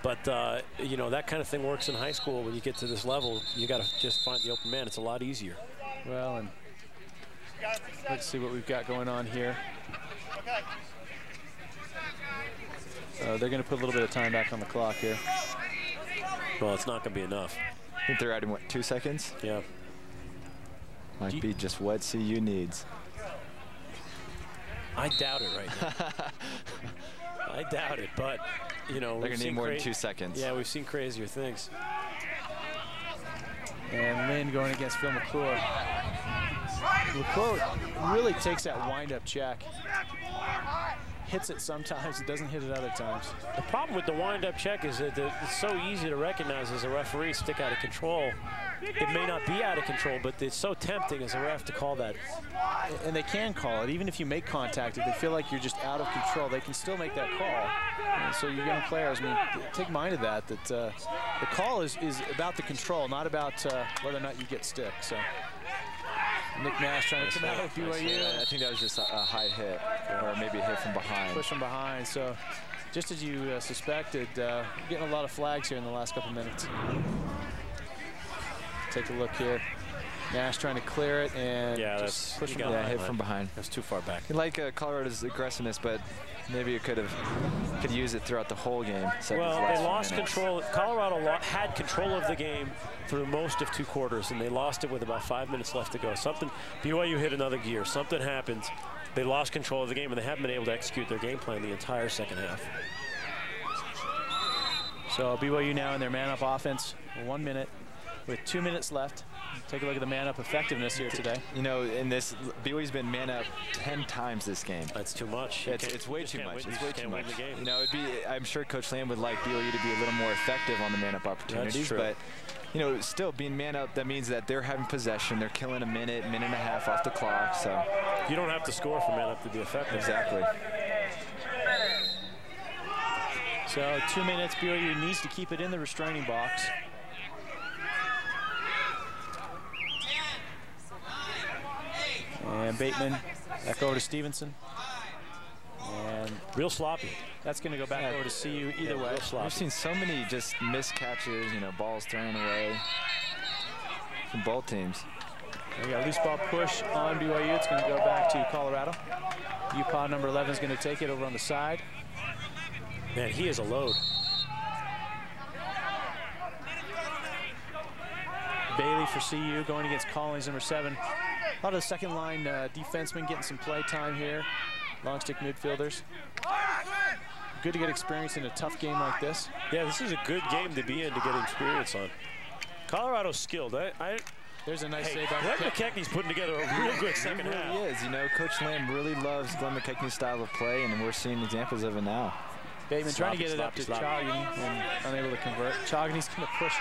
But, uh, you know, that kind of thing works in high school. When you get to this level, you got to just find the open man. It's a lot easier. Well, and let's see what we've got going on here. Uh, they're going to put a little bit of time back on the clock here. Well, it's not going to be enough. I think they're adding, what, two seconds? Yeah. Might be just what CU needs. I doubt it right now. I doubt it, but, you know. They're going to need more than two seconds. Yeah, we've seen crazier things. And Lynn going against Phil McClure. McClure really takes that wind-up check. Hits it sometimes, it doesn't hit it other times. The problem with the wind-up check is that it's so easy to recognize as a referee stick out of control. It may not be out of control, but it's so tempting as a ref to call that. And they can call it. Even if you make contact, if they feel like you're just out of control, they can still make that call. And so you young players, I mean, take mind of that, that uh, the call is, is about the control, not about uh, whether or not you get stick. So Nick Nash trying to come out with BYU. I think that was just a, a high hit, or maybe a hit from behind. Push from behind. So just as you uh, suspected, uh, getting a lot of flags here in the last couple minutes. Take a look here. Nash trying to clear it and Yeah, just that's- push him Yeah, hit from behind. That's too far back. I like uh, Colorado's aggressiveness, but maybe it could have could use it throughout the whole game. except Well, they lost minutes. control. Colorado lo- had control of the game through most of two quarters, and they lost it with about five minutes left to go. Something BYU hit another gear. Something happened. They lost control of the game, and they haven't been able to execute their game plan the entire second half. So BYU now in their man-up offense, one minute with two minutes left. Take a look at the man-up effectiveness here today. You know, in this, BYU's been man up 10 times this game. That's too much. It's, it's way too much. win- It's you way too much. the game. You know, it'd be. I'm sure Coach Lamb would like BYU to be a little more effective on the man up opportunities, true. but you know, still being man up, that means that they're having possession. They're killing a minute, minute and a half off the clock. So You don't have to score for man up to be effective. exactly. So two minutes, BYU needs to keep it in the restraining box. And Bateman back over to Stevenson. And Real sloppy. that's going to go back Yeah. over to CU either Yeah, way. real sloppy. We've seen so many just missed catches. You know, balls thrown away from both teams. We got a loose ball push on BYU. It's going to go back to Colorado. UPod number 11 is going to take it over on the side. Man, he is a load. Bailey for CU going against Collins, number seven. A lot of the second line uh, defensemen getting some play time here. Long stick midfielders. Good to get experience in a tough game like this. Yeah, this is a good game to be in to get experience on. Colorado's skilled. I, I, There's a nice hey, save by Glenn McKechnie. McKechnie's putting together a real good second He second really half. is. You know, Coach Lamb really loves Glenn McKechnie's style of play, and we're seeing examples of it now. Bateman trying to Sloppy, get it up to sloppy, sloppy. Chogany and unable to convert. Chogany's going to push.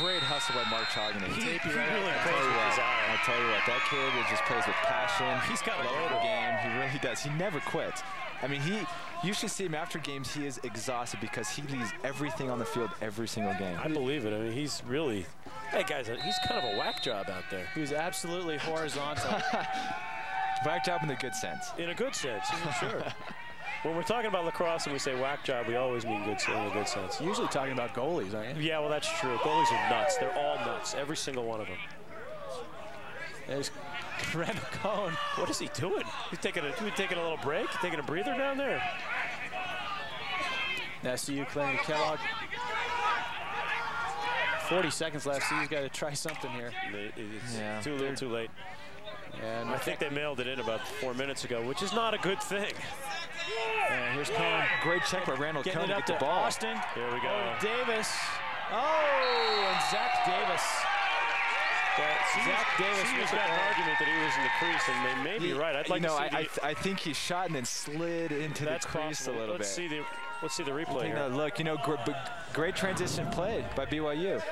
Great hustle by Mark Chogany. He, he right out really there. I tell plays you with what, his eye. I tell you what, that kid is just plays with passion. He's got a love motor. the game. He really does. He never quits. I mean, he. You should see him after games. He is exhausted because he leaves everything on the field every single game. I believe it. I mean, he's really. Hey guys, he's kind of a whack job out there. He was absolutely horizontal. Back job in the good sense. In a good sense, for sure. when we're talking about lacrosse and we say whack job, we always mean good in a good sense. Usually talking about goalies, aren't you? Yeah, well, that's true. Goalies are nuts. They're all nuts. Every single one of them. There's Cohn. What is he doing? He's taking a, he's taking a little break, taking a breather down there. CU clearing to Kellogg. 40 seconds left. CU's got to try something here. It's Yeah. too little, too late. And I think they mailed it in about four minutes ago, which is not a good thing. And here's Cohn Great check by Randall getting Cohn it to up get to the ball. Austin. Here we go. Oh, Davis. Oh, and Zach Davis. Zach Davis He's with the got an ball. argument that he was in the crease, and they may be He- right. I'd like you know, to see I, the, th- I think he shot and then slid into the crease possible. a little let's bit. See the, let's see the replay Taking here. a look, you know, gr- great transition play by BYU.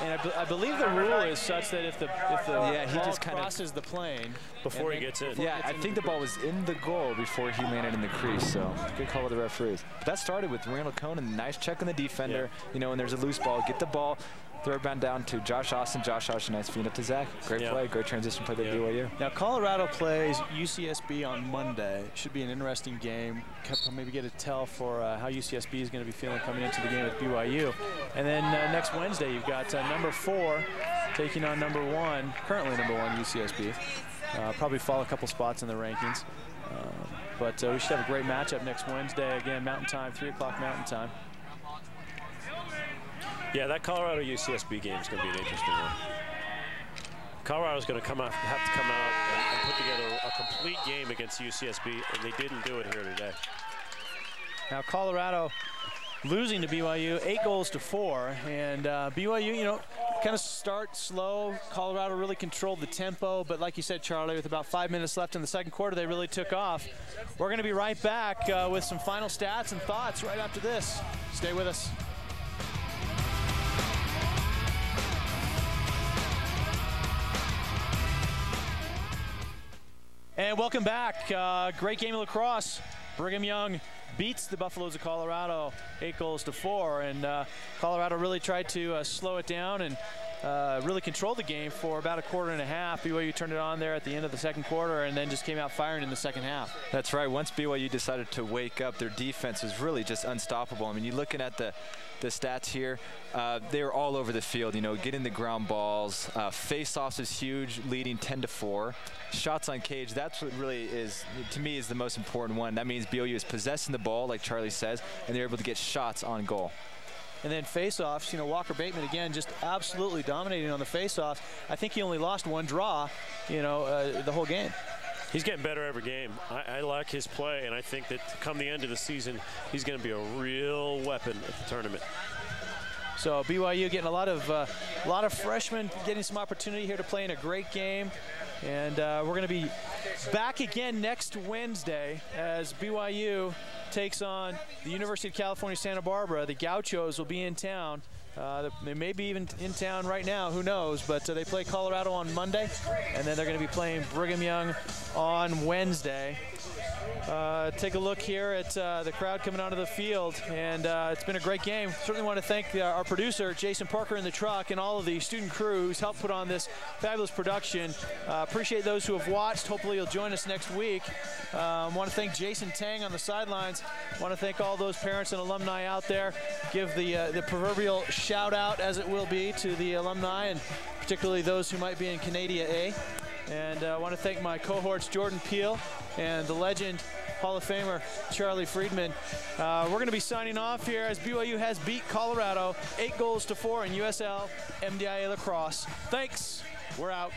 And I, be- I believe the rule is such that if the if the Yeah, he ball just kind of- crosses the plane Before and he gets in. before Yeah, gets I think the ball was in the goal before he landed in the crease, so good call by the referees. But that started with Randall Cohn and nice check on the defender. You know, when there's a loose ball, get the ball, throw it back down to Josh Austin. Josh Austin, nice feed up to Zach. Great Yeah. play, great transition play by Yeah. BYU. Now Colorado plays UCSB on Monday. Should be an interesting game. Maybe get a tell for uh, how UCSB is going to be feeling coming into the game with BYU. And then uh, next Wednesday you've got uh, number four taking on number one, currently number one UCSB. Uh, probably fall a couple spots in the rankings. Um, but uh, we should have a great matchup next Wednesday. Again, Mountain Time, 3 o'clock Mountain Time. Yeah, that Colorado UCSB game is going to be an interesting one. Colorado's going to come out, have to come out and, and put together a complete game against UCSB, and they didn't do it here today. Now Colorado losing to BYU, eight goals to four, and uh, BYU, you know, kind of start slow. Colorado really controlled the tempo, but like you said, Charlie, with about five minutes left in the second quarter, they really took off. We're going to be right back uh, with some final stats and thoughts right after this. Stay with us. And welcome back. Uh, great game of lacrosse. Brigham Young beats the Buffaloes of Colorado eight goals to four. And uh, Colorado really tried to uh, slow it down and uh, really controlled the game for about a quarter and a half. BYU turned it on there at the end of the second quarter and then just came out firing in the second half. That's right. Once BYU decided to wake up, their defense was really just unstoppable. I mean, you're looking at the the stats here, uh, they were all over the field. You know, getting the ground balls. Uh, face-offs is huge, leading 10 to 4. Shots on cage, that's what really is, to me, is the most important one. That means BYU is possessing the ball, like Charlie says, and they're able to get shots on goal. And then face-offs, you know, Walker Bateman again just absolutely dominating on the face-offs. I think he only lost one draw, you know, uh, the whole game. He's getting better every game. I, I, like his play, and I think that come the end of the season, he's going to be a real weapon at the tournament. So BYU getting a lot of uh, a lot of freshmen getting some opportunity here to play in a great game. And uh, we're going to be back again next Wednesday as BYU takes on the University of California, Santa Barbara. The Gauchos will be in town. Uh, they may be even in town right now, who knows, but uh, they play Colorado on Monday, and then they're going to be playing Brigham Young on Wednesday. Uh, take a look here at uh, the crowd coming onto the field, and uh, it's been a great game. Certainly want to thank uh, our producer, Jason Parker in the truck, and all of the student crew who's helped put on this fabulous production. Uh, appreciate those who have watched. Hopefully you'll join us next week. Um, want to thank Jason Tang on the sidelines. Want to thank all those parents and alumni out there. Give the, uh, the proverbial shout out, as it will be, to the alumni, and particularly those who might be in Canada A. And I want to thank my cohorts, Jordan Peel and the legend Hall of Famer Charlie Friedman. Uh, we're going to be signing off here as BYU has beat Colorado eight goals to four in USL MDIA lacrosse. Thanks. We're out.